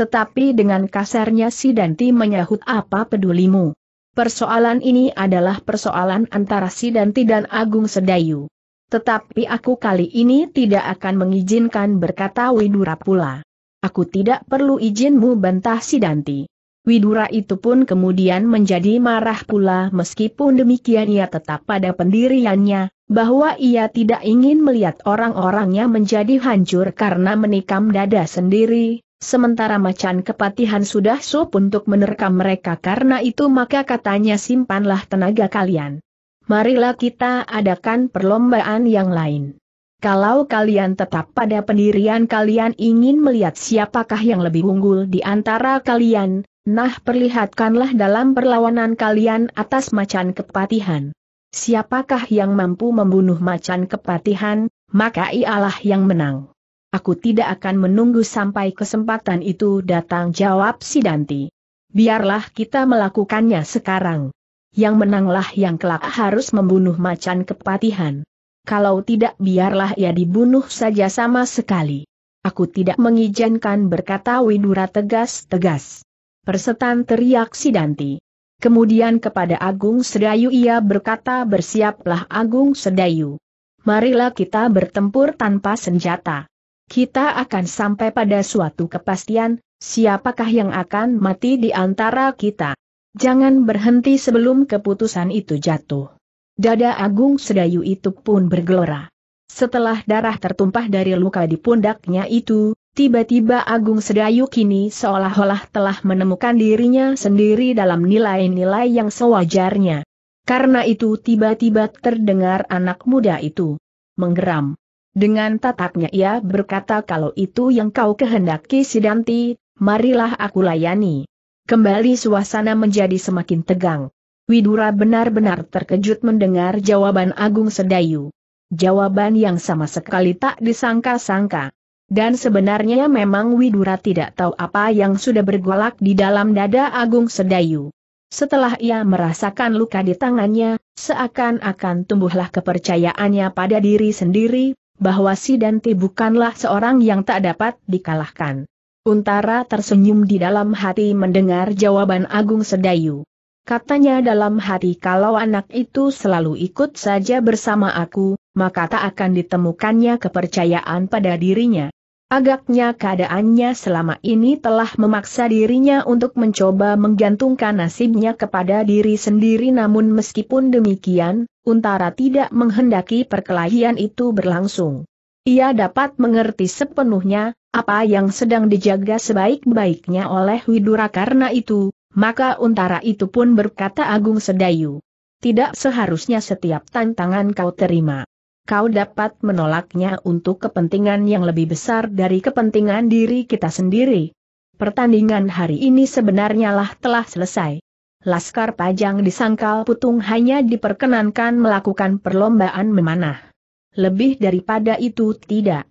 Tetapi dengan kasarnya si Danti menyahut apa pedulimu. Persoalan ini adalah persoalan antara si Danti dan Agung Sedayu. Tetapi aku kali ini tidak akan mengizinkan berkata Widura pula. Aku tidak perlu izinmu bantah si Danti. Widura itu pun kemudian menjadi marah pula meskipun demikian ia tetap pada pendiriannya, bahwa ia tidak ingin melihat orang-orangnya menjadi hancur karena menikam dada sendiri, sementara macan kepatihan sudah sup untuk menerkam mereka karena itu maka katanya simpanlah tenaga kalian. Marilah kita adakan perlombaan yang lain. Kalau kalian tetap pada pendirian kalian ingin melihat siapakah yang lebih unggul di antara kalian, nah perlihatkanlah dalam perlawanan kalian atas macan kepatihan. Siapakah yang mampu membunuh macan kepatihan, maka ialah yang menang. Aku tidak akan menunggu sampai kesempatan itu datang jawab si Danti. Biarlah kita melakukannya sekarang. Yang menanglah yang kelak harus membunuh macan kepatihan. Kalau tidak biarlah ia dibunuh saja sama sekali. Aku tidak mengizinkan berkata Widura tegas-tegas. Persetan teriak si Danti. Kemudian kepada Agung Sedayu ia berkata bersiaplah Agung Sedayu. Marilah kita bertempur tanpa senjata. Kita akan sampai pada suatu kepastian, siapakah yang akan mati di antara kita. Jangan berhenti sebelum keputusan itu jatuh. Dada Agung Sedayu itu pun bergelora. Setelah darah tertumpah dari luka di pundaknya itu, tiba-tiba Agung Sedayu kini seolah-olah telah menemukan dirinya sendiri dalam nilai-nilai yang sewajarnya. Karena itu tiba-tiba terdengar anak muda itu menggeram. Dengan tatapnya ia berkata kalau itu yang kau kehendaki Sidanti, marilah aku layani. Kembali suasana menjadi semakin tegang. Widura benar-benar terkejut mendengar jawaban Agung Sedayu. Jawaban yang sama sekali tak disangka-sangka. Dan sebenarnya memang Widura tidak tahu apa yang sudah bergolak di dalam dada Agung Sedayu. Setelah ia merasakan luka di tangannya, seakan-akan tumbuhlah kepercayaannya pada diri sendiri, bahwa si Danti bukanlah seorang yang tak dapat dikalahkan. Untara tersenyum di dalam hati mendengar jawaban Agung Sedayu. Katanya dalam hati kalau anak itu selalu ikut saja bersama aku, maka tak akan ditemukannya kepercayaan pada dirinya. Agaknya keadaannya selama ini telah memaksa dirinya untuk mencoba menggantungkan nasibnya kepada diri sendiri namun meskipun demikian, Untara tidak menghendaki perkelahian itu berlangsung. Ia dapat mengerti sepenuhnya, apa yang sedang dijaga sebaik-baiknya oleh Widura karena itu, maka untara itu pun berkata Agung Sedayu. Tidak seharusnya setiap tantangan kau terima. Kau dapat menolaknya untuk kepentingan yang lebih besar dari kepentingan diri kita sendiri. Pertandingan hari ini sebenarnya lah telah selesai. Laskar Pajang di Sangkal Putung hanya diperkenankan melakukan perlombaan memanah. Lebih daripada itu tidak.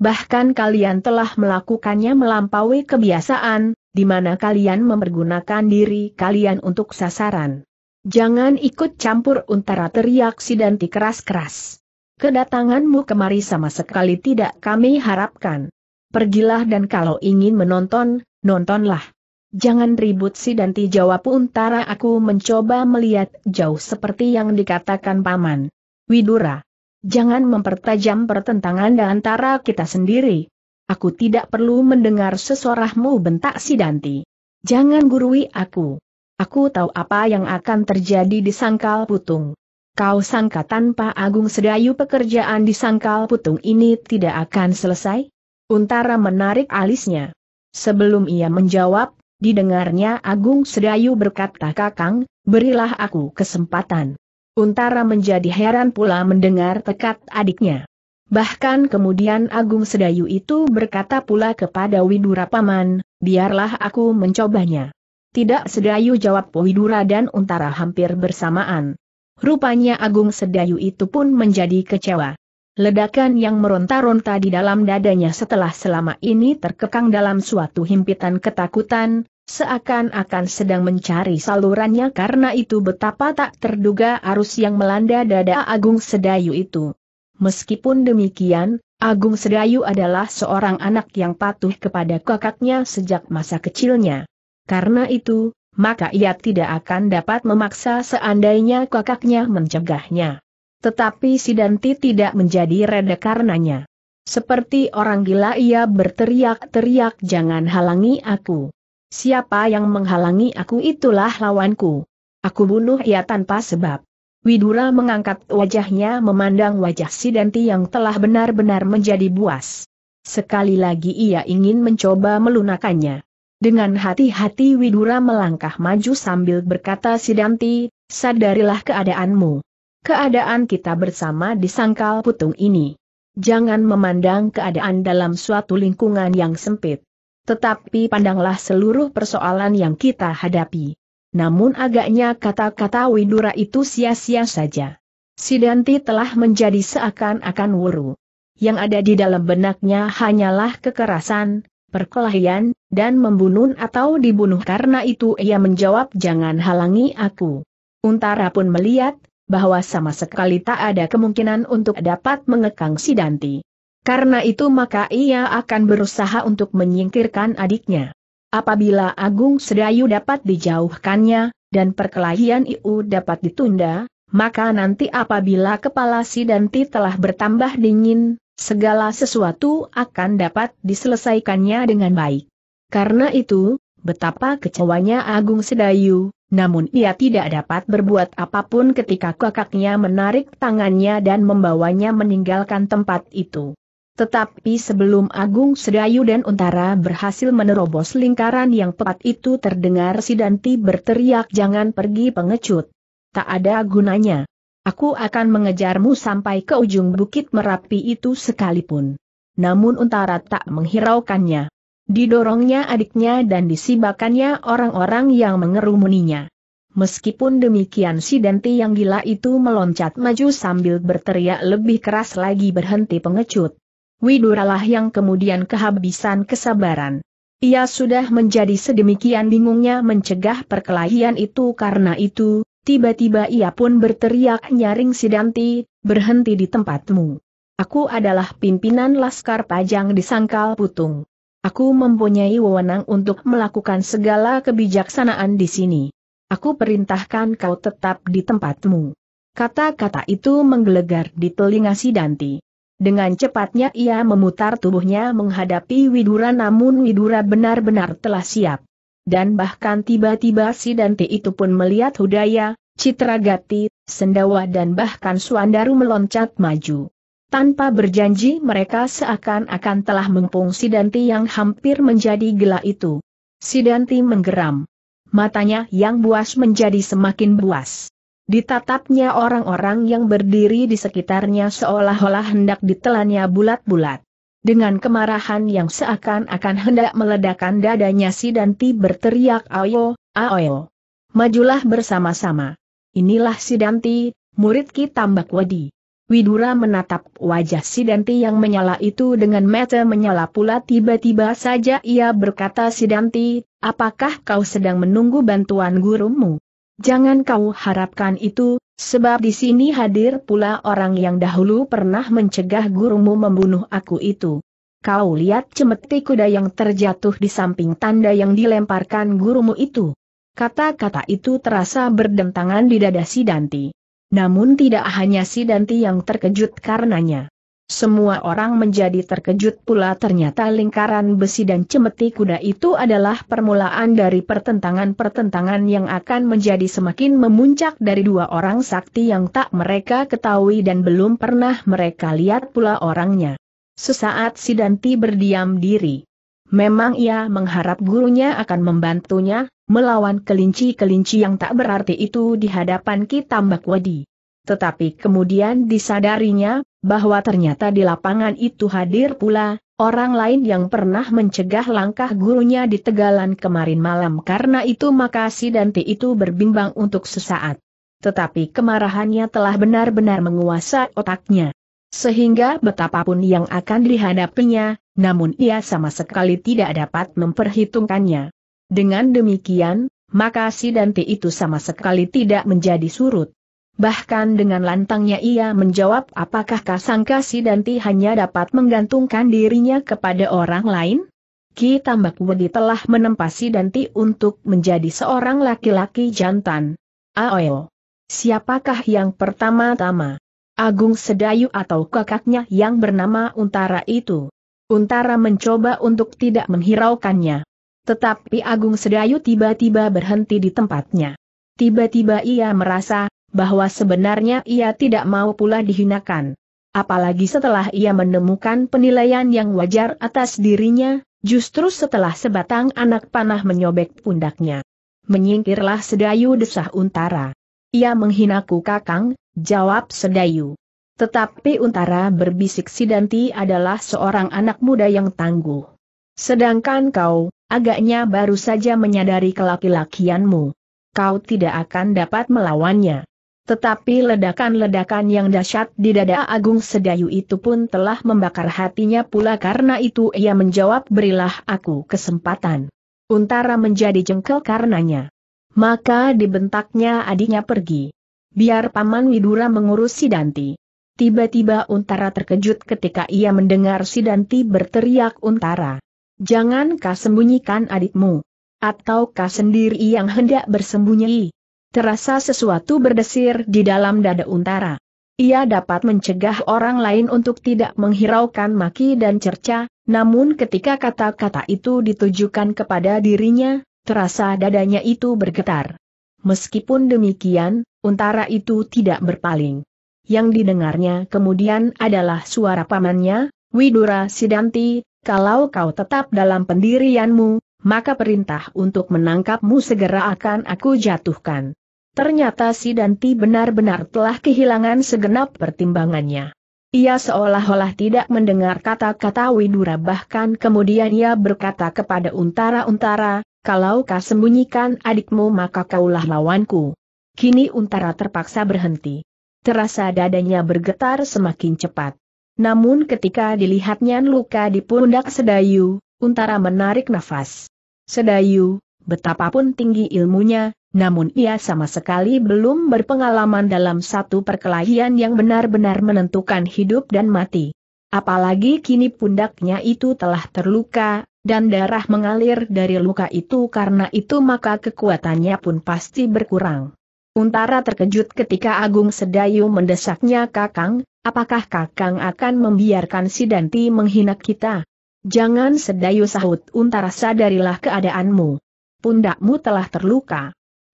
Bahkan kalian telah melakukannya melampaui kebiasaan, di mana kalian mempergunakan diri kalian untuk sasaran. Jangan ikut campur untara teriak Sidanti keras-keras. Kedatanganmu kemari sama sekali tidak kami harapkan. Pergilah dan kalau ingin menonton, nontonlah. Jangan ribut Sidanti jawab untara aku mencoba melihat jauh seperti yang dikatakan paman. Widura. Jangan mempertajam pertentangan antara kita sendiri. Aku tidak perlu mendengar sesorahmu bentak si Danti. Jangan gurui aku. Aku tahu apa yang akan terjadi di Sangkal Putung. Kau sangka tanpa Agung Sedayu pekerjaan di Sangkal Putung ini tidak akan selesai? Untara menarik alisnya. Sebelum ia menjawab, didengarnya Agung Sedayu berkata Kakang, berilah aku kesempatan. Untara menjadi heran pula mendengar tekat adiknya. Bahkan kemudian Agung Sedayu itu berkata pula kepada Widura Paman, biarlah aku mencobanya. Tidak Sedayu jawab Widura dan Untara hampir bersamaan. Rupanya Agung Sedayu itu pun menjadi kecewa. Ledakan yang meronta-ronta di dalam dadanya setelah selama ini terkekang dalam suatu himpitan ketakutan, seakan-akan sedang mencari salurannya karena itu betapa tak terduga arus yang melanda dada Agung Sedayu itu. Meskipun demikian, Agung Sedayu adalah seorang anak yang patuh kepada kakaknya sejak masa kecilnya. Karena itu, maka ia tidak akan dapat memaksa seandainya kakaknya mencegahnya. Tetapi Sidanti tidak menjadi reda karenanya. Seperti orang gila ia berteriak-teriak jangan halangi aku. Siapa yang menghalangi aku itulah lawanku. Aku bunuh ia tanpa sebab. Widura mengangkat wajahnya memandang wajah Sidanti yang telah benar-benar menjadi buas. Sekali lagi ia ingin mencoba melunakannya. Dengan hati-hati Widura melangkah maju sambil berkata Sidanti, sadarilah keadaanmu. Keadaan kita bersama di sangkal putung ini. Jangan memandang keadaan dalam suatu lingkungan yang sempit. Tetapi pandanglah seluruh persoalan yang kita hadapi. Namun agaknya kata-kata Widura itu sia-sia saja. Sidanti telah menjadi seakan-akan wuru. Yang ada di dalam benaknya hanyalah kekerasan, perkelahian, dan membunuh atau dibunuh karena itu ia menjawab jangan halangi aku. Untara pun melihat, bahwa sama sekali tak ada kemungkinan untuk dapat mengekang Sidanti. Karena itu maka ia akan berusaha untuk menyingkirkan adiknya. Apabila Agung Sedayu dapat dijauhkannya, dan perkelahian itu dapat ditunda, maka nanti apabila kepala Sidanti telah bertambah dingin, segala sesuatu akan dapat diselesaikannya dengan baik. Karena itu, betapa kecewanya Agung Sedayu, Namun ia tidak dapat berbuat apa pun ketika kakaknya menarik tangannya dan membawanya meninggalkan tempat itu. Tetapi sebelum Agung Sedayu dan Untara berhasil menerobos lingkaran yang tepat itu terdengar Sidanti berteriak jangan pergi pengecut. Tak ada gunanya. Aku akan mengejarmu sampai ke ujung bukit Merapi itu sekalipun. Namun Untara tak menghiraukannya. Didorongnya adiknya dan disibakannya orang-orang yang mengerumuninya. Meskipun demikian Sidanti yang gila itu meloncat maju sambil berteriak lebih keras lagi berhenti pengecut. Widuralah yang kemudian kehabisan kesabaran. Ia sudah menjadi sedemikian bingungnya mencegah perkelahian itu karena itu, tiba-tiba ia pun berteriak nyaring Sidanti, berhenti di tempatmu. Aku adalah pimpinan Laskar Pajang di Sangkal Putung. Aku mempunyai wewenang untuk melakukan segala kebijaksanaan di sini. Aku perintahkan kau tetap di tempatmu. Kata-kata itu menggelegar di telinga Sidanti. Dengan cepatnya ia memutar tubuhnya menghadapi Widura namun Widura benar-benar telah siap. Dan bahkan tiba-tiba si Dante itu pun melihat Hudaya, Citragati, Sendawa dan bahkan Suandaru meloncat maju. Tanpa berjanji mereka seakan-akan telah mempung Sidanti yang hampir menjadi gila itu. Sidanti menggeram. Matanya yang buas menjadi semakin buas. Ditatapnya orang-orang yang berdiri di sekitarnya seolah-olah hendak ditelannya bulat-bulat. Dengan kemarahan yang seakan-akan hendak meledakkan dadanya si Danti berteriak ayo, ayo. Majulah bersama-sama. Inilah si Danti, murid Ki Tambak Wadi. Widura menatap wajah si Danti yang menyala itu dengan mata menyala pula tiba-tiba saja ia berkata si Danti, apakah kau sedang menunggu bantuan gurumu? Jangan kau harapkan itu, sebab di sini hadir pula orang yang dahulu pernah mencegah gurumu membunuh aku itu. Kau lihat cemeti kuda yang terjatuh di samping tanda yang dilemparkan gurumu itu. Kata-kata itu terasa berdentangan di dada Sidanti. Namun tidak hanya Sidanti yang terkejut karenanya. Semua orang menjadi terkejut pula ternyata lingkaran besi dan cemeti kuda itu adalah permulaan dari pertentangan-pertentangan yang akan menjadi semakin memuncak dari dua orang sakti yang tak mereka ketahui dan belum pernah mereka lihat pula orangnya. Sesaat Sidanti berdiam diri. Memang ia mengharap gurunya akan membantunya, melawan kelinci-kelinci yang tak berarti itu di hadapan Ki Tambak Wadi. Tetapi kemudian disadarinya, bahwa ternyata di lapangan itu hadir pula, orang lain yang pernah mencegah langkah gurunya di Tegalan kemarin malam karena itu maka si Dante itu berbimbang untuk sesaat. Tetapi kemarahannya telah benar-benar menguasai otaknya. Sehingga betapapun yang akan dihadapinya, namun ia sama sekali tidak dapat memperhitungkannya. Dengan demikian, maka si Dante itu sama sekali tidak menjadi surut. Bahkan dengan lantangnya ia menjawab apakah kasangka si Danti hanya dapat menggantungkan dirinya kepada orang lain? Ki Tambak Wedi telah menempa si Danti untuk menjadi seorang laki-laki jantan. Aoyo. Siapakah yang pertama-tama? Agung Sedayu atau kakaknya yang bernama Untara itu? Untara mencoba untuk tidak menghiraukannya. Tetapi Agung Sedayu tiba-tiba berhenti di tempatnya. Tiba-tiba ia merasa, bahwa sebenarnya ia tidak mau pula dihinakan. Apalagi setelah ia menemukan penilaian yang wajar atas dirinya, justru setelah sebatang anak panah menyobek pundaknya. Menyingkirlah Sedayu desah Untara. Ia menghinaku kakang, jawab Sedayu. Tetapi Untara berbisik Sidanti adalah seorang anak muda yang tangguh. Sedangkan kau, agaknya baru saja menyadari kelaki-lakianmu. Kau tidak akan dapat melawannya. Tetapi ledakan-ledakan yang dahsyat di dada Agung Sedayu itu pun telah membakar hatinya pula karena itu ia menjawab berilah aku kesempatan. Untara menjadi jengkel karenanya. Maka dibentaknya adiknya pergi. Biar Paman Widura mengurus Sidanti. Tiba-tiba Untara terkejut ketika ia mendengar Sidanti berteriak Untara. Jangan kau sembunyikan adikmu. Atau kau sendiri yang hendak bersembunyi. Terasa sesuatu berdesir di dalam dada Untara. Ia dapat mencegah orang lain untuk tidak menghiraukan maki dan cerca, namun ketika kata-kata itu ditujukan kepada dirinya, terasa dadanya itu bergetar. Meskipun demikian, untara itu tidak berpaling. Yang didengarnya kemudian adalah suara pamannya, Widura Sidanti, kalau kau tetap dalam pendirianmu, maka perintah untuk menangkapmu segera akan aku jatuhkan. Ternyata Sidanti benar-benar telah kehilangan segenap pertimbangannya. Ia seolah-olah tidak mendengar kata-kata Widura bahkan kemudian ia berkata kepada untara-untara, kalau kau sembunyikan adikmu maka kaulah lawanku. Kini Untara terpaksa berhenti. Terasa dadanya bergetar semakin cepat. Namun ketika dilihatnya luka di pundak Sedayu, Untara menarik nafas. Sedayu, betapapun tinggi ilmunya, namun ia sama sekali belum berpengalaman dalam satu perkelahian yang benar-benar menentukan hidup dan mati. Apalagi kini pundaknya itu telah terluka, dan darah mengalir dari luka itu karena itu maka kekuatannya pun pasti berkurang. Untara terkejut ketika Agung Sedayu mendesaknya Kakang, apakah Kakang akan membiarkan si Danti menghina kita? Jangan Sedayu sahut Untara sadarilah keadaanmu. Pundakmu telah terluka.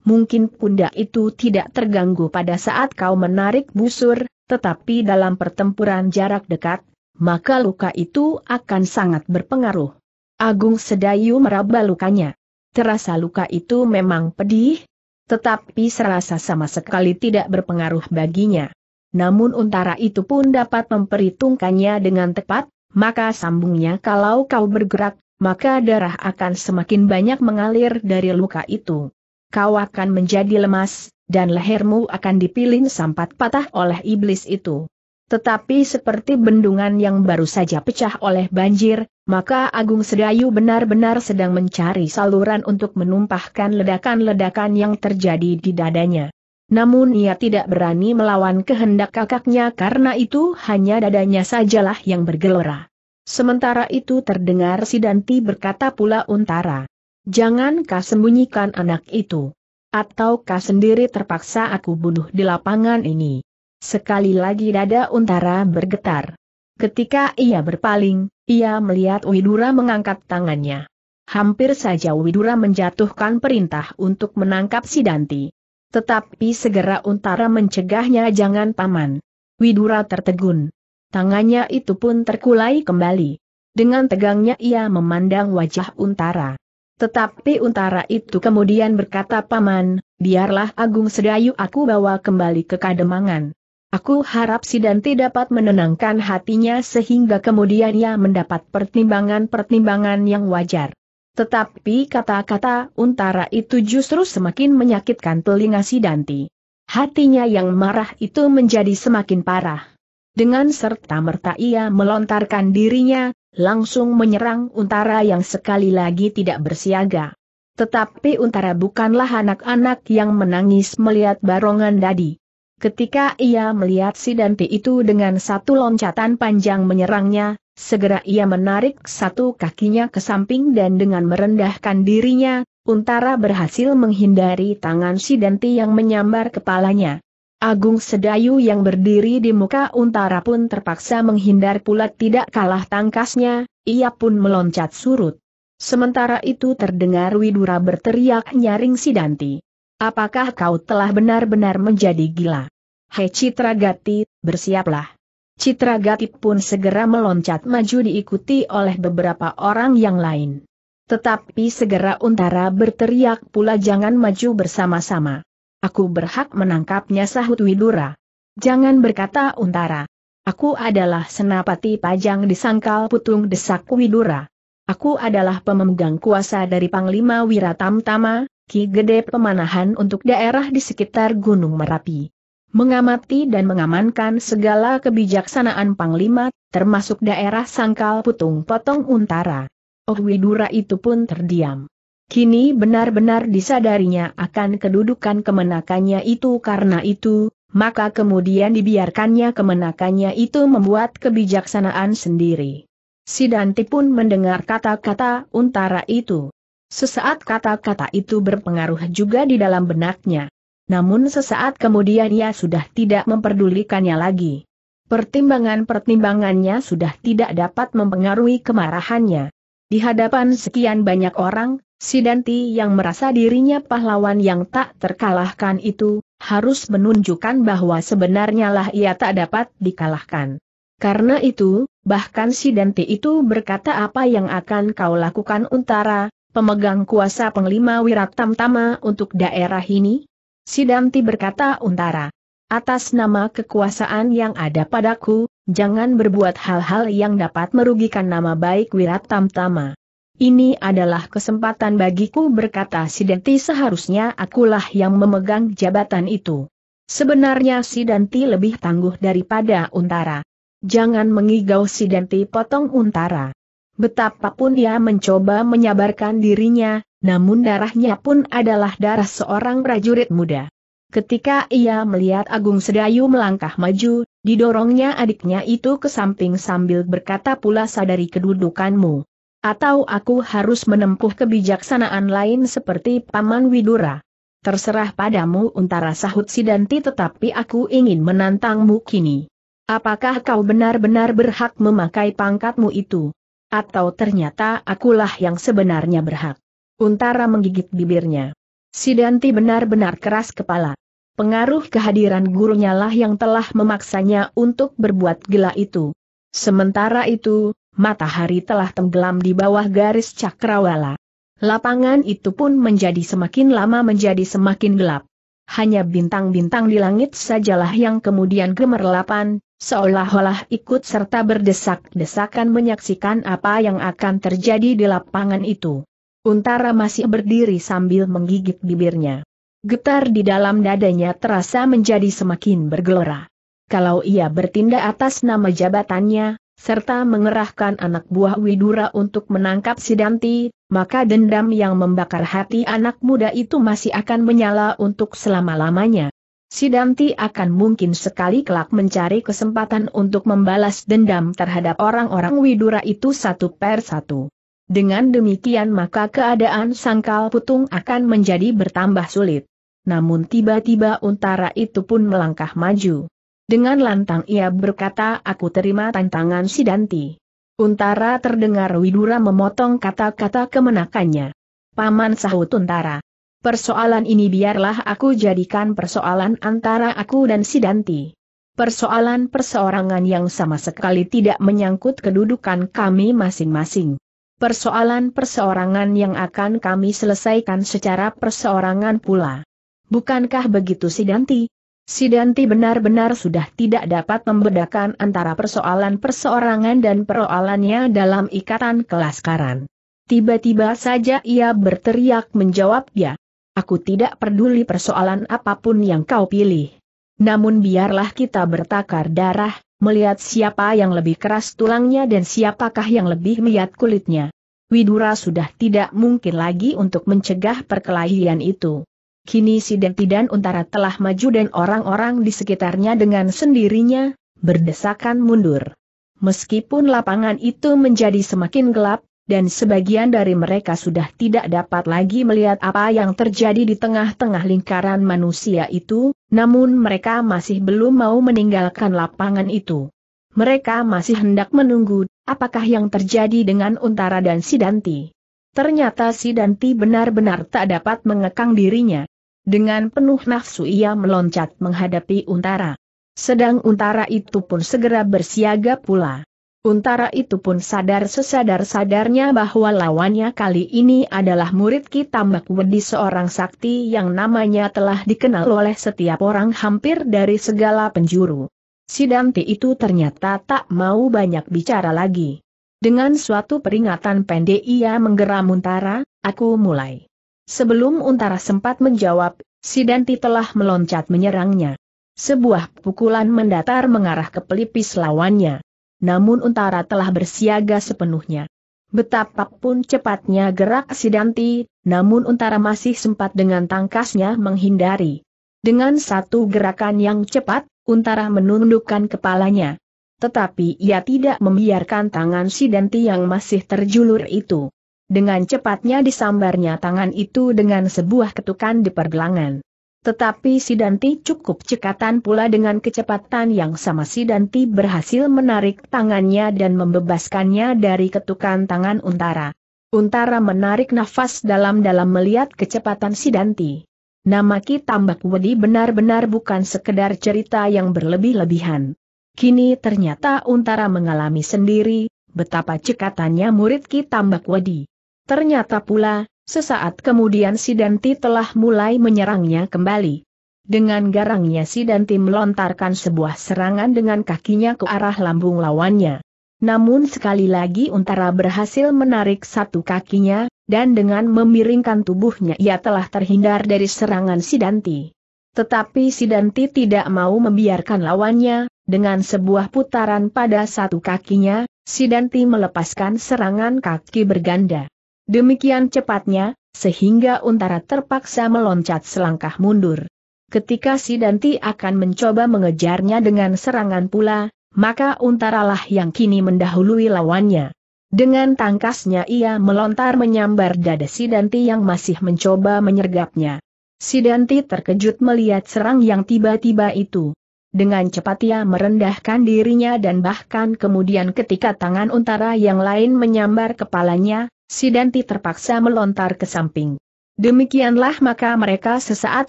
Mungkin pundak itu tidak terganggu pada saat kau menarik busur, tetapi dalam pertempuran jarak dekat, maka luka itu akan sangat berpengaruh. Agung Sedayu meraba lukanya. Terasa luka itu memang pedih, tetapi serasa sama sekali tidak berpengaruh baginya. Namun untara itu pun dapat memperhitungkannya dengan tepat, maka sambungnya kalau kau bergerak, maka darah akan semakin banyak mengalir dari luka itu. Kau akan menjadi lemas, dan lehermu akan dipilin sampat patah oleh iblis itu. Tetapi seperti bendungan yang baru saja pecah oleh banjir, maka Agung Sedayu benar-benar sedang mencari saluran untuk menumpahkan ledakan-ledakan yang terjadi di dadanya. Namun ia tidak berani melawan kehendak kakaknya karena itu hanya dadanya sajalah yang bergelora. Sementara itu terdengar Sidanti berkata pula Untara. Jangan kau sembunyikan anak itu. Atau kau sendiri terpaksa aku bunuh di lapangan ini. Sekali lagi dada Untara bergetar. Ketika ia berpaling, ia melihat Widura mengangkat tangannya. Hampir saja Widura menjatuhkan perintah untuk menangkap Sidanti. Tetapi segera Untara mencegahnya jangan paman. Widura tertegun. Tangannya itu pun terkulai kembali. Dengan tegangnya ia memandang wajah Untara. Tetapi Untara itu kemudian berkata paman, biarlah Agung Sedayu aku bawa kembali ke Kademangan. Aku harap Sidanti dapat menenangkan hatinya sehingga kemudian ia mendapat pertimbangan-pertimbangan yang wajar. Tetapi kata-kata Untara itu justru semakin menyakitkan telinga Sidanti. Hatinya yang marah itu menjadi semakin parah. Dengan serta-merta ia melontarkan dirinya, langsung menyerang Untara yang sekali lagi tidak bersiaga. Tetapi Untara bukanlah anak-anak yang menangis melihat barongan dadi. Ketika ia melihat si Danti itu dengan satu loncatan panjang menyerangnya, segera ia menarik satu kakinya ke samping dan dengan merendahkan dirinya, Untara berhasil menghindari tangan si Danti yang menyambar kepalanya. Agung Sedayu yang berdiri di muka Untara pun terpaksa menghindar pula tidak kalah tangkasnya, ia pun meloncat surut. Sementara itu terdengar Widura berteriak nyaring si Danti. Apakah kau telah benar-benar menjadi gila? Hei Citra Gati, bersiaplah. Citra Gati pun segera meloncat maju diikuti oleh beberapa orang yang lain. Tetapi segera Untara berteriak pula jangan maju bersama-sama. Aku berhak menangkapnya sahut Widura. Jangan berkata Untara. Aku adalah senapati pajang di sangkal putung desak Widura. Aku adalah pemegang kuasa dari Panglima Wiratamtama, Ki Gede Pemanahan untuk daerah di sekitar Gunung Merapi. Mengamati dan mengamankan segala kebijaksanaan Panglima, termasuk daerah Sangkal Putung Potong Untara. Oh Widura itu pun terdiam. Kini benar-benar disadarinya akan kedudukan kemenakannya itu karena itu, maka kemudian dibiarkannya kemenakannya itu membuat kebijaksanaan sendiri. Sidanti pun mendengar kata-kata Untara itu. Sesaat kata-kata itu berpengaruh juga di dalam benaknya. Namun sesaat kemudian ia sudah tidak memperdulikannya lagi. Pertimbangan-pertimbangannya sudah tidak dapat mempengaruhi kemarahannya. Di hadapan sekian banyak orang, Sidanti yang merasa dirinya pahlawan yang tak terkalahkan itu, harus menunjukkan bahwa sebenarnya lah ia tak dapat dikalahkan. Karena itu, bahkan Sidanti itu berkata apa yang akan kau lakukan Untara, pemegang kuasa penglima Wiratam Tama untuk daerah ini? Sidanti berkata Untara. Atas nama kekuasaan yang ada padaku, jangan berbuat hal-hal yang dapat merugikan nama baik Wiratam Tama. Ini adalah kesempatan bagiku berkata Sidanti seharusnya akulah yang memegang jabatan itu. Sebenarnya Sidanti lebih tangguh daripada Untara. Jangan mengigau Sidanti potong Untara. Betapapun ia mencoba menyabarkan dirinya, namun darahnya pun adalah darah seorang prajurit muda. Ketika ia melihat Agung Sedayu melangkah maju, didorongnya adiknya itu ke samping sambil berkata pula sadari kedudukanmu. Atau aku harus menempuh kebijaksanaan lain seperti Paman Widura. Terserah padamu untara sahut Sidanti tetapi aku ingin menantangmu kini. Apakah kau benar-benar berhak memakai pangkatmu itu? Atau ternyata akulah yang sebenarnya berhak? Untara menggigit bibirnya. Sidanti benar-benar keras kepala. Pengaruh kehadiran gurunya lah yang telah memaksanya untuk berbuat gila itu. Sementara itu, matahari telah tenggelam di bawah garis cakrawala. Lapangan itu pun menjadi semakin lama menjadi semakin gelap. Hanya bintang-bintang di langit sajalah yang kemudian gemerlapan, seolah-olah ikut serta berdesak-desakan menyaksikan apa yang akan terjadi di lapangan itu. Untara masih berdiri sambil menggigit bibirnya. Getar di dalam dadanya terasa menjadi semakin bergelora. Kalau ia bertindak atas nama jabatannya, serta mengerahkan anak buah Widura untuk menangkap Sidanti, maka dendam yang membakar hati anak muda itu masih akan menyala untuk selama-lamanya. Sidanti akan mungkin sekali kelak mencari kesempatan untuk membalas dendam terhadap orang-orang Widura itu satu per satu. Dengan demikian maka keadaan sangkal putung akan menjadi bertambah sulit. Namun tiba-tiba untara itu pun melangkah maju. Dengan lantang ia berkata aku terima tantangan si Danti. Untara terdengar Widura memotong kata-kata kemenakannya. Paman sahut Untara. Persoalan ini biarlah aku jadikan persoalan antara aku dan si Danti. Persoalan perseorangan yang sama sekali tidak menyangkut kedudukan kami masing-masing. Persoalan perseorangan yang akan kami selesaikan secara perseorangan pula. Bukankah begitu Sidanti? Sidanti benar-benar sudah tidak dapat membedakan antara persoalan perseorangan dan persoalannya dalam ikatan kelaskaran. Tiba-tiba saja ia berteriak menjawab ya. Aku tidak peduli persoalan apa pun yang kau pilih. Namun biarlah kita bertakar darah, melihat siapa yang lebih keras tulangnya dan siapakah yang lebih miat kulitnya. Widura sudah tidak mungkin lagi untuk mencegah perkelahian itu. Kini si Denti dan Untara telah maju dan orang-orang di sekitarnya dengan sendirinya, berdesakan mundur. Meskipun lapangan itu menjadi semakin gelap, dan sebagian dari mereka sudah tidak dapat lagi melihat apa yang terjadi di tengah-tengah lingkaran manusia itu, namun mereka masih belum mau meninggalkan lapangan itu. Mereka masih hendak menunggu, apakah yang terjadi dengan Untara dan Sidanti. Ternyata Sidanti benar-benar tak dapat mengekang dirinya. Dengan penuh nafsu ia meloncat menghadapi Untara. Sedang Untara itu pun segera bersiaga pula. Untara itu pun sadar sesadar-sadarnya bahwa lawannya kali ini adalah murid Kitambak Wedi seorang sakti yang namanya telah dikenal oleh setiap orang hampir dari segala penjuru. Si Dante itu ternyata tak mau banyak bicara lagi. Dengan suatu peringatan pendek ia menggeram Untara, aku mulai. Sebelum Untara sempat menjawab, Sidanti telah meloncat menyerangnya. Sebuah pukulan mendatar mengarah ke pelipis lawannya. Namun Untara telah bersiaga sepenuhnya. Betapapun cepatnya gerak Sidanti, namun Untara masih sempat dengan tangkasnya menghindari. Dengan satu gerakan yang cepat, Untara menundukkan kepalanya. Tetapi ia tidak membiarkan tangan Sidanti yang masih terjulur itu. Dengan cepatnya disambarnya tangan itu dengan sebuah ketukan di pergelangan. Tetapi Sidanti cukup cekatan pula dengan kecepatan yang sama Sidanti berhasil menarik tangannya dan membebaskannya dari ketukan tangan Untara. Untara menarik nafas dalam-dalam melihat kecepatan Sidanti. Nama Ki Tambak Wedi benar-benar bukan sekedar cerita yang berlebih-lebihan. Kini ternyata Untara mengalami sendiri, betapa cekatannya murid Ki Tambak Wedi. Ternyata pula, sesaat kemudian Sidanti telah mulai menyerangnya kembali. Dengan garangnya Sidanti melontarkan sebuah serangan dengan kakinya ke arah lambung lawannya. Namun sekali lagi Untara berhasil menarik satu kakinya, dan dengan memiringkan tubuhnya ia telah terhindar dari serangan Sidanti. Tetapi Sidanti tidak mau membiarkan lawannya, dengan sebuah putaran pada satu kakinya, Sidanti melepaskan serangan kaki berganda. Demikian cepatnya, sehingga Untara terpaksa meloncat selangkah mundur. Ketika Sidanti akan mencoba mengejarnya dengan serangan pula, maka Untaralah yang kini mendahului lawannya. Dengan tangkasnya ia melontar menyambar dada Sidanti yang masih mencoba menyergapnya. Sidanti terkejut melihat serang yang tiba-tiba itu. Dengan cepat ia merendahkan dirinya dan bahkan kemudian ketika tangan untara yang lain menyambar kepalanya, Sidanti terpaksa melontar ke samping. Demikianlah maka mereka sesaat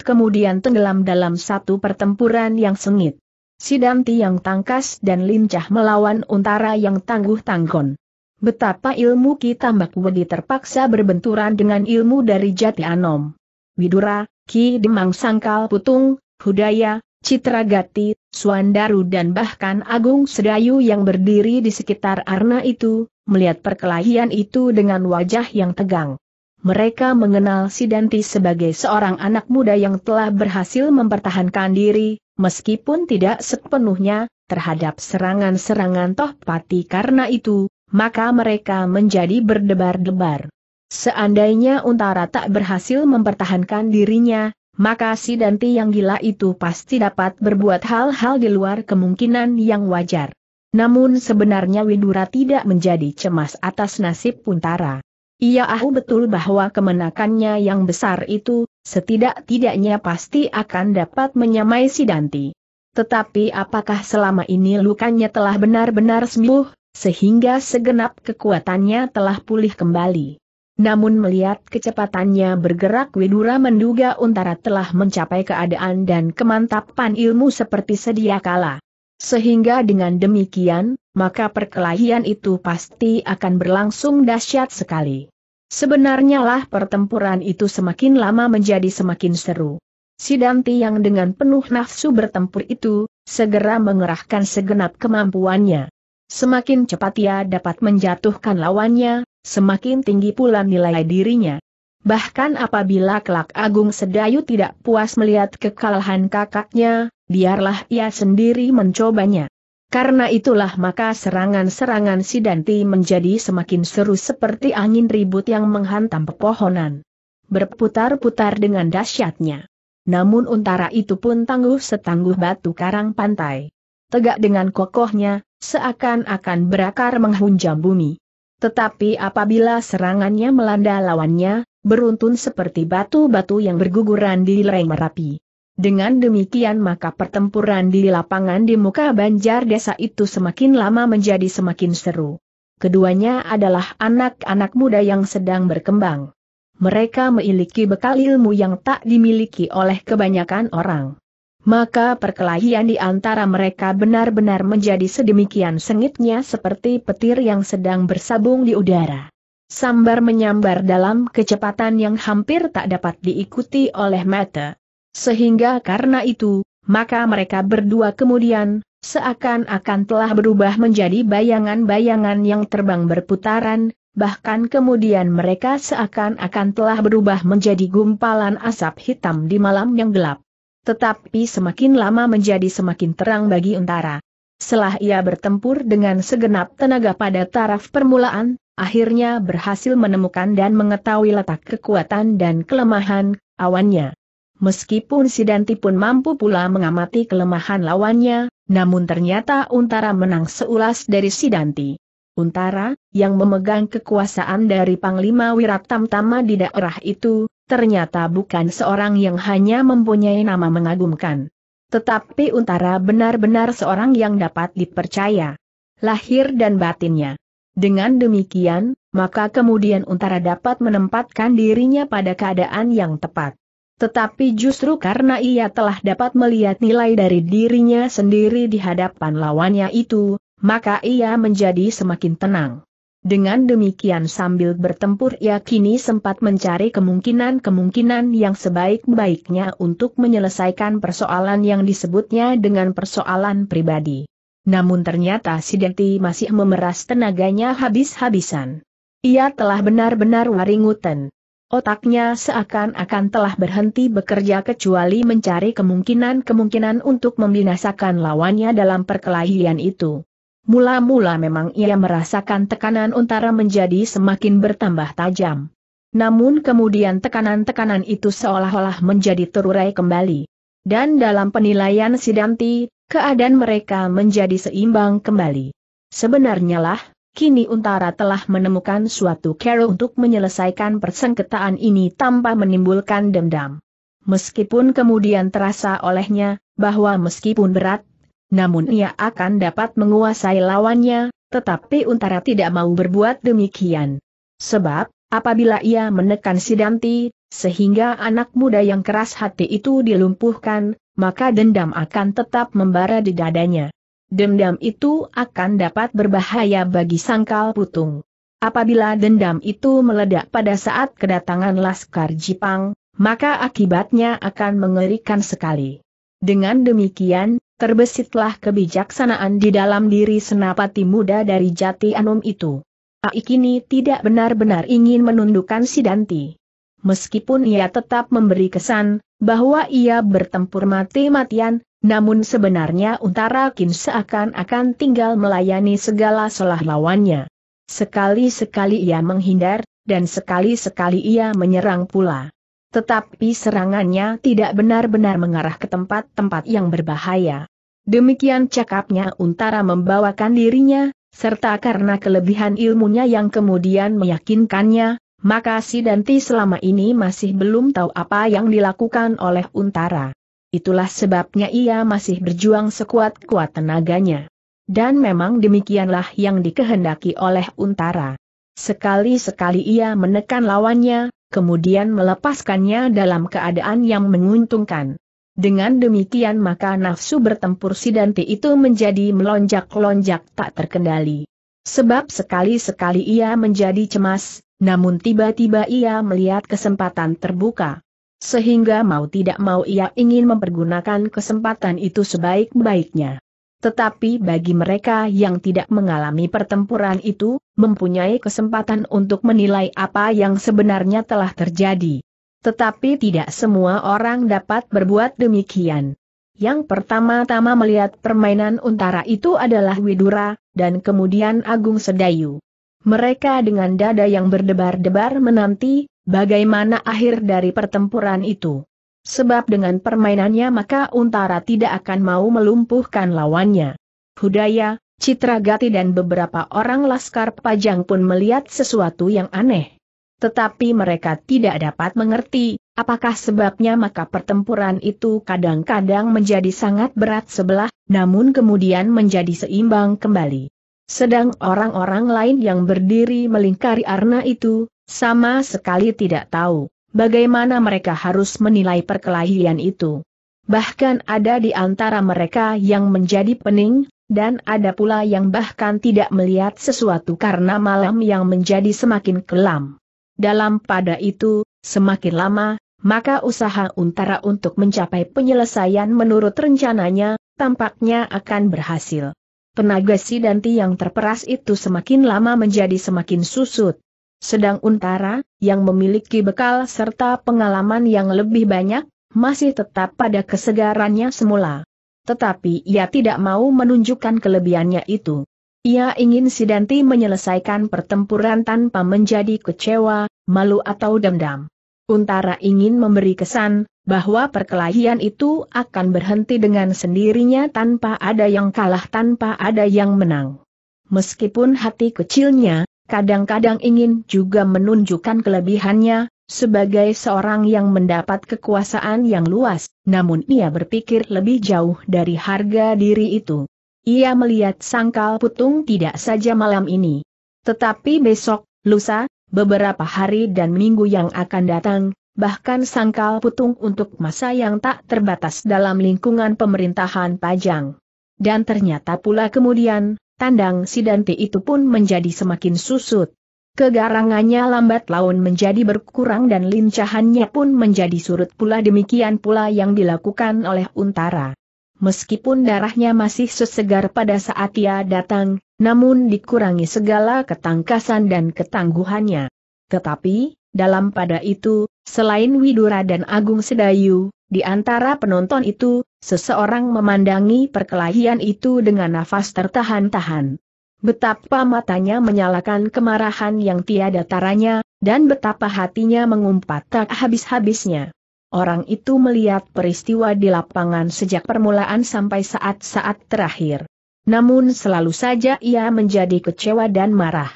kemudian tenggelam dalam satu pertempuran yang sengit. Sidanti yang tangkas dan lincah melawan untara yang tangguh-tanggon. Betapa ilmu Ki Tambak Wedi terpaksa berbenturan dengan ilmu dari Jati Anom. Widura, Ki Demang Sangkal Putung, Hudaya, Citra Gati, Suandaru dan bahkan Agung Sedayu yang berdiri di sekitar Arna itu, melihat perkelahian itu dengan wajah yang tegang. Mereka mengenal Sidanti sebagai seorang anak muda yang telah berhasil mempertahankan diri, meskipun tidak sepenuhnya, terhadap serangan-serangan Toh Pati karena itu, maka mereka menjadi berdebar-debar. Seandainya Untara tak berhasil mempertahankan dirinya, maka si Danti yang gila itu pasti dapat berbuat hal-hal di luar kemungkinan yang wajar. Namun sebenarnya Widura tidak menjadi cemas atas nasib Untara. Ia ahu betul bahwa kemenakannya yang besar itu, setidak-tidaknya pasti akan dapat menyamai si Danti. Tetapi apakah selama ini lukanya telah benar-benar sembuh, sehingga segenap kekuatannya telah pulih kembali. Namun melihat kecepatannya bergerak Widura menduga Untara telah mencapai keadaan dan kemantapan ilmu seperti sedia kala. Sehingga dengan demikian, maka perkelahian itu pasti akan berlangsung dahsyat sekali. Sebenarnya lah pertempuran itu semakin lama menjadi semakin seru. Sidanti yang dengan penuh nafsu bertempur itu, segera mengerahkan segenap kemampuannya. Semakin cepat ia dapat menjatuhkan lawannya, semakin tinggi pula nilai dirinya. Bahkan apabila kelak Agung Sedayu tidak puas melihat kekalahan kakaknya, biarlah ia sendiri mencobanya. Karena itulah maka serangan-serangan Sidanti menjadi semakin seru seperti angin ribut yang menghantam pepohonan. Berputar-putar dengan dahsyatnya. Namun untara itu pun tangguh setangguh batu karang pantai. Tegak dengan kokohnya, seakan-akan berakar menghunjam bumi. Tetapi apabila serangannya melanda lawannya, beruntun seperti batu-batu yang berguguran di lereng Merapi. Dengan demikian maka pertempuran di lapangan di muka banjar desa itu semakin lama menjadi semakin seru. Keduanya adalah anak-anak muda yang sedang berkembang. Mereka memiliki bekal ilmu yang tak dimiliki oleh kebanyakan orang. Maka perkelahian di antara mereka benar-benar menjadi sedemikian sengitnya seperti petir yang sedang bersabung di udara. Sambar menyambar dalam kecepatan yang hampir tak dapat diikuti oleh mata. Sehingga karena itu, maka mereka berdua kemudian, seakan-akan telah berubah menjadi bayangan-bayangan yang terbang berputaran, bahkan kemudian mereka seakan-akan telah berubah menjadi gumpalan asap hitam di malam yang gelap tetapi semakin lama menjadi semakin terang bagi Untara. Setelah ia bertempur dengan segenap tenaga pada taraf permulaan, akhirnya berhasil menemukan dan mengetahui letak kekuatan dan kelemahan awannya. Meskipun Sidanti pun mampu pula mengamati kelemahan lawannya, namun ternyata Untara menang seulas dari Sidanti. Untara, yang memegang kekuasaan dari Panglima Wiratamtama di daerah itu, ternyata bukan seorang yang hanya mempunyai nama mengagumkan. Tetapi Untara benar-benar seorang yang dapat dipercaya. Lahir dan batinnya. Dengan demikian, maka kemudian Untara dapat menempatkan dirinya pada keadaan yang tepat. Tetapi justru karena ia telah dapat melihat nilai dari dirinya sendiri di hadapan lawannya itu, maka ia menjadi semakin tenang. Dengan demikian sambil bertempur ia kini sempat mencari kemungkinan-kemungkinan yang sebaik-baiknya untuk menyelesaikan persoalan yang disebutnya dengan persoalan pribadi. Namun ternyata si Denti masih memeras tenaganya habis-habisan. Ia telah benar-benar waringutan. Otaknya seakan-akan telah berhenti bekerja kecuali mencari kemungkinan-kemungkinan untuk membinasakan lawannya dalam perkelahian itu. Mula-mula memang ia merasakan tekanan untara menjadi semakin bertambah tajam. Namun kemudian tekanan-tekanan itu seolah-olah menjadi terurai kembali. Dan dalam penilaian Sidanti, keadaan mereka menjadi seimbang kembali. Sebenarnya lah, kini Untara telah menemukan suatu cara untuk menyelesaikan persengketaan ini tanpa menimbulkan dendam. Meskipun kemudian terasa olehnya, bahwa meskipun berat, namun ia akan dapat menguasai lawannya, tetapi Untara tidak mau berbuat demikian. Sebab, apabila ia menekan Sidanti, sehingga anak muda yang keras hati itu dilumpuhkan, maka dendam akan tetap membara di dadanya. Dendam itu akan dapat berbahaya bagi sangkal putung. Apabila dendam itu meledak pada saat kedatangan Laskar Jepang, maka akibatnya akan mengerikan sekali. Dengan demikian, terbesitlah kebijaksanaan di dalam diri senapati muda dari Jati Anom itu. Aikini tidak benar-benar ingin menundukkan Sidanti. Meskipun ia tetap memberi kesan, bahwa ia bertempur mati-matian, namun sebenarnya Untara Kin seakan-akan tinggal melayani segala solah lawannya. Sekali-sekali ia menghindar, dan sekali-sekali ia menyerang pula. Tetapi serangannya tidak benar-benar mengarah ke tempat-tempat yang berbahaya. Demikian cakapnya Untara membawakan dirinya, serta karena kelebihan ilmunya yang kemudian meyakinkannya, maka si Danti selama ini masih belum tahu apa yang dilakukan oleh Untara. Itulah sebabnya ia masih berjuang sekuat-kuat tenaganya. Dan memang demikianlah yang dikehendaki oleh Untara. Sekali-sekali ia menekan lawannya, kemudian melepaskannya dalam keadaan yang menguntungkan. Dengan demikian maka nafsu bertempur si Danti itu menjadi melonjak-lonjak tak terkendali. Sebab sekali-sekali ia menjadi cemas, namun tiba-tiba ia melihat kesempatan terbuka. Sehingga mau tidak mau ia ingin mempergunakan kesempatan itu sebaik-baiknya. Tetapi bagi mereka yang tidak mengalami pertempuran itu, mempunyai kesempatan untuk menilai apa yang sebenarnya telah terjadi. Tetapi tidak semua orang dapat berbuat demikian. Yang pertama-tama melihat permainan untara itu adalah Widura, dan kemudian Agung Sedayu. Mereka dengan dada yang berdebar-debar menanti, bagaimana akhir dari pertempuran itu. Sebab dengan permainannya maka Untara tidak akan mau melumpuhkan lawannya. Hudaya, Citra Gati dan beberapa orang Laskar Pajang pun melihat sesuatu yang aneh. Tetapi mereka tidak dapat mengerti, apakah sebabnya maka pertempuran itu kadang-kadang menjadi sangat berat sebelah, namun kemudian menjadi seimbang kembali. Sedang orang-orang lain yang berdiri melingkari Arna itu, sama sekali tidak tahu, bagaimana mereka harus menilai perkelahian itu. Bahkan ada di antara mereka yang menjadi pening, dan ada pula yang bahkan tidak melihat sesuatu karena malam yang menjadi semakin kelam. Dalam pada itu, semakin lama, maka usaha Untara untuk mencapai penyelesaian menurut rencananya, tampaknya akan berhasil. Tenaga si Danti yang terperas itu semakin lama menjadi semakin susut. Sedang Untara, yang memiliki bekal serta pengalaman yang lebih banyak, masih tetap pada kesegarannya semula. Tetapi ia tidak mau menunjukkan kelebihannya itu. Ia ingin si Danti menyelesaikan pertempuran tanpa menjadi kecewa, malu atau dendam. Untara ingin memberi kesan, bahwa perkelahian itu akan berhenti dengan sendirinya tanpa ada yang kalah tanpa ada yang menang. Meskipun hati kecilnya, kadang-kadang ingin juga menunjukkan kelebihannya, sebagai seorang yang mendapat kekuasaan yang luas, namun ia berpikir lebih jauh dari harga diri itu. Ia melihat sangkal putung tidak saja malam ini. Tetapi besok, lusa, beberapa hari dan minggu yang akan datang, bahkan sangkal putung untuk masa yang tak terbatas dalam lingkungan pemerintahan Pajang. Dan ternyata pula kemudian, tandang Sidanti itu pun menjadi semakin susut. Kegarangannya lambat laun menjadi berkurang dan lincahannya pun menjadi surut pula demikian pula yang dilakukan oleh Untara. Meskipun darahnya masih sesegar pada saat ia datang, namun dikurangi segala ketangkasan dan ketangguhannya. Tetapi, dalam pada itu, selain Widura dan Agung Sedayu, di antara penonton itu, seseorang memandangi perkelahian itu dengan nafas tertahan-tahan. Betapa matanya menyalakan kemarahan yang tiada taranya, dan betapa hatinya mengumpat tak habis-habisnya. Orang itu melihat peristiwa di lapangan sejak permulaan sampai saat-saat terakhir. Namun selalu saja ia menjadi kecewa dan marah.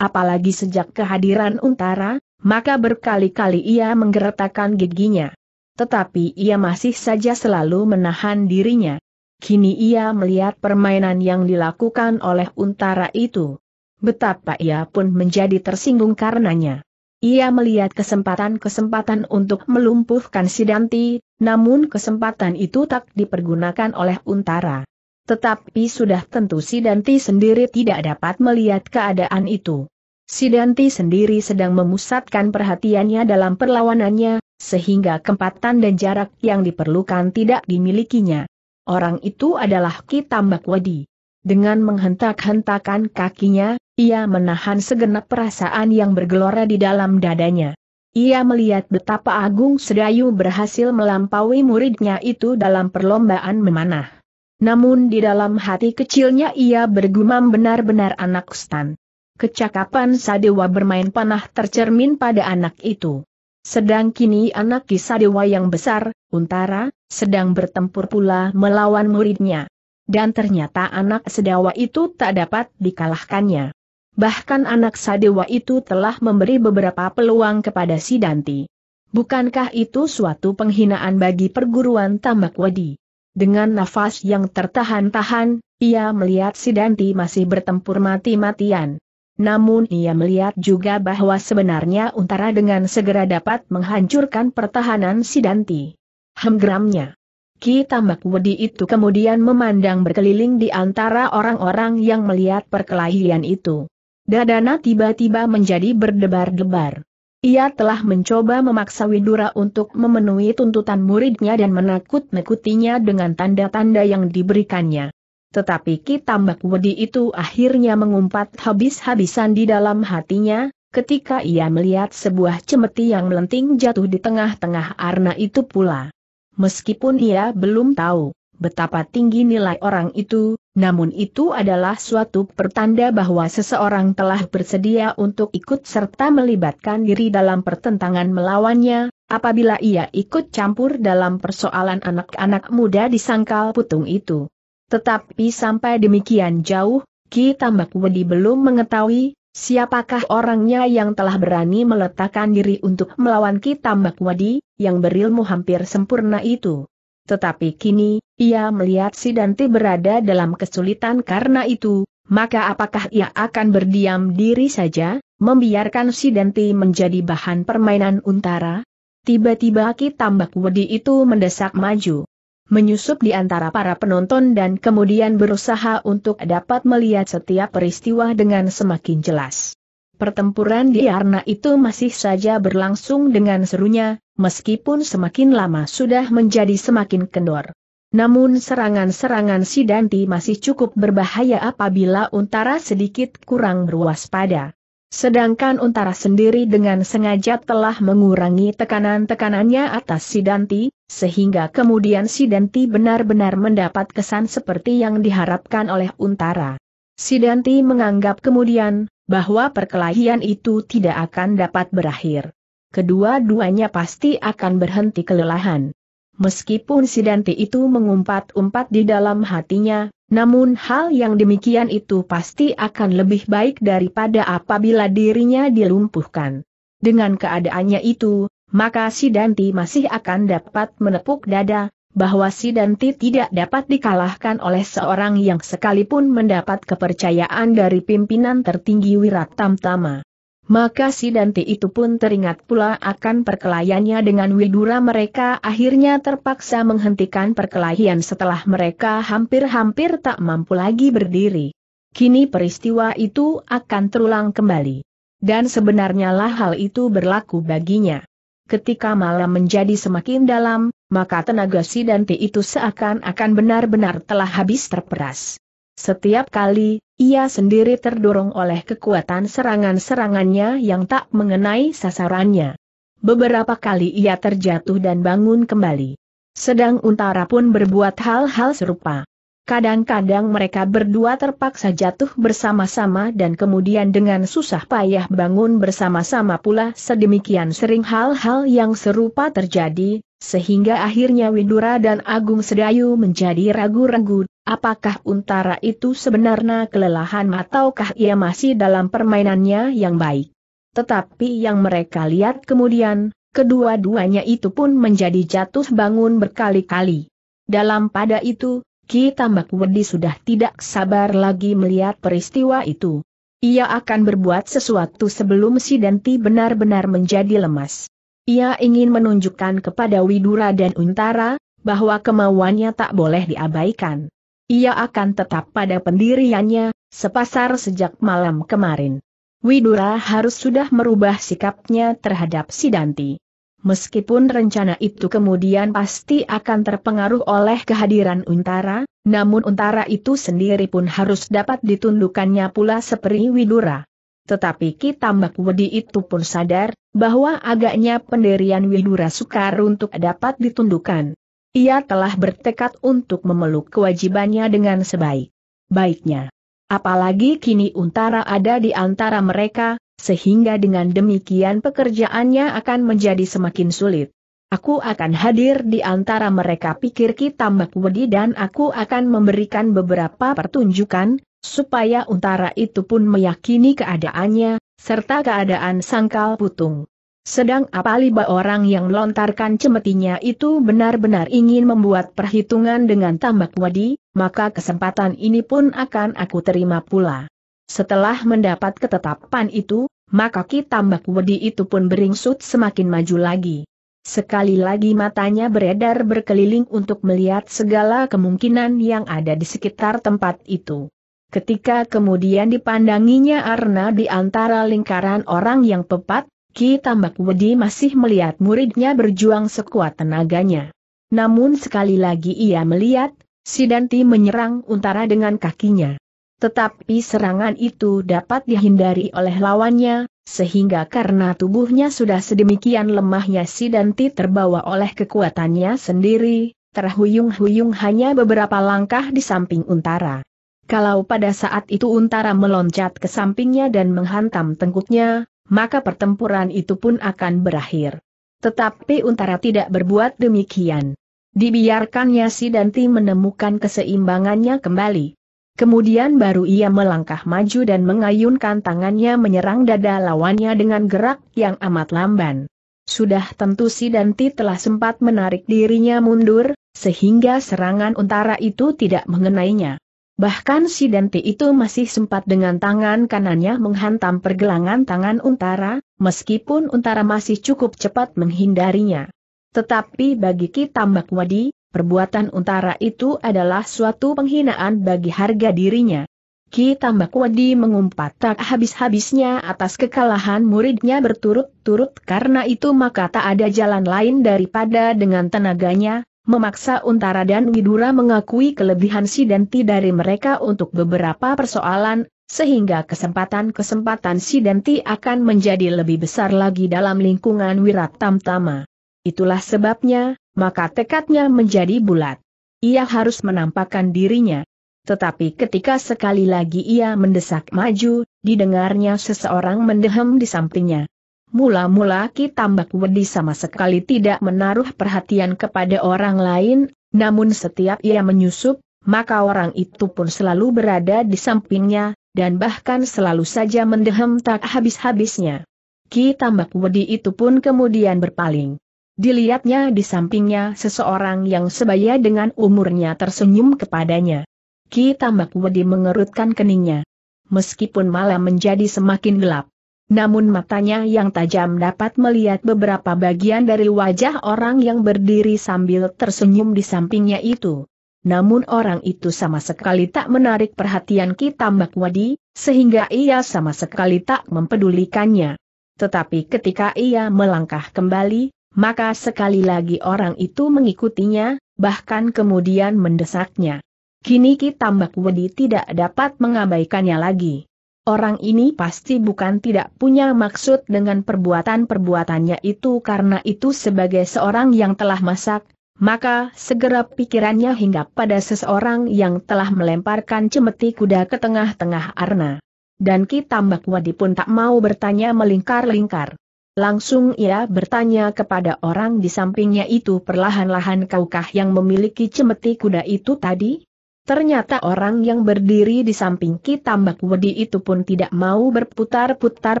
Apalagi sejak kehadiran Untara, maka berkali-kali ia menggeretakkan giginya. Tetapi ia masih saja selalu menahan dirinya. Kini ia melihat permainan yang dilakukan oleh Untara itu. Betapa ia pun menjadi tersinggung karenanya. Ia melihat kesempatan-kesempatan untuk melumpuhkan Sidanti, namun kesempatan itu tak dipergunakan oleh Untara. Tetapi sudah tentu Sidanti sendiri tidak dapat melihat keadaan itu. Sidanti sendiri sedang memusatkan perhatiannya dalam perlawanannya, sehingga kempatan dan jarak yang diperlukan tidak dimilikinya. Orang itu adalah Ki Tambak Wadi. Dengan menghentak-hentakan kakinya, ia menahan segenap perasaan yang bergelora di dalam dadanya. Ia melihat betapa Agung Sedayu berhasil melampaui muridnya itu dalam perlombaan memanah. Namun di dalam hati kecilnya ia bergumam benar-benar anak stan. Kecakapan Sadewa bermain panah tercermin pada anak itu. Sedang kini anak Kisadewa yang besar, Untara, sedang bertempur pula melawan muridnya dan ternyata anak sedawa itu tak dapat dikalahkannya. Bahkan anak sadewa itu telah memberi beberapa peluang kepada Sidanti. Bukankah itu suatu penghinaan bagi perguruan Tambak Wadi? Dengan nafas yang tertahan-tahan, ia melihat Sidanti masih bertempur mati-matian. Namun ia melihat juga bahwa sebenarnya Untara dengan segera dapat menghancurkan pertahanan Sidanti. Hemgramnya. Ki Tambak Wedi itu kemudian memandang berkeliling di antara orang-orang yang melihat perkelahian itu. Dadana tiba-tiba menjadi berdebar-debar. Ia telah mencoba memaksa Widura untuk memenuhi tuntutan muridnya dan menakut-nakutinya dengan tanda-tanda yang diberikannya. Tetapi Ki Tambak Wedi itu akhirnya mengumpat habis-habisan di dalam hatinya, ketika ia melihat sebuah cemeti yang melenting jatuh di tengah-tengah arna itu pula. Meskipun ia belum tahu betapa tinggi nilai orang itu, namun itu adalah suatu pertanda bahwa seseorang telah bersedia untuk ikut serta melibatkan diri dalam pertentangan melawannya, apabila ia ikut campur dalam persoalan anak-anak muda di sangkal putung itu. Tetapi sampai demikian jauh, Ki Tambak Wedi belum mengetahui, Siapakah orangnya yang telah berani meletakkan diri untuk melawan kita Makwadi, yang berilmu hampir sempurna itu? Tetapi kini, ia melihat si Danti berada dalam kesulitan karena itu, maka apakah ia akan berdiam diri saja, membiarkan si Danti menjadi bahan permainan untara? Tiba-tiba kita Makwadi itu mendesak maju menyusup di antara para penonton dan kemudian berusaha untuk dapat melihat setiap peristiwa dengan semakin jelas. Pertempuran di Arna itu masih saja berlangsung dengan serunya, meskipun semakin lama sudah menjadi semakin kendor. Namun serangan-serangan si Danti masih cukup berbahaya apabila Untara sedikit kurang berwaspada. Sedangkan Untara sendiri dengan sengaja telah mengurangi tekanan-tekanannya atas Sidanti, sehingga kemudian Sidanti benar-benar mendapat kesan seperti yang diharapkan oleh Untara. Sidanti menganggap kemudian, bahwa perkelahian itu tidak akan dapat berakhir. Kedua-duanya pasti akan berhenti kelelahan. Meskipun Sidanti itu mengumpat-umpat di dalam hatinya, namun hal yang demikian itu pasti akan lebih baik daripada apabila dirinya dilumpuhkan. Dengan keadaannya itu, maka si Danti masih akan dapat menepuk dada, bahwa Sidanti tidak dapat dikalahkan oleh seorang yang sekalipun mendapat kepercayaan dari pimpinan tertinggi Wirat Tamtama. Maka Sidanti itu pun teringat pula akan perkelahiannya dengan Widura mereka akhirnya terpaksa menghentikan perkelahian setelah mereka hampir-hampir tak mampu lagi berdiri. Kini peristiwa itu akan terulang kembali. Dan sebenarnya lah hal itu berlaku baginya. Ketika malam menjadi semakin dalam, maka tenaga Sidanti itu seakan-akan benar-benar telah habis terperas. Setiap kali, ia sendiri terdorong oleh kekuatan serangan-serangannya yang tak mengenai sasarannya. Beberapa kali ia terjatuh dan bangun kembali. Sedang Untara pun berbuat hal-hal serupa. Kadang-kadang mereka berdua terpaksa jatuh bersama-sama dan kemudian dengan susah payah bangun bersama-sama pula sedemikian sering hal-hal yang serupa terjadi, sehingga akhirnya Widura dan Agung Sedayu menjadi ragu-ragu, apakah Untara itu sebenarnya kelelahan ataukah ia masih dalam permainannya yang baik. Tetapi yang mereka lihat kemudian, kedua-duanya itu pun menjadi jatuh bangun berkali-kali. Dalam pada itu, Ki Tambak Wedi sudah tidak sabar lagi melihat peristiwa itu. Ia akan berbuat sesuatu sebelum si Danti benar-benar menjadi lemas. Ia ingin menunjukkan kepada Widura dan Untara, bahwa kemauannya tak boleh diabaikan. Ia akan tetap pada pendiriannya, sepasar sejak malam kemarin. Widura harus sudah merubah sikapnya terhadap si Danti. Meskipun rencana itu kemudian pasti akan terpengaruh oleh kehadiran Untara, namun Untara itu sendiri pun harus dapat ditundukkannya pula seperti Widura. Tetapi Kitambak Wedi itu pun sadar, bahwa agaknya pendirian Widura sukar untuk dapat ditundukkan. Ia telah bertekad untuk memeluk kewajibannya dengan sebaik-baiknya. Apalagi kini Untara ada di antara mereka, sehingga dengan demikian pekerjaannya akan menjadi semakin sulit. Aku akan hadir di antara mereka pikir kita Wedi dan aku akan memberikan beberapa pertunjukan, supaya Untara itu pun meyakini keadaannya, serta keadaan sangkal putung. Sedang apaliba orang yang melontarkan cemetinya itu benar-benar ingin membuat perhitungan dengan Tambak Wedi, maka kesempatan ini pun akan aku terima pula. Setelah mendapat ketetapan itu, maka Kitambak Wedi itu pun beringsut semakin maju lagi. Sekali lagi matanya beredar berkeliling untuk melihat segala kemungkinan yang ada di sekitar tempat itu. Ketika kemudian dipandanginya Arna di antara lingkaran orang yang pepat, Ki Tambak Wedi masih melihat muridnya berjuang sekuat tenaganya. Namun sekali lagi ia melihat, Sidanti menyerang Untara dengan kakinya. Tetapi serangan itu dapat dihindari oleh lawannya, sehingga karena tubuhnya sudah sedemikian lemahnya si Danti terbawa oleh kekuatannya sendiri, terhuyung-huyung hanya beberapa langkah di samping Untara. Kalau pada saat itu Untara meloncat ke sampingnya dan menghantam tengkuknya, maka pertempuran itu pun akan berakhir. Tetapi Untara tidak berbuat demikian. Dibiarkannya si Danti menemukan keseimbangannya kembali. Kemudian baru ia melangkah maju dan mengayunkan tangannya menyerang dada lawannya dengan gerak yang amat lamban. Sudah tentu si Danti telah sempat menarik dirinya mundur, sehingga serangan untara itu tidak mengenainya. Bahkan si Danti itu masih sempat dengan tangan kanannya menghantam pergelangan tangan untara, meskipun untara masih cukup cepat menghindarinya. Tetapi bagi Ki Tambak Wadi, perbuatan Untara itu adalah suatu penghinaan bagi harga dirinya. Ki Tambak Wadi mengumpat tak habis-habisnya atas kekalahan muridnya berturut-turut karena itu maka tak ada jalan lain daripada dengan tenaganya, memaksa Untara dan Widura mengakui kelebihan Sidanti dari mereka untuk beberapa persoalan, sehingga kesempatan-kesempatan Sidanti akan menjadi lebih besar lagi dalam lingkungan Wirat Tamtama. Itulah sebabnya, maka tekadnya menjadi bulat. Ia harus menampakkan dirinya. Tetapi ketika sekali lagi ia mendesak maju, didengarnya seseorang mendehem di sampingnya. Mula-mula Ki Tambak Wedi sama sekali tidak menaruh perhatian kepada orang lain, namun setiap ia menyusup, maka orang itu pun selalu berada di sampingnya, dan bahkan selalu saja mendehem tak habis-habisnya. Ki Tambak Wedi itu pun kemudian berpaling. Dilihatnya di sampingnya seseorang yang sebaya dengan umurnya tersenyum kepadanya. Ki Tambak Wedi mengerutkan keningnya. Meskipun malam menjadi semakin gelap, namun matanya yang tajam dapat melihat beberapa bagian dari wajah orang yang berdiri sambil tersenyum di sampingnya itu. Namun orang itu sama sekali tak menarik perhatian Ki Tambak Wadi, sehingga ia sama sekali tak mempedulikannya. Tetapi ketika ia melangkah kembali, maka sekali lagi orang itu mengikutinya, bahkan kemudian mendesaknya. Kini Ki Tambak Wedi tidak dapat mengabaikannya lagi. Orang ini pasti bukan tidak punya maksud dengan perbuatan-perbuatannya itu karena itu sebagai seorang yang telah masak, maka segera pikirannya hingga pada seseorang yang telah melemparkan cemeti kuda ke tengah-tengah arna. Dan Ki Tambak Wadi pun tak mau bertanya melingkar-lingkar. Langsung ia bertanya kepada orang di sampingnya itu perlahan-lahan kaukah yang memiliki cemeti kuda itu tadi? Ternyata orang yang berdiri di samping Ki Tambak Wedi itu pun tidak mau berputar-putar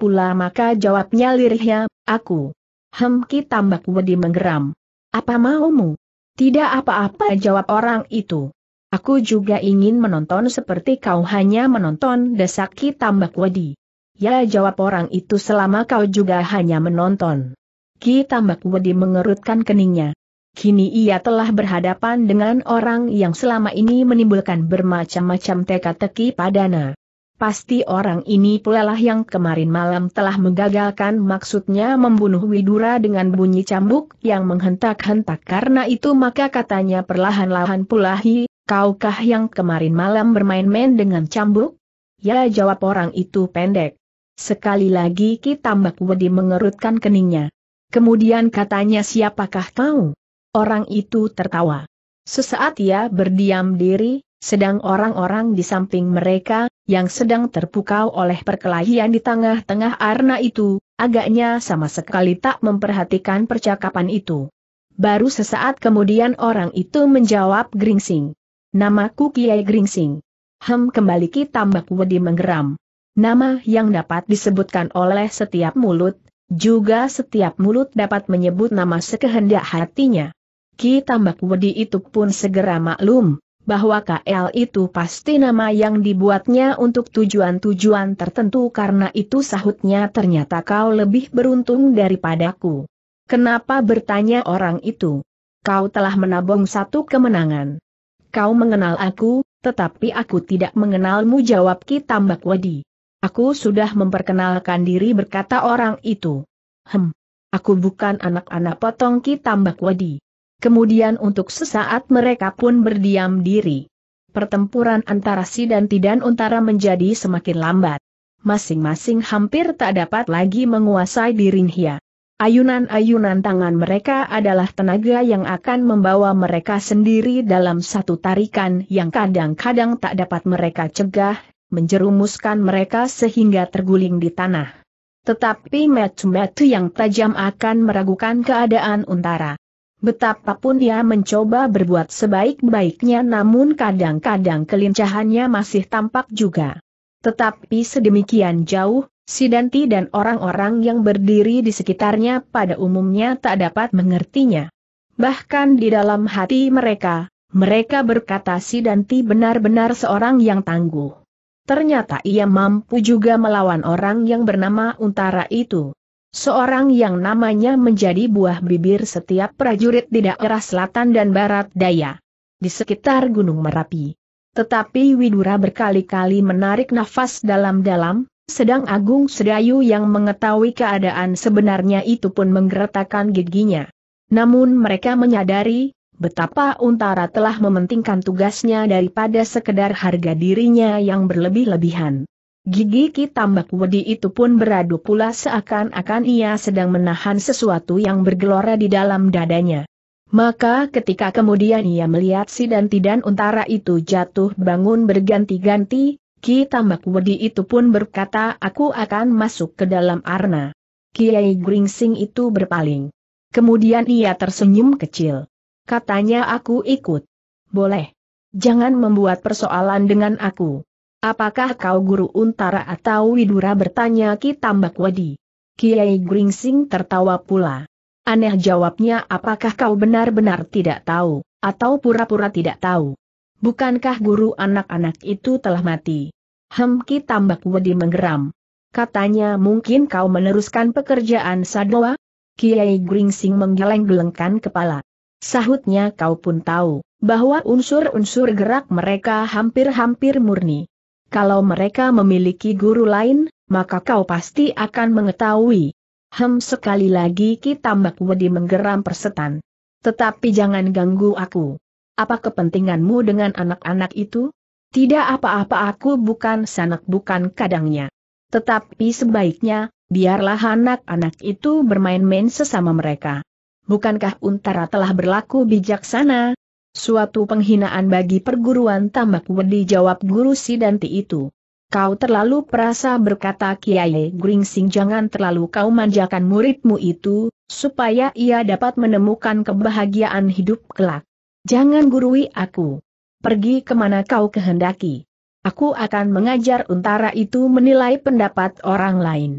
pula maka jawabnya lirihnya, aku. Hem Ki Tambak Wedi menggeram. Apa maumu? Tidak apa-apa jawab orang itu. Aku juga ingin menonton seperti kau hanya menonton desak Ki Tambak Wedi. Ya jawab orang itu selama kau juga hanya menonton. Ki Tambak Wedi mengerutkan keningnya. Kini ia telah berhadapan dengan orang yang selama ini menimbulkan bermacam-macam teka-teki padana. Pasti orang ini pula lah yang kemarin malam telah menggagalkan maksudnya membunuh Widura dengan bunyi cambuk yang menghentak-hentak karena itu maka katanya perlahan-lahan pula hi, kaukah yang kemarin malam bermain-main dengan cambuk? Ya jawab orang itu pendek. Sekali lagi Ki Tambak Wedi mengerutkan keningnya. Kemudian katanya siapakah kau? Orang itu tertawa. Sesaat ia berdiam diri, sedang orang-orang di samping mereka, yang sedang terpukau oleh perkelahian di tengah-tengah arna itu, agaknya sama sekali tak memperhatikan percakapan itu. Baru sesaat kemudian orang itu menjawab Gringsing. Namaku Kiai Gringsing. Hem kembali Ki Tambak Wedi menggeram. Nama yang dapat disebutkan oleh setiap mulut, juga setiap mulut dapat menyebut nama sekehendak hatinya. Ki Tambak Wedi itu pun segera maklum, bahwa KL itu pasti nama yang dibuatnya untuk tujuan-tujuan tertentu karena itu sahutnya ternyata kau lebih beruntung daripadaku. Kenapa bertanya orang itu? Kau telah menabung satu kemenangan. Kau mengenal aku, tetapi aku tidak mengenalmu jawab Ki Tambak Wedi. Aku sudah memperkenalkan diri berkata orang itu. Hem, aku bukan anak-anak potong tambak wadi. Kemudian untuk sesaat mereka pun berdiam diri. Pertempuran antara Si dan Tidan Untara menjadi semakin lambat. Masing-masing hampir tak dapat lagi menguasai dirinya. Ayunan-ayunan tangan mereka adalah tenaga yang akan membawa mereka sendiri dalam satu tarikan yang kadang-kadang tak dapat mereka cegah, menjerumuskan mereka sehingga terguling di tanah. Tetapi metu-metu yang tajam akan meragukan keadaan Untara. Betapapun ia mencoba berbuat sebaik-baiknya namun kadang-kadang kelincahannya masih tampak juga. Tetapi sedemikian jauh, Sidanti dan orang-orang yang berdiri di sekitarnya pada umumnya tak dapat mengertinya. Bahkan di dalam hati mereka, mereka berkata Sidanti benar-benar seorang yang tangguh. Ternyata ia mampu juga melawan orang yang bernama Untara itu. Seorang yang namanya menjadi buah bibir setiap prajurit di daerah selatan dan barat daya. Di sekitar Gunung Merapi. Tetapi Widura berkali-kali menarik nafas dalam-dalam, sedang Agung Sedayu yang mengetahui keadaan sebenarnya itu pun menggeretakkan giginya. Namun mereka menyadari, betapa Untara telah mementingkan tugasnya daripada sekedar harga dirinya yang berlebih-lebihan. Gigi Ki Tambak Wedi itu pun beradu pula seakan-akan ia sedang menahan sesuatu yang bergelora di dalam dadanya. Maka ketika kemudian ia melihat si dan Tidan Untara itu jatuh bangun berganti-ganti, Ki Tambak Wedi itu pun berkata aku akan masuk ke dalam arna. Kiai Gringsing itu berpaling. Kemudian ia tersenyum kecil. Katanya aku ikut. Boleh. Jangan membuat persoalan dengan aku. Apakah kau guru untara atau widura bertanya Ki Tambak Wadi? Kiai Gringsing tertawa pula. Aneh jawabnya apakah kau benar-benar tidak tahu, atau pura-pura tidak tahu? Bukankah guru anak-anak itu telah mati? Hem Ki Tambak Wedi menggeram. Katanya mungkin kau meneruskan pekerjaan Sadoa? Kiai Gringsing menggeleng-gelengkan kepala. Sahutnya kau pun tahu, bahwa unsur-unsur gerak mereka hampir-hampir murni. Kalau mereka memiliki guru lain, maka kau pasti akan mengetahui, Hem sekali lagi kita Mbak Wedi menggeram persetan. Tetapi jangan ganggu aku. Apa kepentinganmu dengan anak-anak itu? Tidak apa-apa aku bukan sanak bukan kadangnya. Tetapi sebaiknya, biarlah anak-anak itu bermain-main sesama mereka. Bukankah Untara telah berlaku bijaksana? Suatu penghinaan bagi perguruan Tambak Wedi jawab guru Sidanti itu. Kau terlalu perasa berkata Kiai Gringsing jangan terlalu kau manjakan muridmu itu, supaya ia dapat menemukan kebahagiaan hidup kelak. Jangan gurui aku. Pergi ke mana kau kehendaki. Aku akan mengajar untara itu menilai pendapat orang lain.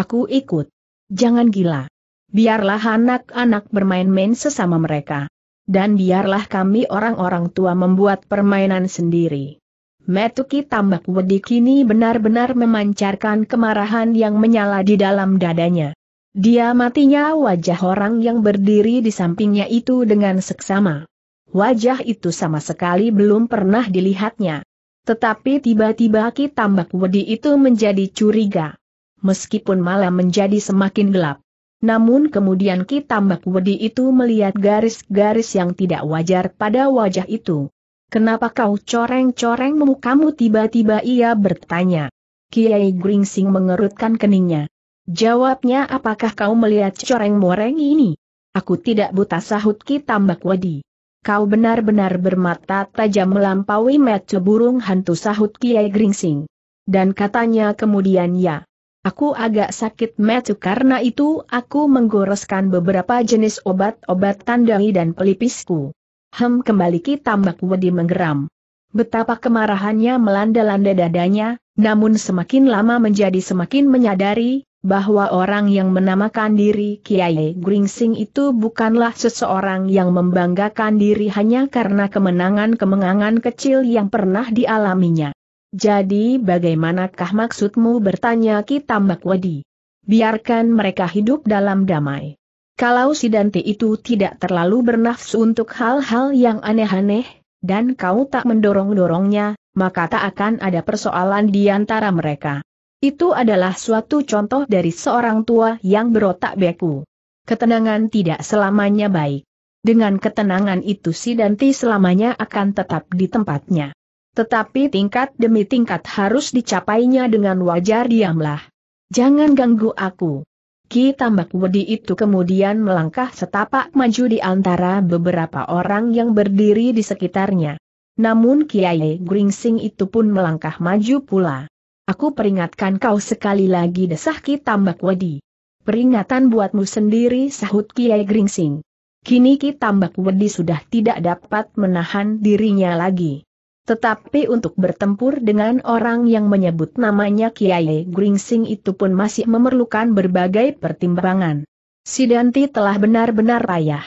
Aku ikut. Jangan gila. Biarlah anak-anak bermain-main sesama mereka. Dan biarlah kami orang-orang tua membuat permainan sendiri. Metuki tambak wedi kini benar-benar memancarkan kemarahan yang menyala di dalam dadanya. Dia matinya wajah orang yang berdiri di sampingnya itu dengan seksama. Wajah itu sama sekali belum pernah dilihatnya. Tetapi tiba-tiba Ki Tambak Wedi itu menjadi curiga. Meskipun malam menjadi semakin gelap. Namun kemudian Ki Tambak Wedi itu melihat garis-garis yang tidak wajar pada wajah itu. Kenapa kau coreng-coreng mukamu tiba-tiba ia bertanya. Kiai Gringsing mengerutkan keningnya. Jawabnya apakah kau melihat coreng-moreng ini? Aku tidak buta sahut Ki Tambak Wadi. Kau benar-benar bermata tajam melampaui mata burung hantu sahut Kiai Gringsing. Dan katanya kemudian ya. Aku agak sakit mata karena itu aku menggoreskan beberapa jenis obat-obat tandai dan pelipisku. Hem kembali kita Tambak Wedi menggeram. Betapa kemarahannya melanda-landa dadanya, namun semakin lama menjadi semakin menyadari, bahwa orang yang menamakan diri Kiai Gringsing itu bukanlah seseorang yang membanggakan diri hanya karena kemenangan-kemenangan kecil yang pernah dialaminya. Jadi bagaimanakah maksudmu bertanya Ki Tambak Wedi? Biarkan mereka hidup dalam damai. Kalau si Dante itu tidak terlalu bernafsu untuk hal-hal yang aneh-aneh, dan kau tak mendorong-dorongnya, maka tak akan ada persoalan di antara mereka. Itu adalah suatu contoh dari seorang tua yang berotak beku. Ketenangan tidak selamanya baik. Dengan ketenangan itu si Dante selamanya akan tetap di tempatnya. Tetapi tingkat demi tingkat harus dicapainya dengan wajar diamlah. Jangan ganggu aku. Ki Tambak Wedi itu kemudian melangkah setapak maju di antara beberapa orang yang berdiri di sekitarnya. Namun Kiai Gringsing itu pun melangkah maju pula. Aku peringatkan kau sekali lagi desah Ki Tambak Wedi. Peringatan buatmu sendiri sahut Kiai Gringsing. Kini Ki Tambak Wedi sudah tidak dapat menahan dirinya lagi. Tetapi untuk bertempur dengan orang yang menyebut namanya Kiai Gringsing itu pun masih memerlukan berbagai pertimbangan. Sidanti telah benar-benar payah.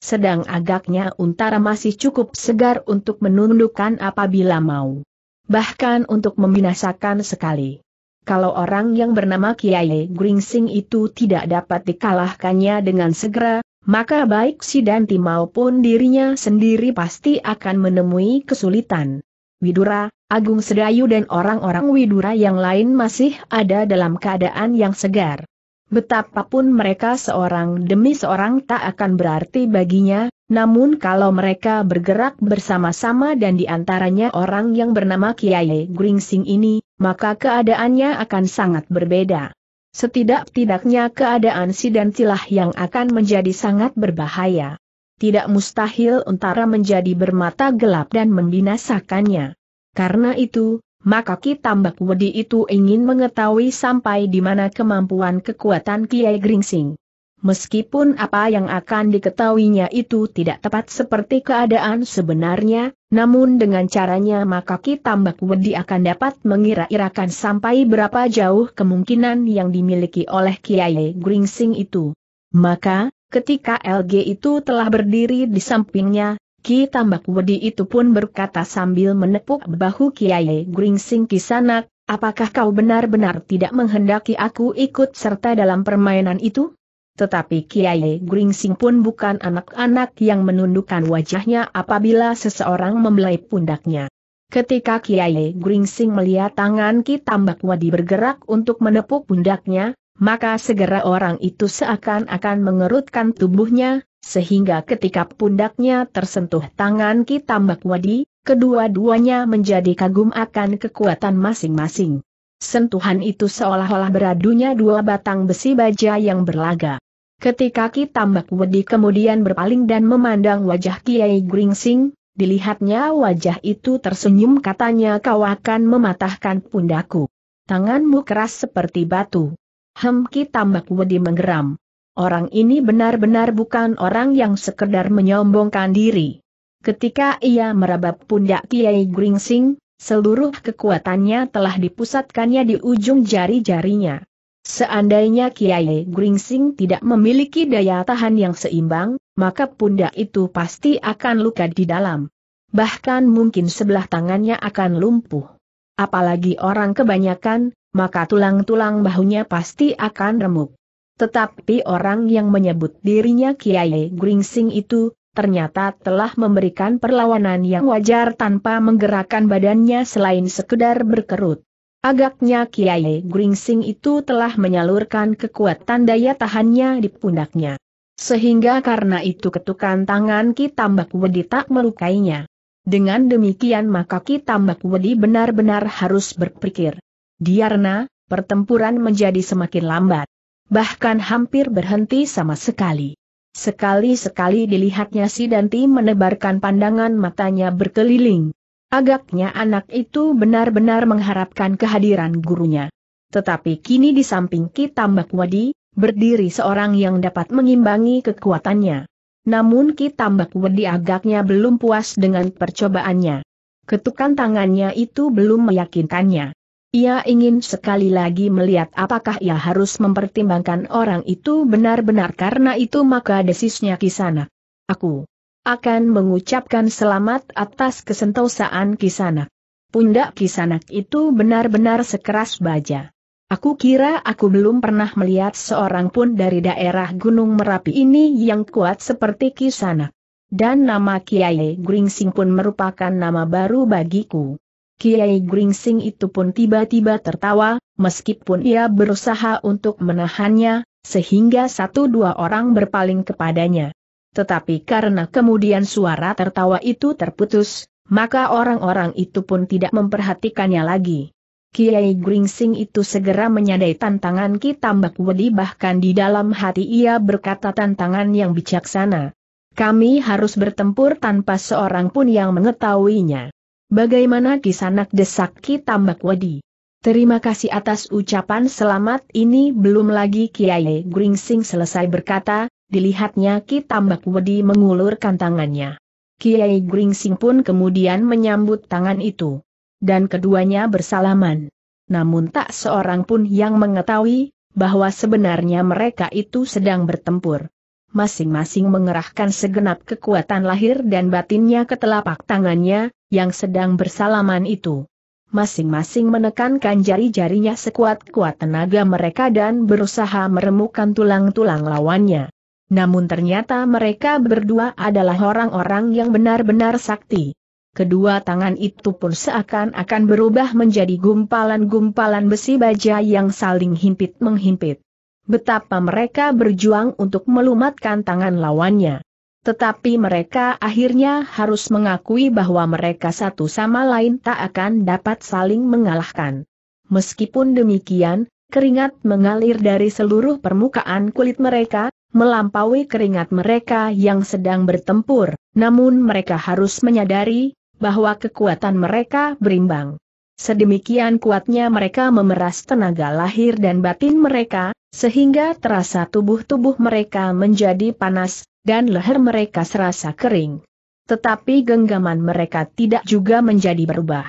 Sedang agaknya Untara masih cukup segar untuk menundukkan apabila mau. Bahkan untuk membinasakan sekali. Kalau orang yang bernama Kiai Gringsing itu tidak dapat dikalahkannya dengan segera, maka baik si Danti maupun dirinya sendiri pasti akan menemui kesulitan. Widura, Agung Sedayu dan orang-orang Widura yang lain masih ada dalam keadaan yang segar. Betapapun mereka seorang demi seorang tak akan berarti baginya, namun kalau mereka bergerak bersama-sama dan di antaranya orang yang bernama Kiai Gringsing ini, maka keadaannya akan sangat berbeda. Setidak-tidaknya keadaan Sidantilah yang akan menjadi sangat berbahaya. Tidak mustahil Untara menjadi bermata gelap dan membinasakannya. Karena itu, maka Ki Tambak Wedi itu ingin mengetahui sampai di mana kemampuan kekuatan Kiai Gringsing. Meskipun apa yang akan diketahuinya itu tidak tepat seperti keadaan sebenarnya, namun dengan caranya maka kita Tambak Wedi akan dapat mengira-irakan sampai berapa jauh kemungkinan yang dimiliki oleh Kiai Gringsing itu. Maka, Ketika LG itu telah berdiri di sampingnya, Ki Tambak Wedi itu pun berkata sambil menepuk bahu Kiai Gringsing Kisanak, apakah kau benar-benar tidak menghendaki aku ikut serta dalam permainan itu? Tetapi Kiai Gringsing pun bukan anak-anak yang menundukkan wajahnya apabila seseorang membelai pundaknya. Ketika Kiai Gringsing melihat tangan Ki Tambak Wadi bergerak untuk menepuk pundaknya, maka segera orang itu seakan-akan mengerutkan tubuhnya, sehingga ketika pundaknya tersentuh tangan Ki Tambak Wadi, kedua-duanya menjadi kagum akan kekuatan masing-masing. Sentuhan itu seolah-olah beradunya dua batang besi baja yang berlaga. Ketika Ki Tambak Wadi kemudian berpaling dan memandang wajah Kiai Gringsing, dilihatnya wajah itu tersenyum katanya kau akan mematahkan pundaku. Tanganmu keras seperti batu. Hem Ki Tambak Wadi menggeram orang ini benar-benar bukan orang yang sekedar menyombongkan diri. Ketika ia meraba pundak Kiai Gringsing, seluruh kekuatannya telah dipusatkannya di ujung jari-jarinya. Seandainya Kiai Gringsing tidak memiliki daya tahan yang seimbang, maka pundak itu pasti akan luka di dalam. Bahkan mungkin sebelah tangannya akan lumpuh. Apalagi orang kebanyakan, maka tulang-tulang bahunya pasti akan remuk. Tetapi orang yang menyebut dirinya Kiai Gringsing itu, ternyata telah memberikan perlawanan yang wajar tanpa menggerakkan badannya selain sekedar berkerut. Agaknya Kiai Gringsing itu telah menyalurkan kekuatan daya tahannya di pundaknya. Sehingga karena itu ketukan tangan Ki Tambak Wedi tak melukainya. Dengan demikian maka Ki Tambak Wedi benar-benar harus berpikir. Diarna, pertempuran menjadi semakin lambat bahkan hampir berhenti sama sekali. Sekali-sekali dilihatnya si Danti menebarkan pandangan matanya berkeliling. Agaknya anak itu benar-benar mengharapkan kehadiran gurunya. Tetapi kini di samping Ki Tambak Wadi, berdiri seorang yang dapat mengimbangi kekuatannya. Namun Ki Tambak Wadi agaknya belum puas dengan percobaannya. Ketukan tangannya itu belum meyakinkannya. Ia ingin sekali lagi melihat apakah ia harus mempertimbangkan orang itu benar-benar karena itu maka desisnya Kisana. Aku akan mengucapkan selamat atas kesentosaan Kisana. Pundak Kisanak itu benar-benar sekeras baja. Aku kira aku belum pernah melihat seorang pun dari daerah Gunung Merapi ini yang kuat seperti Kisanak. Dan nama Kiai Gringsing pun merupakan nama baru bagiku. Kiai Gringsing itu pun tiba-tiba tertawa, meskipun ia berusaha untuk menahannya, sehingga satu dua orang berpaling kepadanya. Tetapi karena kemudian suara tertawa itu terputus, maka orang-orang itu pun tidak memperhatikannya lagi. Kiai Gringsing itu segera menyadai tantangan Ki Tambak Wedi bahkan di dalam hati ia berkata tantangan yang bijaksana. Kami harus bertempur tanpa seorang pun yang mengetahuinya. Bagaimana kisanak desak Ki Tambak Wadi? Terima kasih atas ucapan selamat ini belum lagi Kiai Gringsing selesai berkata, dilihatnya Ki Tambak Wadi mengulurkan tangannya. Kiai Gringsing pun kemudian menyambut tangan itu. Dan keduanya bersalaman. Namun tak seorang pun yang mengetahui, bahwa sebenarnya mereka itu sedang bertempur. Masing-masing mengerahkan segenap kekuatan lahir dan batinnya ke telapak tangannya, yang sedang bersalaman itu. Masing-masing menekankan jari-jarinya sekuat-kuat tenaga mereka dan berusaha meremukan tulang-tulang lawannya. Namun ternyata mereka berdua adalah orang-orang yang benar-benar sakti. Kedua tangan itu pun seakan-akan berubah menjadi gumpalan-gumpalan besi baja yang saling himpit-menghimpit. Betapa mereka berjuang untuk melumatkan tangan lawannya tetapi mereka akhirnya harus mengakui bahwa mereka satu sama lain tak akan dapat saling mengalahkan. Meskipun demikian, keringat mengalir dari seluruh permukaan kulit mereka, melampaui keringat mereka yang sedang bertempur, namun mereka harus menyadari bahwa kekuatan mereka berimbang. Sedemikian kuatnya mereka memeras tenaga lahir dan batin mereka, sehingga terasa tubuh-tubuh mereka menjadi panas, dan leher mereka serasa kering. Tetapi genggaman mereka tidak juga menjadi berubah.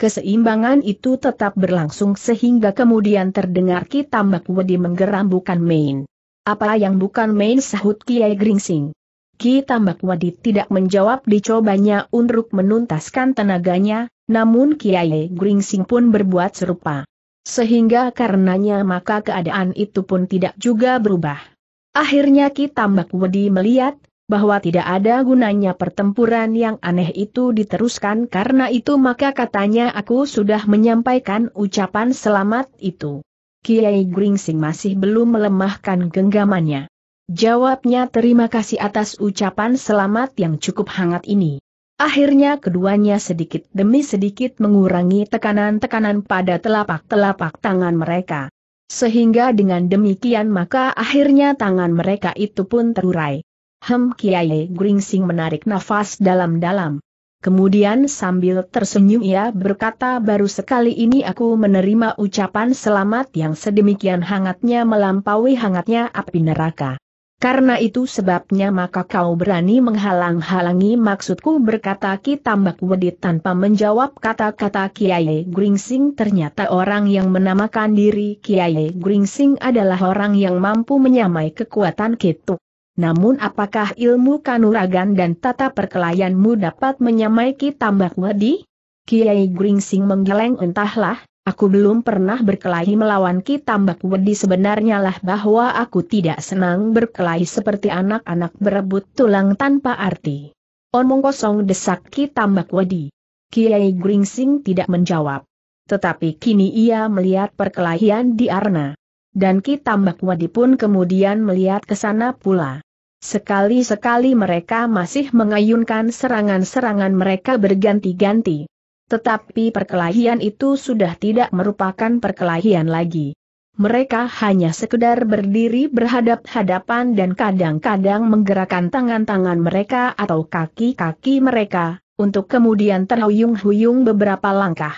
Keseimbangan itu tetap berlangsung sehingga kemudian terdengar Ki Tambak Wedi menggeram bukan main. Apa yang bukan main sahut Kiai Gringsing. Ki Tambak Wadi tidak menjawab dicobanya untuk menuntaskan tenaganya, namun Kiai Gringsing pun berbuat serupa. Sehingga karenanya maka keadaan itu pun tidak juga berubah. Akhirnya Ki Tambak Wadi melihat, bahwa tidak ada gunanya pertempuran yang aneh itu diteruskan karena itu maka katanya aku sudah menyampaikan ucapan selamat itu. Kiai Gringsing masih belum melemahkan genggamannya. Jawabnya terima kasih atas ucapan selamat yang cukup hangat ini. Akhirnya keduanya sedikit demi sedikit mengurangi tekanan-tekanan pada telapak-telapak tangan mereka. Sehingga dengan demikian maka akhirnya tangan mereka itu pun terurai. Hem Kiai Gringsing menarik nafas dalam-dalam. Kemudian sambil tersenyum ia berkata baru sekali ini aku menerima ucapan selamat yang sedemikian hangatnya melampaui hangatnya api neraka. Karena itu sebabnya maka kau berani menghalang-halangi maksudku berkata Ki Tambak Wedit tanpa menjawab kata-kata Kiai Gringsing ternyata orang yang menamakan diri Kiai Gringsing adalah orang yang mampu menyamai kekuatan Kituk. Namun apakah ilmu kanuragan dan tata perkelayanmu dapat menyamai Tambak Wedi? Kiai Gringsing menggeleng entahlah, Aku belum pernah berkelahi melawan Ki Tambak Wedi sebenarnya lah bahwa aku tidak senang berkelahi seperti anak-anak berebut tulang tanpa arti. Omong kosong desak Ki Tambak Wedi. Kiai Gringsing tidak menjawab. Tetapi kini ia melihat perkelahian di Arna. Dan Ki Tambak Wedi pun kemudian melihat ke sana pula. Sekali-sekali mereka masih mengayunkan serangan-serangan mereka berganti-ganti. Tetapi perkelahian itu sudah tidak merupakan perkelahian lagi. Mereka hanya sekedar berdiri berhadap-hadapan dan kadang-kadang menggerakkan tangan-tangan mereka atau kaki-kaki mereka, untuk kemudian terhuyung-huyung beberapa langkah.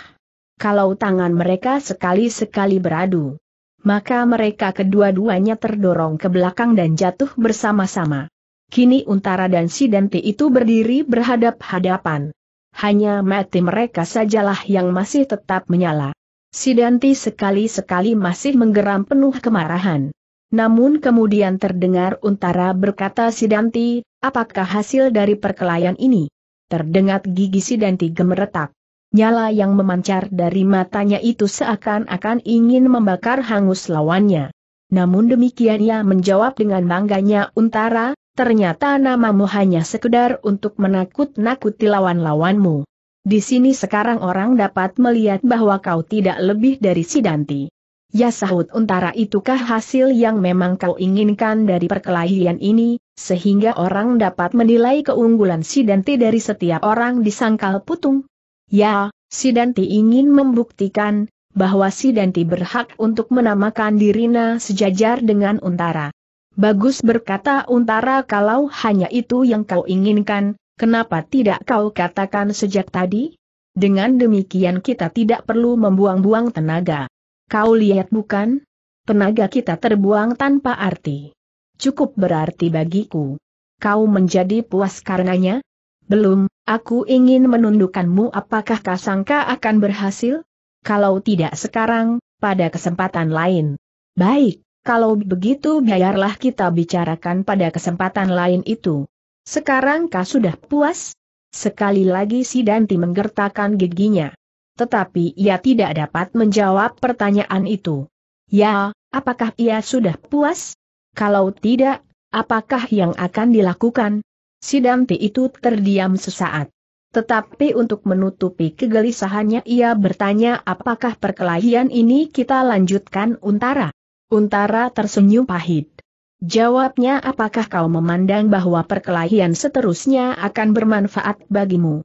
Kalau tangan mereka sekali-sekali beradu, maka mereka kedua-duanya terdorong ke belakang dan jatuh bersama-sama. Kini Untara dan Sidanti itu berdiri berhadap-hadapan hanya mati mereka sajalah yang masih tetap menyala. Sidanti sekali-sekali masih menggeram penuh kemarahan. Namun kemudian terdengar Untara berkata Sidanti, apakah hasil dari perkelahian ini? Terdengar gigi Sidanti gemeretak. Nyala yang memancar dari matanya itu seakan-akan ingin membakar hangus lawannya. Namun demikian ia menjawab dengan bangganya Untara, Ternyata namamu hanya sekedar untuk menakut-nakuti lawan-lawanmu. Di sini sekarang orang dapat melihat bahwa kau tidak lebih dari Sidanti. Ya sahut untara itukah hasil yang memang kau inginkan dari perkelahian ini, sehingga orang dapat menilai keunggulan Sidanti dari setiap orang di sangkal putung? Ya, Sidanti ingin membuktikan, bahwa Sidanti berhak untuk menamakan dirinya sejajar dengan Untara. Bagus berkata Untara kalau hanya itu yang kau inginkan, kenapa tidak kau katakan sejak tadi? Dengan demikian kita tidak perlu membuang-buang tenaga. Kau lihat bukan? Tenaga kita terbuang tanpa arti. Cukup berarti bagiku. Kau menjadi puas karenanya? Belum, aku ingin menundukkanmu apakah kasangka akan berhasil? Kalau tidak sekarang, pada kesempatan lain. Baik, kalau begitu biarlah kita bicarakan pada kesempatan lain itu. Sekarang kau sudah puas? Sekali lagi si Danti menggertakkan giginya. Tetapi ia tidak dapat menjawab pertanyaan itu. Ya, apakah ia sudah puas? Kalau tidak, apakah yang akan dilakukan? Si Danti itu terdiam sesaat. Tetapi untuk menutupi kegelisahannya ia bertanya apakah perkelahian ini kita lanjutkan untara. Untara tersenyum pahit. Jawabnya apakah kau memandang bahwa perkelahian seterusnya akan bermanfaat bagimu?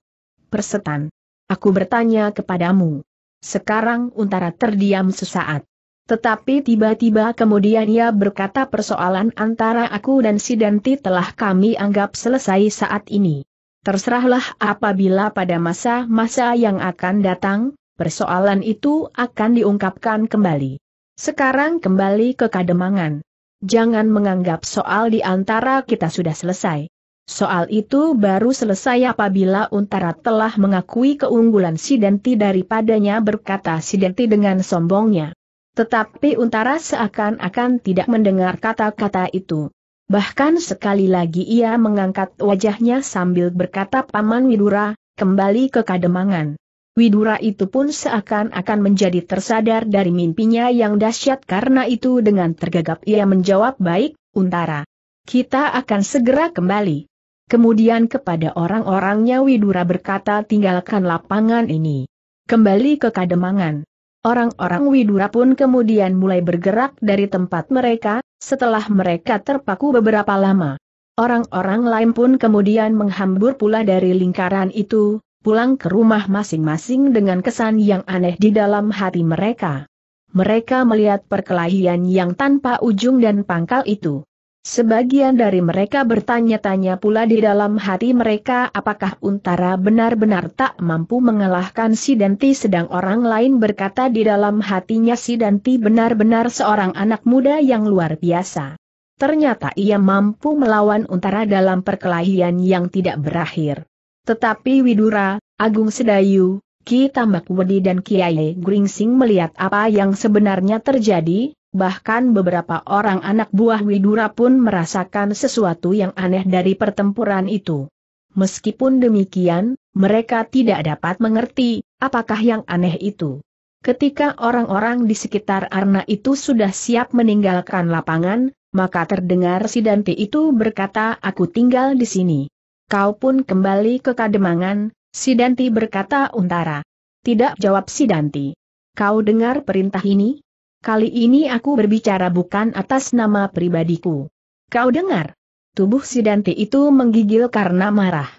Persetan. Aku bertanya kepadamu. Sekarang Untara terdiam sesaat. Tetapi tiba-tiba kemudian ia berkata persoalan antara aku dan Sidanti telah kami anggap selesai saat ini. Terserahlah apabila pada masa-masa yang akan datang, persoalan itu akan diungkapkan kembali. Sekarang kembali ke Kademangan. Jangan menganggap soal di antara kita sudah selesai. Soal itu baru selesai apabila Untara telah mengakui keunggulan Sidenti daripadanya berkata Sidenti dengan sombongnya. Tetapi Untara seakan-akan tidak mendengar kata-kata itu. Bahkan sekali lagi ia mengangkat wajahnya sambil berkata Paman Widura, kembali ke Kademangan. Widura itu pun seakan-akan menjadi tersadar dari mimpinya yang dahsyat karena itu dengan tergagap ia menjawab baik, Untara. Kita akan segera kembali. Kemudian kepada orang-orangnya Widura berkata tinggalkan lapangan ini. Kembali ke Kademangan. Orang-orang Widura pun kemudian mulai bergerak dari tempat mereka, setelah mereka terpaku beberapa lama. Orang-orang lain pun kemudian menghambur pula dari lingkaran itu, pulang ke rumah masing-masing dengan kesan yang aneh di dalam hati mereka. Mereka melihat perkelahian yang tanpa ujung dan pangkal itu. Sebagian dari mereka bertanya-tanya pula di dalam hati mereka apakah Untara benar-benar tak mampu mengalahkan Sidanti sedang orang lain berkata di dalam hatinya Sidanti benar-benar seorang anak muda yang luar biasa. Ternyata ia mampu melawan Untara dalam perkelahian yang tidak berakhir. Tetapi Widura, Agung Sedayu, Ki Tambak Wedi dan Kiai Gringsing melihat apa yang sebenarnya terjadi, bahkan beberapa orang anak buah Widura pun merasakan sesuatu yang aneh dari pertempuran itu. Meskipun demikian, mereka tidak dapat mengerti, apakah yang aneh itu. Ketika orang-orang di sekitar Arna itu sudah siap meninggalkan lapangan, maka terdengar si Dante itu berkata aku tinggal di sini. Kau pun kembali ke Kademangan, si Danti berkata Untara. Tidak jawab si Danti. Kau dengar perintah ini? Kali ini aku berbicara bukan atas nama pribadiku. Kau dengar? Tubuh si Dante itu menggigil karena marah.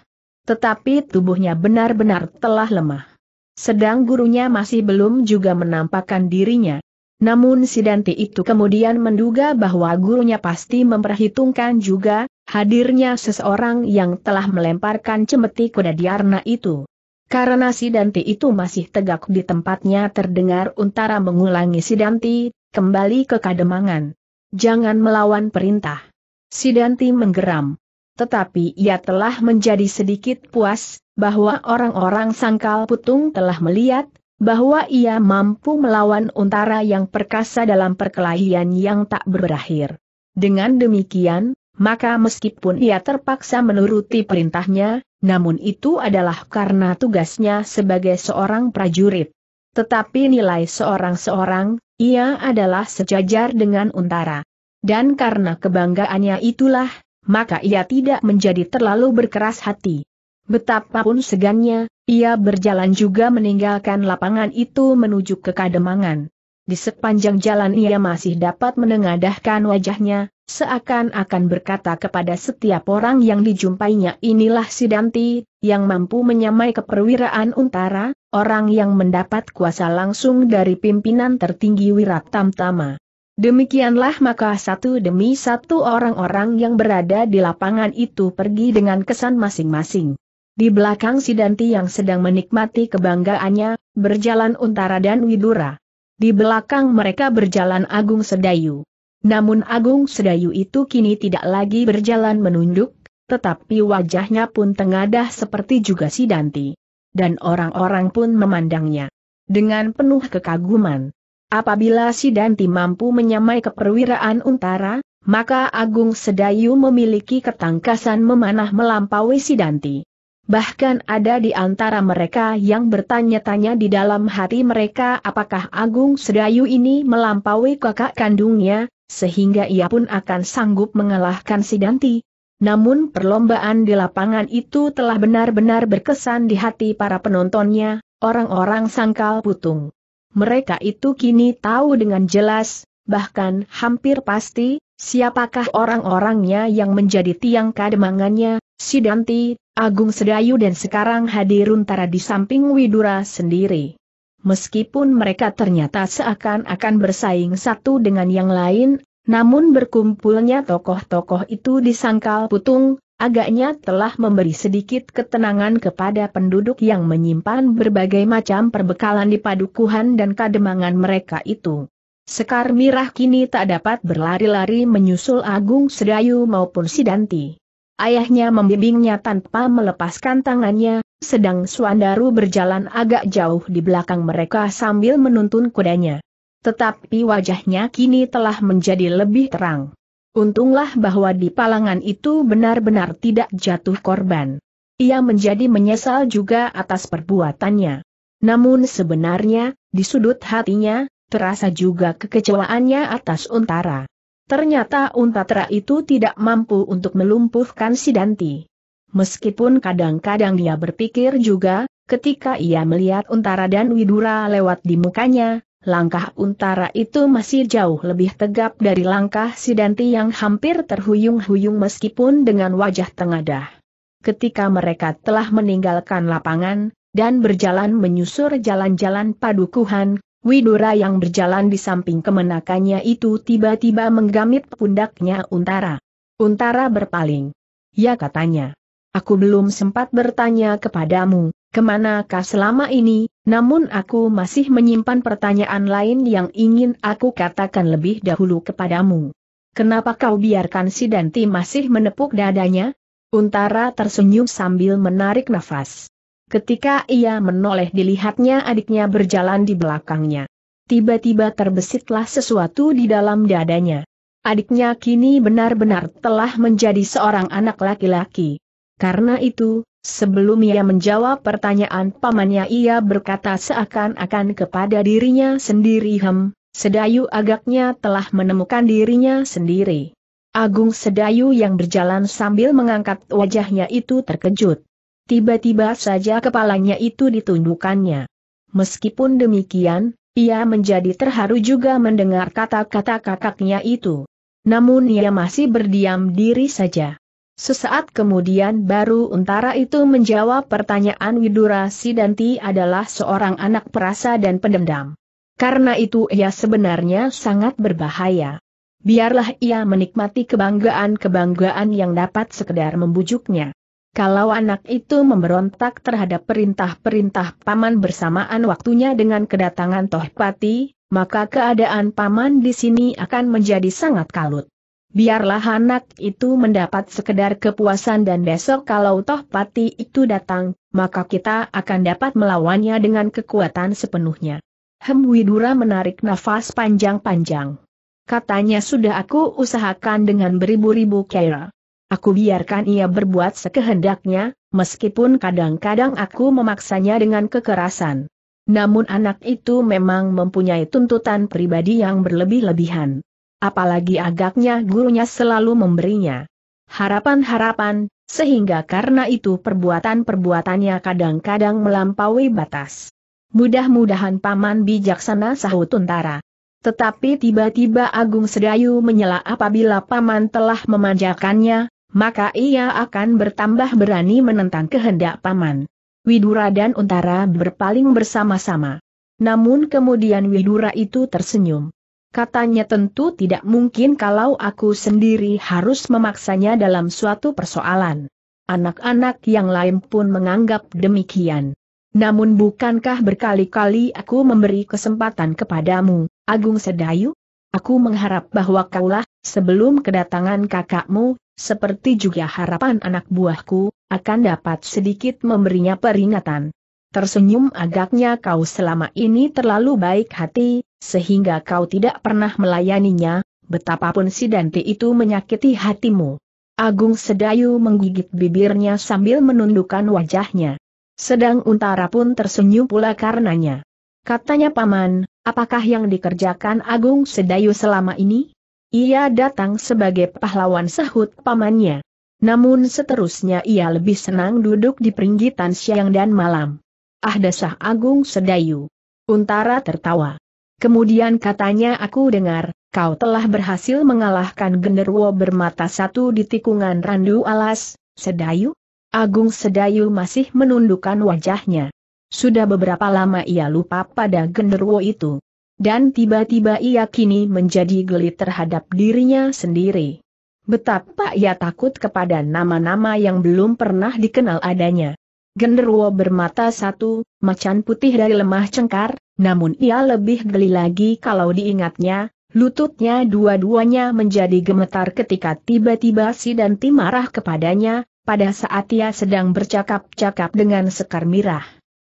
Tetapi tubuhnya benar-benar telah lemah. Sedang gurunya masih belum juga menampakkan dirinya. Namun si Dante itu kemudian menduga bahwa gurunya pasti memperhitungkan juga, hadirnya seseorang yang telah melemparkan cemeti kuda diarna itu. Karena Sidanti itu masih tegak di tempatnya terdengar Untara mengulangi Sidanti, kembali ke Kademangan. Jangan melawan perintah. Sidanti menggeram. Tetapi ia telah menjadi sedikit puas, bahwa orang-orang sangkal putung telah melihat, bahwa ia mampu melawan Untara yang perkasa dalam perkelahian yang tak berakhir. Dengan demikian, maka meskipun ia terpaksa menuruti perintahnya, namun itu adalah karena tugasnya sebagai seorang prajurit. Tetapi nilai seorang-seorang, ia adalah sejajar dengan Untara. Dan karena kebanggaannya itulah, maka ia tidak menjadi terlalu berkeras hati. Betapapun segannya, ia berjalan juga meninggalkan lapangan itu menuju ke Kademangan. Di sepanjang jalan ia masih dapat menengadahkan wajahnya, seakan-akan berkata kepada setiap orang yang dijumpainya inilah si Danti, yang mampu menyamai keperwiraan Untara, orang yang mendapat kuasa langsung dari pimpinan tertinggi Wirat Tamtama. Demikianlah maka satu demi satu orang-orang yang berada di lapangan itu pergi dengan kesan masing-masing. Di belakang si Danti yang sedang menikmati kebanggaannya, berjalan Untara dan Widura. Di belakang mereka berjalan Agung Sedayu. Namun Agung Sedayu itu kini tidak lagi berjalan menunduk, tetapi wajahnya pun tengadah seperti juga si Danti. Dan orang-orang pun memandangnya dengan penuh kekaguman. Apabila si Danti mampu menyamai keperwiraan Untara, maka Agung Sedayu memiliki ketangkasan memanah melampaui si Danti. Bahkan ada di antara mereka yang bertanya-tanya di dalam hati mereka apakah Agung Sedayu ini melampaui kakak kandungnya, sehingga ia pun akan sanggup mengalahkan si Danti. Namun perlombaan di lapangan itu telah benar-benar berkesan di hati para penontonnya, orang-orang sangkal putung. Mereka itu kini tahu dengan jelas, bahkan hampir pasti, siapakah orang-orangnya yang menjadi tiang kademangannya, si Danti, Agung Sedayu dan sekarang hadir Runtara di samping Widura sendiri. Meskipun mereka ternyata seakan-akan bersaing satu dengan yang lain, namun berkumpulnya tokoh-tokoh itu di sangkal putung, agaknya telah memberi sedikit ketenangan kepada penduduk yang menyimpan berbagai macam perbekalan di padukuhan dan kademangan mereka itu. Sekar Mirah kini tak dapat berlari-lari menyusul Agung Sedayu maupun Sidanti. Ayahnya membimbingnya tanpa melepaskan tangannya, sedang Suandaru berjalan agak jauh di belakang mereka sambil menuntun kudanya. Tetapi wajahnya kini telah menjadi lebih terang. Untunglah bahwa di palangan itu benar-benar tidak jatuh korban. Ia menjadi menyesal juga atas perbuatannya. Namun sebenarnya, di sudut hatinya, terasa juga kekecewaannya atas Untara. Ternyata Untara itu tidak mampu untuk melumpuhkan si Danti. Meskipun kadang-kadang dia berpikir juga, ketika ia melihat Untara dan Widura lewat di mukanya, langkah Untara itu masih jauh lebih tegap dari langkah si Danti yang hampir terhuyung-huyung meskipun dengan wajah tengadah. Ketika mereka telah meninggalkan lapangan, dan berjalan menyusur jalan-jalan padukuhan, Widura yang berjalan di samping kemenakannya itu tiba-tiba menggamit pundaknya Untara. Untara berpaling. Ya katanya. Aku belum sempat bertanya kepadamu, ke manakah selama ini, namun aku masih menyimpan pertanyaan lain yang ingin aku katakan lebih dahulu kepadamu. Kenapa kau biarkan si Danti masih menepuk dadanya? Untara tersenyum sambil menarik nafas. Ketika ia menoleh dilihatnya adiknya berjalan di belakangnya. Tiba-tiba terbesitlah sesuatu di dalam dadanya. Adiknya kini benar-benar telah menjadi seorang anak laki-laki. Karena itu, sebelum ia menjawab pertanyaan pamannya ia berkata seakan-akan kepada dirinya sendiri hem, Sedayu agaknya telah menemukan dirinya sendiri. Agung Sedayu yang berjalan sambil mengangkat wajahnya itu terkejut. Tiba-tiba saja kepalanya itu ditundukkannya. Meskipun demikian, ia menjadi terharu juga mendengar kata-kata kakaknya itu. Namun ia masih berdiam diri saja. Sesaat kemudian baru Untara itu menjawab pertanyaan Widura Sidanti adalah seorang anak perasa dan pendendam. Karena itu ia sebenarnya sangat berbahaya. Biarlah ia menikmati kebanggaan-kebanggaan yang dapat sekedar membujuknya. Kalau anak itu memberontak terhadap perintah-perintah paman bersamaan waktunya dengan kedatangan Tohpati, maka keadaan paman di sini akan menjadi sangat kalut. Biarlah anak itu mendapat sekedar kepuasan dan besok kalau Tohpati itu datang, maka kita akan dapat melawannya dengan kekuatan sepenuhnya. Hem Widura menarik nafas panjang-panjang. Katanya sudah aku usahakan dengan beribu-ribu kira. Aku biarkan ia berbuat sekehendaknya, meskipun kadang-kadang aku memaksanya dengan kekerasan. Namun anak itu memang mempunyai tuntutan pribadi yang berlebih-lebihan. Apalagi agaknya gurunya selalu memberinya harapan-harapan, sehingga karena itu perbuatan-perbuatannya kadang-kadang melampaui batas. Mudah-mudahan paman bijaksana sahut Tuntara. Tetapi tiba-tiba Agung Sedayu menyela apabila paman telah memanjakannya, maka ia akan bertambah berani menentang kehendak paman. Widura dan Untara berpaling bersama-sama. Namun kemudian Widura itu tersenyum. Katanya tentu tidak mungkin kalau aku sendiri harus memaksanya dalam suatu persoalan. Anak-anak yang lain pun menganggap demikian. Namun bukankah berkali-kali aku memberi kesempatan kepadamu, Agung Sedayu? Aku mengharap bahwa kaulah, sebelum kedatangan kakakmu, seperti juga harapan anak buahku, akan dapat sedikit memberinya peringatan. Tersenyum agaknya kau selama ini terlalu baik hati, sehingga kau tidak pernah melayaninya, betapapun si Dante itu menyakiti hatimu. Agung Sedayu menggigit bibirnya sambil menundukkan wajahnya. Sedang Untara pun tersenyum pula karenanya. Katanya Paman, apakah yang dikerjakan Agung Sedayu selama ini? Ia datang sebagai pahlawan sahut pamannya. Namun seterusnya ia lebih senang duduk di peringgitan siang dan malam. Ah dasah agung sedayu. Untara tertawa. Kemudian katanya aku dengar, kau telah berhasil mengalahkan genderwo bermata satu di tikungan randu alas, sedayu? Agung sedayu masih menundukkan wajahnya. Sudah beberapa lama ia lupa pada genderwo itu dan tiba-tiba ia kini menjadi geli terhadap dirinya sendiri. Betapa ia takut kepada nama-nama yang belum pernah dikenal adanya. Genderwo bermata satu, macan putih dari lemah cengkar, namun ia lebih geli lagi kalau diingatnya, lututnya dua-duanya menjadi gemetar ketika tiba-tiba si Danti marah kepadanya, pada saat ia sedang bercakap-cakap dengan Sekar Mirah.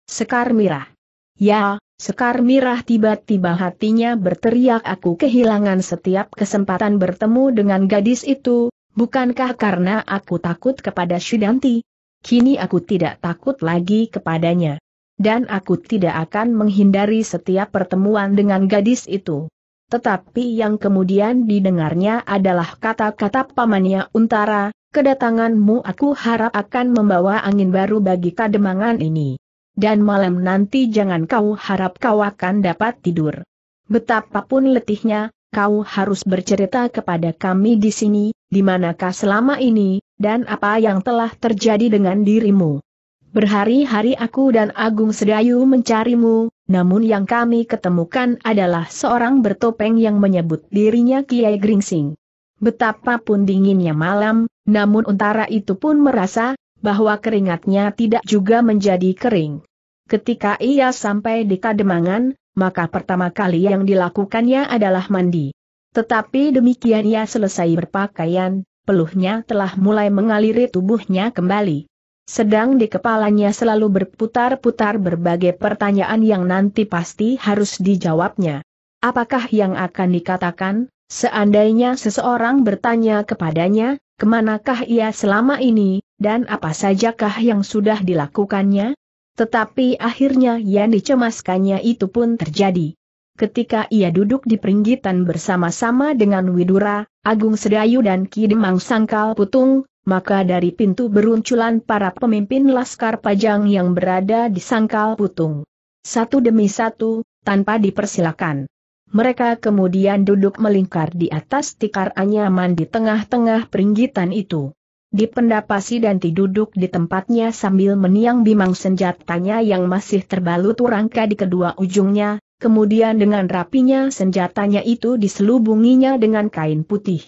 Sekar Mirah. Ya, Sekar Mirah tiba-tiba hatinya berteriak aku kehilangan setiap kesempatan bertemu dengan gadis itu, bukankah karena aku takut kepada Shudanti? Kini aku tidak takut lagi kepadanya. Dan aku tidak akan menghindari setiap pertemuan dengan gadis itu. Tetapi yang kemudian didengarnya adalah kata-kata pamannya Untara, kedatanganmu aku harap akan membawa angin baru bagi kademangan ini dan malam nanti jangan kau harap kau akan dapat tidur. Betapapun letihnya, kau harus bercerita kepada kami di sini, di manakah selama ini, dan apa yang telah terjadi dengan dirimu. Berhari-hari aku dan Agung Sedayu mencarimu, namun yang kami ketemukan adalah seorang bertopeng yang menyebut dirinya Kiai Gringsing. Betapapun dinginnya malam, namun untara itu pun merasa bahwa keringatnya tidak juga menjadi kering. Ketika ia sampai di Kademangan, maka pertama kali yang dilakukannya adalah mandi. Tetapi demikian ia selesai berpakaian, peluhnya telah mulai mengaliri tubuhnya kembali. Sedang di kepalanya selalu berputar-putar berbagai pertanyaan yang nanti pasti harus dijawabnya. Apakah yang akan dikatakan, seandainya seseorang bertanya kepadanya, ke manakah ia selama ini, dan apa sajakah yang sudah dilakukannya? Tetapi akhirnya yang dicemaskannya itu pun terjadi. Ketika ia duduk di peringgitan bersama-sama dengan Widura, Agung Sedayu dan Kidemang Sangkal Putung, maka dari pintu berunculan para pemimpin Laskar Pajang yang berada di Sangkal Putung. Satu demi satu, tanpa dipersilakan. Mereka kemudian duduk melingkar di atas tikar anyaman di tengah-tengah peringgitan itu. Dipendapasi dan duduk di tempatnya sambil meniang bimang senjatanya yang masih terbalut rangka di kedua ujungnya, kemudian dengan rapinya senjatanya itu diselubunginya dengan kain putih.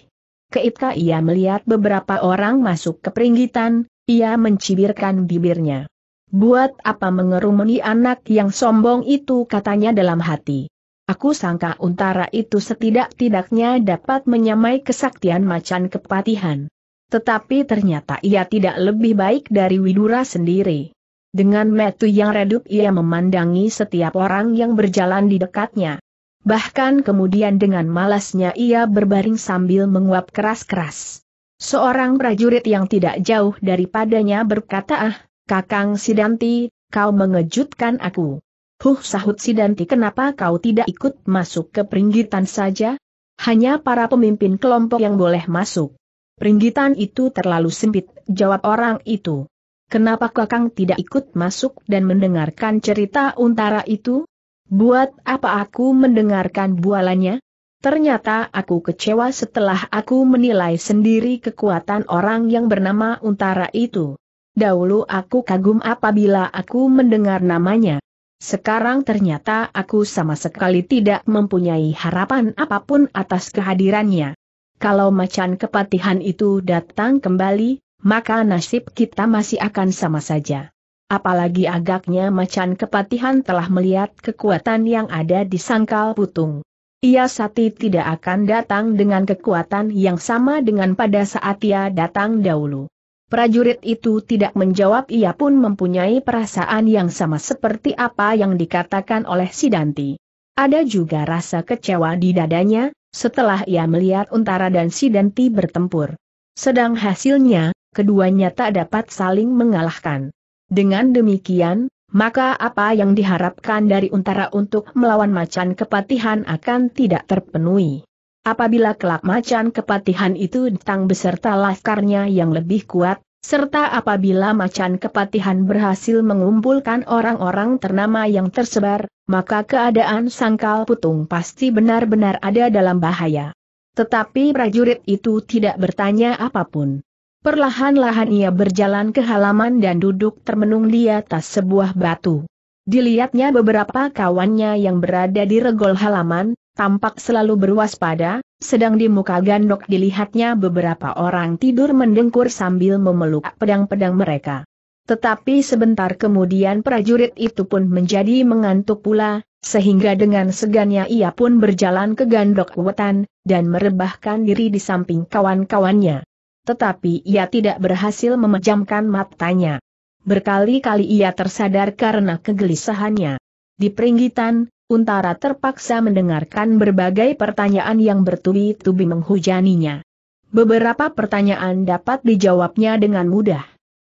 Ketika ia melihat beberapa orang masuk ke peringgitan, ia mencibirkan bibirnya. Buat apa mengerumuni anak yang sombong itu katanya dalam hati. Aku sangka untara itu setidak-tidaknya dapat menyamai kesaktian macan kepatihan. Tetapi ternyata ia tidak lebih baik dari Widura sendiri. Dengan metu yang redup ia memandangi setiap orang yang berjalan di dekatnya. Bahkan kemudian dengan malasnya ia berbaring sambil menguap keras-keras. Seorang prajurit yang tidak jauh daripadanya berkata ah, Kakang Sidanti, kau mengejutkan aku. Huh sahut Sidanti kenapa kau tidak ikut masuk ke peringgitan saja? Hanya para pemimpin kelompok yang boleh masuk. Peringgitan itu terlalu sempit, jawab orang itu. Kenapa Kakang tidak ikut masuk dan mendengarkan cerita untara itu? Buat apa aku mendengarkan bualannya? Ternyata aku kecewa setelah aku menilai sendiri kekuatan orang yang bernama Untara itu. Dahulu aku kagum apabila aku mendengar namanya. Sekarang ternyata aku sama sekali tidak mempunyai harapan apa pun atas kehadirannya. Kalau macan kepatihan itu datang kembali, maka nasib kita masih akan sama saja. Apalagi agaknya macan kepatihan telah melihat kekuatan yang ada di sangkal putung. Ia sati tidak akan datang dengan kekuatan yang sama dengan pada saat ia datang dahulu. Prajurit itu tidak menjawab ia pun mempunyai perasaan yang sama seperti apa yang dikatakan oleh Sidanti. Ada juga rasa kecewa di dadanya, setelah ia melihat Untara dan Sidanti bertempur. Sedang hasilnya, keduanya tak dapat saling mengalahkan. Dengan demikian, maka apa yang diharapkan dari Untara untuk melawan macan kepatihan akan tidak terpenuhi. Apabila kelak macan kepatihan itu datang beserta laskarnya yang lebih kuat, serta apabila macan kepatihan berhasil mengumpulkan orang-orang ternama yang tersebar, maka keadaan sangkal putung pasti benar-benar ada dalam bahaya. Tetapi prajurit itu tidak bertanya apa pun. Perlahan-lahan ia berjalan ke halaman dan duduk termenung di atas sebuah batu. Dilihatnya beberapa kawannya yang berada di regol halaman, tampak selalu berwaspada, sedang di muka gandok dilihatnya beberapa orang tidur mendengkur sambil memeluk pedang-pedang mereka. Tetapi sebentar kemudian prajurit itu pun menjadi mengantuk pula, sehingga dengan segannya ia pun berjalan ke gandok wetan, dan merebahkan diri di samping kawan-kawannya. Tetapi ia tidak berhasil memejamkan matanya. Berkali-kali ia tersadar karena kegelisahannya. Di peringgitan, Untara terpaksa mendengarkan berbagai pertanyaan yang bertubi-tubi menghujaninya. Beberapa pertanyaan dapat dijawabnya dengan mudah.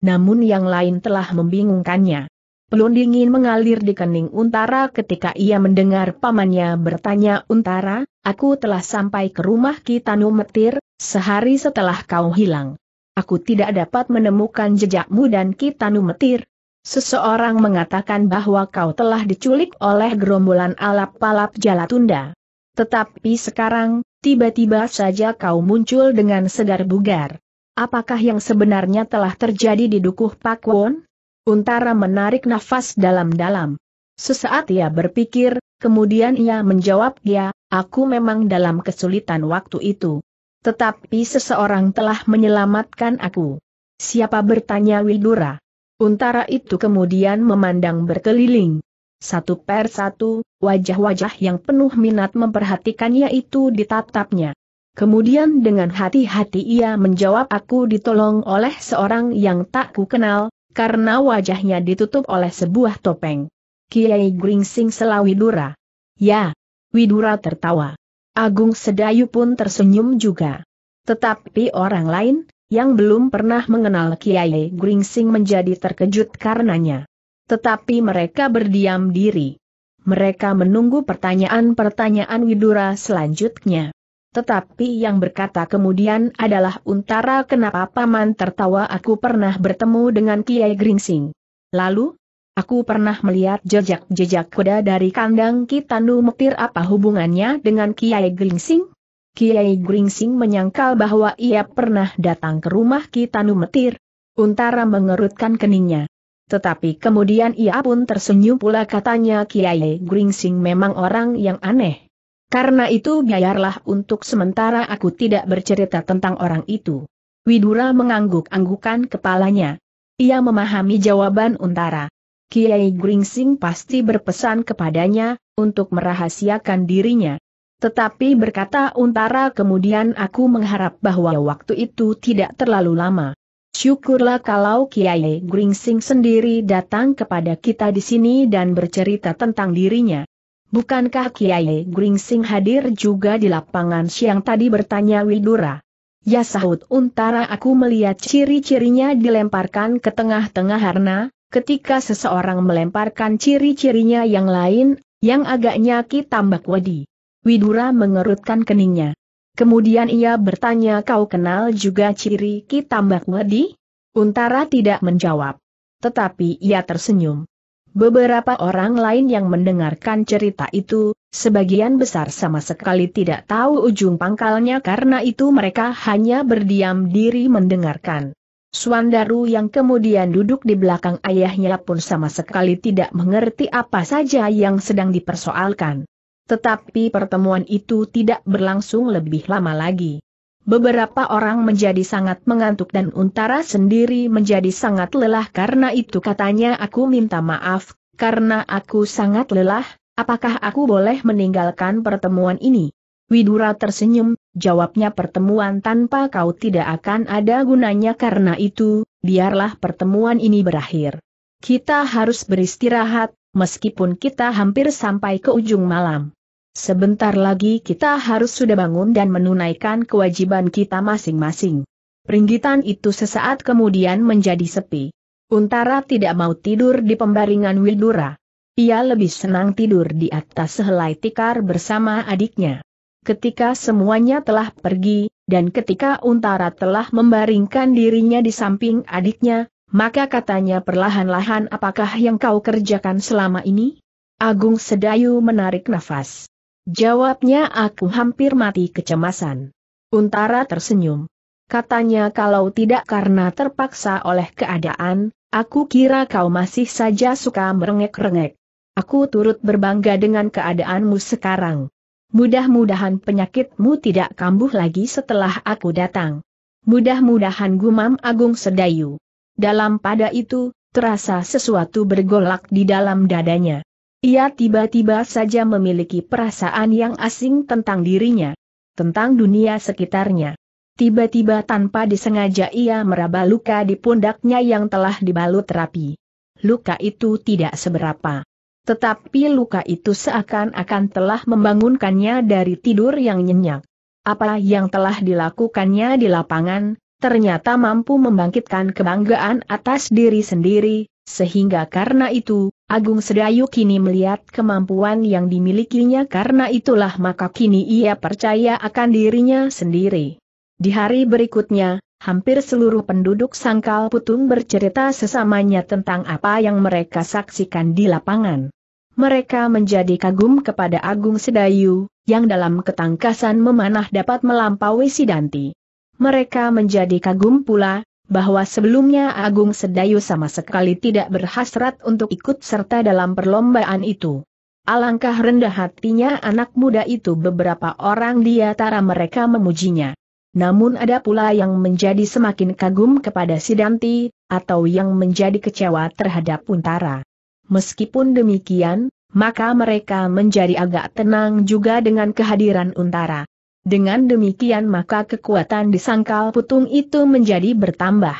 Namun yang lain telah membingungkannya. Pelun dingin mengalir di kening Untara ketika ia mendengar pamannya bertanya Untara, aku telah sampai ke rumah Kitanu Metir, sehari setelah kau hilang. Aku tidak dapat menemukan jejakmu dan Kitanu Metir, Seseorang mengatakan bahwa kau telah diculik oleh gerombolan alap-alap Jalatunda. Tetapi sekarang, tiba-tiba saja kau muncul dengan segar bugar. Apakah yang sebenarnya telah terjadi di Dukuh Pakwon? Untara menarik nafas dalam-dalam. Sesaat ia berpikir, kemudian ia menjawab ya, aku memang dalam kesulitan waktu itu. Tetapi seseorang telah menyelamatkan aku. Siapa bertanya Widura? Untara itu kemudian memandang berkeliling. Satu per satu, wajah-wajah yang penuh minat memperhatikannya itu ditatapnya. Kemudian dengan hati-hati ia menjawab aku ditolong oleh seorang yang tak ku kenal, karena wajahnya ditutup oleh sebuah topeng. Kiai Gringsing Selawidura. Ya, Widura tertawa. Agung Sedayu pun tersenyum juga. Tetapi orang lain, yang belum pernah mengenal Kiai Gringsing menjadi terkejut karenanya. Tetapi mereka berdiam diri. Mereka menunggu pertanyaan-pertanyaan Widura selanjutnya. Tetapi yang berkata kemudian adalah Untara kenapa Paman tertawa aku pernah bertemu dengan Kiai Gringsing. Lalu, aku pernah melihat jejak-jejak kuda dari kandang Kitanu Mektir apa hubungannya dengan Kiai Gringsing? Kiai Gringsing menyangkal bahwa ia pernah datang ke rumah Kitanu Metir. Untara mengerutkan keningnya. Tetapi kemudian ia pun tersenyum pula katanya Kiai Gringsing memang orang yang aneh. Karena itu biarlah untuk sementara aku tidak bercerita tentang orang itu. Widura mengangguk-anggukan kepalanya. Ia memahami jawaban Untara. Kiai Gringsing pasti berpesan kepadanya, untuk merahasiakan dirinya. Tetapi berkata Untara kemudian aku mengharap bahwa waktu itu tidak terlalu lama. Syukurlah kalau Kiai Gringsing sendiri datang kepada kita di sini dan bercerita tentang dirinya. Bukankah Kiai Gringsing hadir juga di lapangan siang tadi bertanya Widura? Ya sahut Untara aku melihat ciri-cirinya dilemparkan ke tengah-tengah harna, ketika seseorang melemparkan ciri-cirinya yang lain, yang agaknya kitambak wadi. Widura mengerutkan keningnya. Kemudian ia bertanya kau kenal juga ciri Kitambak Wedi? Untara tidak menjawab. Tetapi ia tersenyum. Beberapa orang lain yang mendengarkan cerita itu, sebagian besar sama sekali tidak tahu ujung pangkalnya karena itu mereka hanya berdiam diri mendengarkan. Suandaru yang kemudian duduk di belakang ayahnya pun sama sekali tidak mengerti apa saja yang sedang dipersoalkan. Tetapi pertemuan itu tidak berlangsung lebih lama lagi. Beberapa orang menjadi sangat mengantuk dan Untara sendiri menjadi sangat lelah karena itu katanya aku minta maaf, karena aku sangat lelah, apakah aku boleh meninggalkan pertemuan ini? Widura tersenyum, jawabnya pertemuan tanpa kau tidak akan ada gunanya karena itu, biarlah pertemuan ini berakhir. Kita harus beristirahat, meskipun kita hampir sampai ke ujung malam. Sebentar lagi kita harus sudah bangun dan menunaikan kewajiban kita masing-masing. Peringgitan itu sesaat kemudian menjadi sepi. Untara tidak mau tidur di pembaringan Wildura. Ia lebih senang tidur di atas sehelai tikar bersama adiknya. Ketika semuanya telah pergi, dan ketika Untara telah membaringkan dirinya di samping adiknya, maka katanya perlahan-lahan apakah yang kau kerjakan selama ini? Agung Sedayu menarik nafas. Jawabnya aku hampir mati kecemasan. Untara tersenyum. Katanya kalau tidak karena terpaksa oleh keadaan, aku kira kau masih saja suka merengek-rengek. Aku turut berbangga dengan keadaanmu sekarang. Mudah-mudahan penyakitmu tidak kambuh lagi setelah aku datang. Mudah-mudahan gumam Agung Sedayu. Dalam pada itu, terasa sesuatu bergolak di dalam dadanya. Ia tiba-tiba saja memiliki perasaan yang asing tentang dirinya, tentang dunia sekitarnya. Tiba-tiba tanpa disengaja ia meraba luka di pundaknya yang telah dibalut rapi. Luka itu tidak seberapa. Tetapi luka itu seakan-akan telah membangunkannya dari tidur yang nyenyak. Apa yang telah dilakukannya di lapangan, ternyata mampu membangkitkan kebanggaan atas diri sendiri, sehingga karena itu, Agung Sedayu kini melihat kemampuan yang dimilikinya karena itulah maka kini ia percaya akan dirinya sendiri. Di hari berikutnya, hampir seluruh penduduk Sangkal Putung bercerita sesamanya tentang apa yang mereka saksikan di lapangan. Mereka menjadi kagum kepada Agung Sedayu, yang dalam ketangkasan memanah dapat melampaui Sidanti. Mereka menjadi kagum pula, bahwa sebelumnya Agung Sedayu sama sekali tidak berhasrat untuk ikut serta dalam perlombaan itu. Alangkah rendah hatinya anak muda itu beberapa orang di antara mereka memujinya. Namun ada pula yang menjadi semakin kagum kepada Sidanti, atau yang menjadi kecewa terhadap Untara. Meskipun demikian, maka mereka menjadi agak tenang juga dengan kehadiran Untara. Dengan demikian maka kekuatan di sangkal putung itu menjadi bertambah.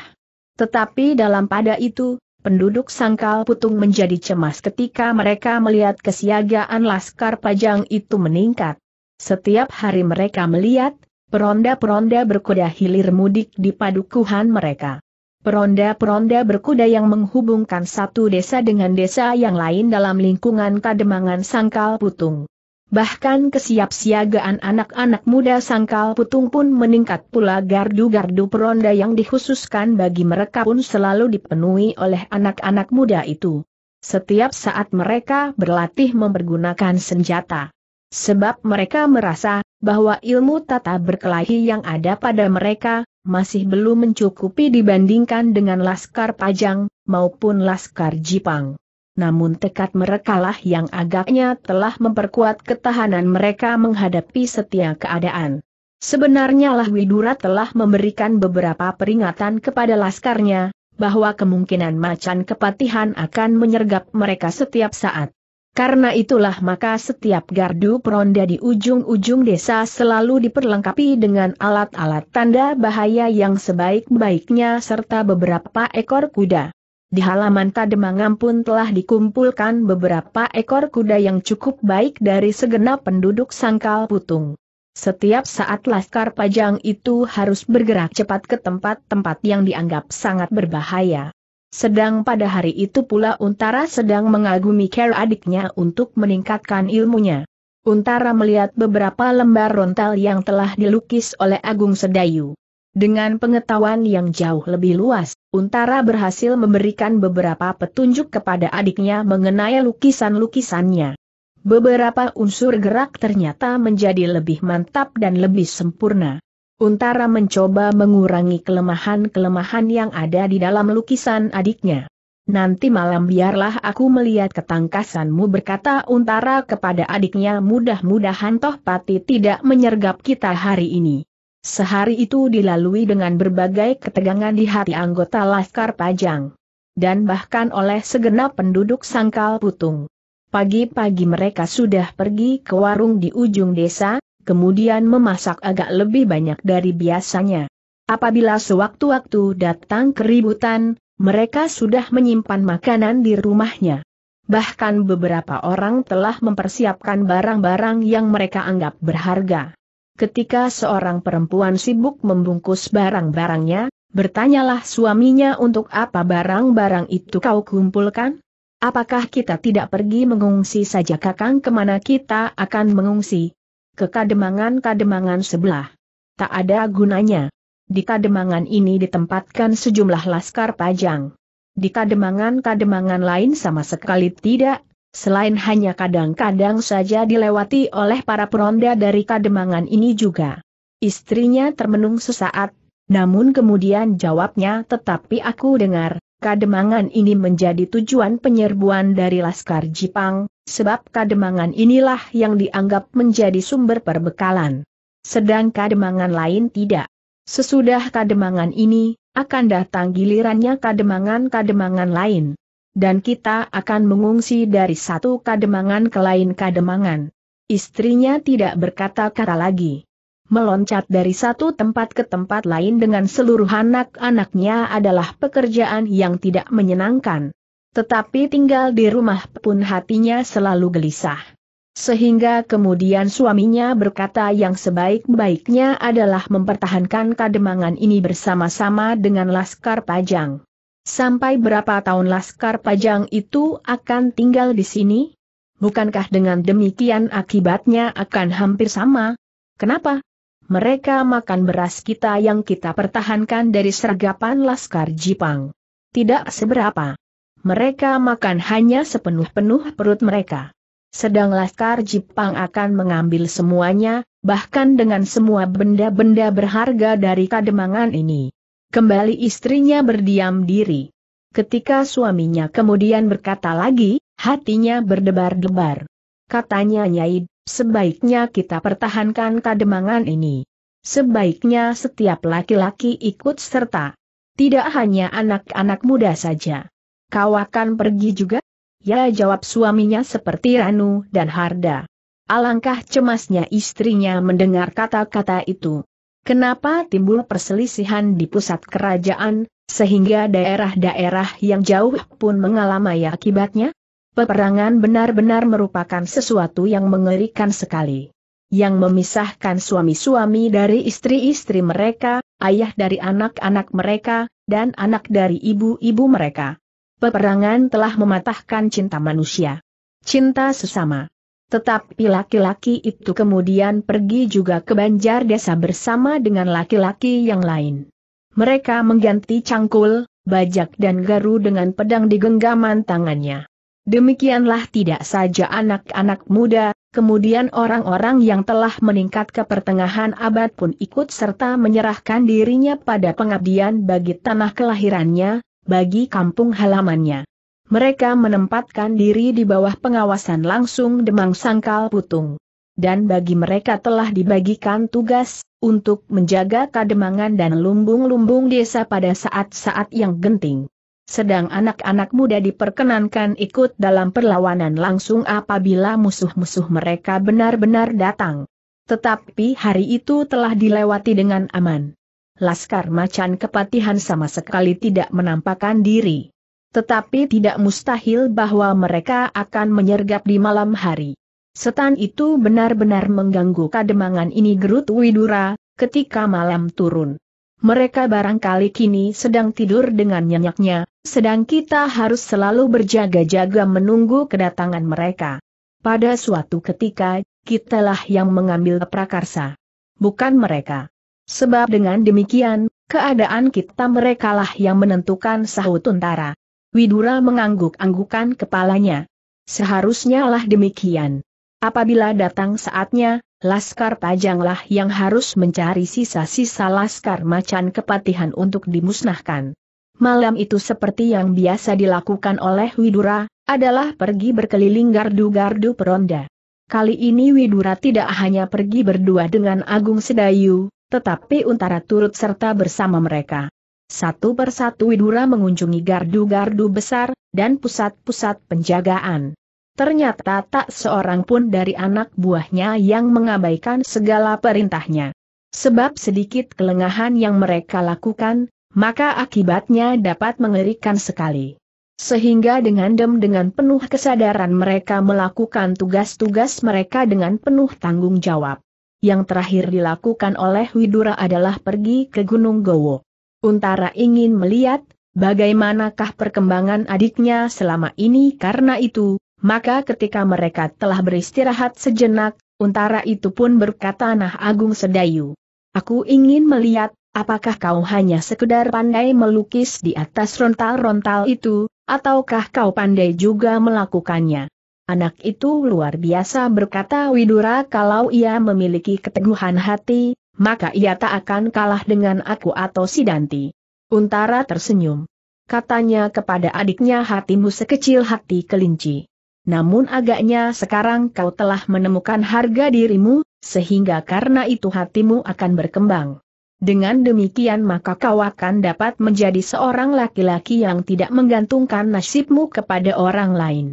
Tetapi dalam pada itu, penduduk sangkal putung menjadi cemas ketika mereka melihat kesiagaan Laskar Pajang itu meningkat. Setiap hari mereka melihat, peronda-peronda berkuda hilir mudik di padukuhan mereka peronda-peronda berkuda yang menghubungkan satu desa dengan desa yang lain dalam lingkungan Kademangan Sangkal Putung. Bahkan kesiapsiagaan anak-anak muda Sangkal Putung pun meningkat pula gardu-gardu peronda yang dikhususkan bagi mereka pun selalu dipenuhi oleh anak-anak muda itu. Setiap saat mereka berlatih mempergunakan senjata. Sebab mereka merasa bahwa ilmu tata berkelahi yang ada pada mereka, masih belum mencukupi dibandingkan dengan Laskar Pajang, maupun Laskar Jipang. Namun tekad merekalah yang agaknya telah memperkuat ketahanan mereka menghadapi setiap keadaan. Sebenarnya lah Widura telah memberikan beberapa peringatan kepada laskarnya, bahwa kemungkinan macan kepatihan akan menyergap mereka setiap saat. Karena itulah maka setiap gardu peronda di ujung-ujung desa selalu diperlengkapi dengan alat-alat tanda bahaya yang sebaik-baiknya serta beberapa ekor kuda. Di halaman Kademangan pun telah dikumpulkan beberapa ekor kuda yang cukup baik dari segenap penduduk Sangkal Putung. Setiap saat Laskar Pajang itu harus bergerak cepat ke tempat-tempat yang dianggap sangat berbahaya. Sedang pada hari itu pula Untara sedang mengagumi care adiknya untuk meningkatkan ilmunya. Untara melihat beberapa lembar rontal yang telah dilukis oleh Agung Sedayu. Dengan pengetahuan yang jauh lebih luas, Untara berhasil memberikan beberapa petunjuk kepada adiknya mengenai lukisan-lukisannya. Beberapa unsur gerak ternyata menjadi lebih mantap dan lebih sempurna. Untara mencoba mengurangi kelemahan-kelemahan yang ada di dalam lukisan adiknya. Nanti malam biarlah aku melihat ketangkasanmu berkata Untara kepada adiknya mudah-mudahan toh pati tidak menyergap kita hari ini. Sehari itu dilalui dengan berbagai ketegangan di hati anggota Laskar Pajang. Dan bahkan oleh segenap penduduk Sangkal Putung. Pagi-pagi mereka sudah pergi ke warung di ujung desa, kemudian memasak agak lebih banyak dari biasanya. Apabila sewaktu-waktu datang keributan, mereka sudah menyimpan makanan di rumahnya. Bahkan beberapa orang telah mempersiapkan barang-barang yang mereka anggap berharga. Ketika seorang perempuan sibuk membungkus barang-barangnya, bertanyalah suaminya untuk apa barang-barang itu kau kumpulkan? Apakah kita tidak pergi mengungsi saja kakang ke mana kita akan mengungsi? ke kademangan-kademangan sebelah. Tak ada gunanya. Di kademangan ini ditempatkan sejumlah laskar pajang. Di kademangan-kademangan lain sama sekali tidak, selain hanya kadang-kadang saja dilewati oleh para peronda dari kademangan ini juga. Istrinya termenung sesaat, namun kemudian jawabnya tetapi aku dengar, kademangan ini menjadi tujuan penyerbuan dari Laskar Jipang, sebab kademangan inilah yang dianggap menjadi sumber perbekalan. Sedang kademangan lain tidak. Sesudah kademangan ini, akan datang gilirannya kademangan-kademangan lain. Dan kita akan mengungsi dari satu kademangan ke lain kademangan. Istrinya tidak berkata-kata lagi. Meloncat dari satu tempat ke tempat lain dengan seluruh anak-anaknya adalah pekerjaan yang tidak menyenangkan. Tetapi tinggal di rumah pun hatinya selalu gelisah. Sehingga kemudian suaminya berkata yang sebaik-baiknya adalah mempertahankan kademangan ini bersama-sama dengan Laskar Pajang. Sampai berapa tahun Laskar Pajang itu akan tinggal di sini? Bukankah dengan demikian akibatnya akan hampir sama? Kenapa? Mereka makan beras kita yang kita pertahankan dari sergapan Laskar Jipang. Tidak seberapa. Mereka makan hanya sepenuh-penuh perut mereka. Sedang Laskar Jepang akan mengambil semuanya, bahkan dengan semua benda-benda berharga dari kademangan ini. Kembali istrinya berdiam diri. Ketika suaminya kemudian berkata lagi, hatinya berdebar-debar. Katanya Nyai, sebaiknya kita pertahankan kademangan ini. Sebaiknya setiap laki-laki ikut serta. Tidak hanya anak-anak muda saja. Kau akan pergi juga? Ya jawab suaminya seperti Ranu dan Harda. Alangkah cemasnya istrinya mendengar kata-kata itu. Kenapa timbul perselisihan di pusat kerajaan, sehingga daerah-daerah yang jauh pun mengalami akibatnya? Peperangan benar-benar merupakan sesuatu yang mengerikan sekali. Yang memisahkan suami-suami dari istri-istri mereka, ayah dari anak-anak mereka, dan anak dari ibu-ibu mereka. Peperangan telah mematahkan cinta manusia. Cinta sesama. Tetapi laki-laki itu kemudian pergi juga ke banjar desa bersama dengan laki-laki yang lain. Mereka mengganti cangkul, bajak dan garu dengan pedang di genggaman tangannya. Demikianlah tidak saja anak-anak muda, kemudian orang-orang yang telah meningkat ke pertengahan abad pun ikut serta menyerahkan dirinya pada pengabdian bagi tanah kelahirannya, bagi kampung halamannya. Mereka menempatkan diri di bawah pengawasan langsung Demang Sangkal Putung. Dan bagi mereka telah dibagikan tugas, untuk menjaga kademangan dan lumbung-lumbung desa pada saat-saat yang genting. Sedang anak-anak muda diperkenankan ikut dalam perlawanan langsung apabila musuh-musuh mereka benar-benar datang. Tetapi hari itu telah dilewati dengan aman. Laskar Macan Kepatihan sama sekali tidak menampakkan diri. Tetapi tidak mustahil bahwa mereka akan menyergap di malam hari. Setan itu benar-benar mengganggu kademangan ini gerut Widura, ketika malam turun. Mereka barangkali kini sedang tidur dengan nyenyaknya, sedang kita harus selalu berjaga-jaga menunggu kedatangan mereka. Pada suatu ketika, kitalah yang mengambil prakarsa. Bukan mereka. Sebab dengan demikian, keadaan kita merekalah yang menentukan sahut Tuntara. Widura mengangguk-anggukan kepalanya. Seharusnya lah demikian. Apabila datang saatnya, Laskar Pajanglah yang harus mencari sisa-sisa Laskar Macan Kepatihan untuk dimusnahkan. Malam itu seperti yang biasa dilakukan oleh Widura, adalah pergi berkeliling gardu-gardu peronda. Kali ini Widura tidak hanya pergi berdua dengan Agung Sedayu, tetapi Untara turut serta bersama mereka. Satu persatu Widura mengunjungi gardu-gardu besar, dan pusat-pusat penjagaan. Ternyata tak seorang pun dari anak buahnya yang mengabaikan segala perintahnya. Sebab sedikit kelengahan yang mereka lakukan, maka akibatnya dapat mengerikan sekali. Sehingga dengan dem dengan penuh kesadaran mereka melakukan tugas-tugas mereka dengan penuh tanggung jawab. Yang terakhir dilakukan oleh Widura adalah pergi ke Gunung Gowo. Untara ingin melihat, bagaimanakah perkembangan adiknya selama ini karena itu, maka ketika mereka telah beristirahat sejenak, Untara itu pun berkata Nah Agung Sedayu. Aku ingin melihat, apakah kau hanya sekedar pandai melukis di atas rontal-rontal itu, ataukah kau pandai juga melakukannya? Anak itu luar biasa berkata Widura kalau ia memiliki keteguhan hati, maka ia tak akan kalah dengan aku atau Sidanti. Untara tersenyum. Katanya kepada adiknya hatimu sekecil hati kelinci. Namun agaknya sekarang kau telah menemukan harga dirimu, sehingga karena itu hatimu akan berkembang. Dengan demikian maka kau akan dapat menjadi seorang laki-laki yang tidak menggantungkan nasibmu kepada orang lain.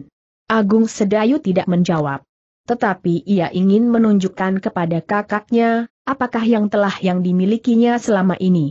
Agung Sedayu tidak menjawab. Tetapi ia ingin menunjukkan kepada kakaknya, apakah yang telah yang dimilikinya selama ini.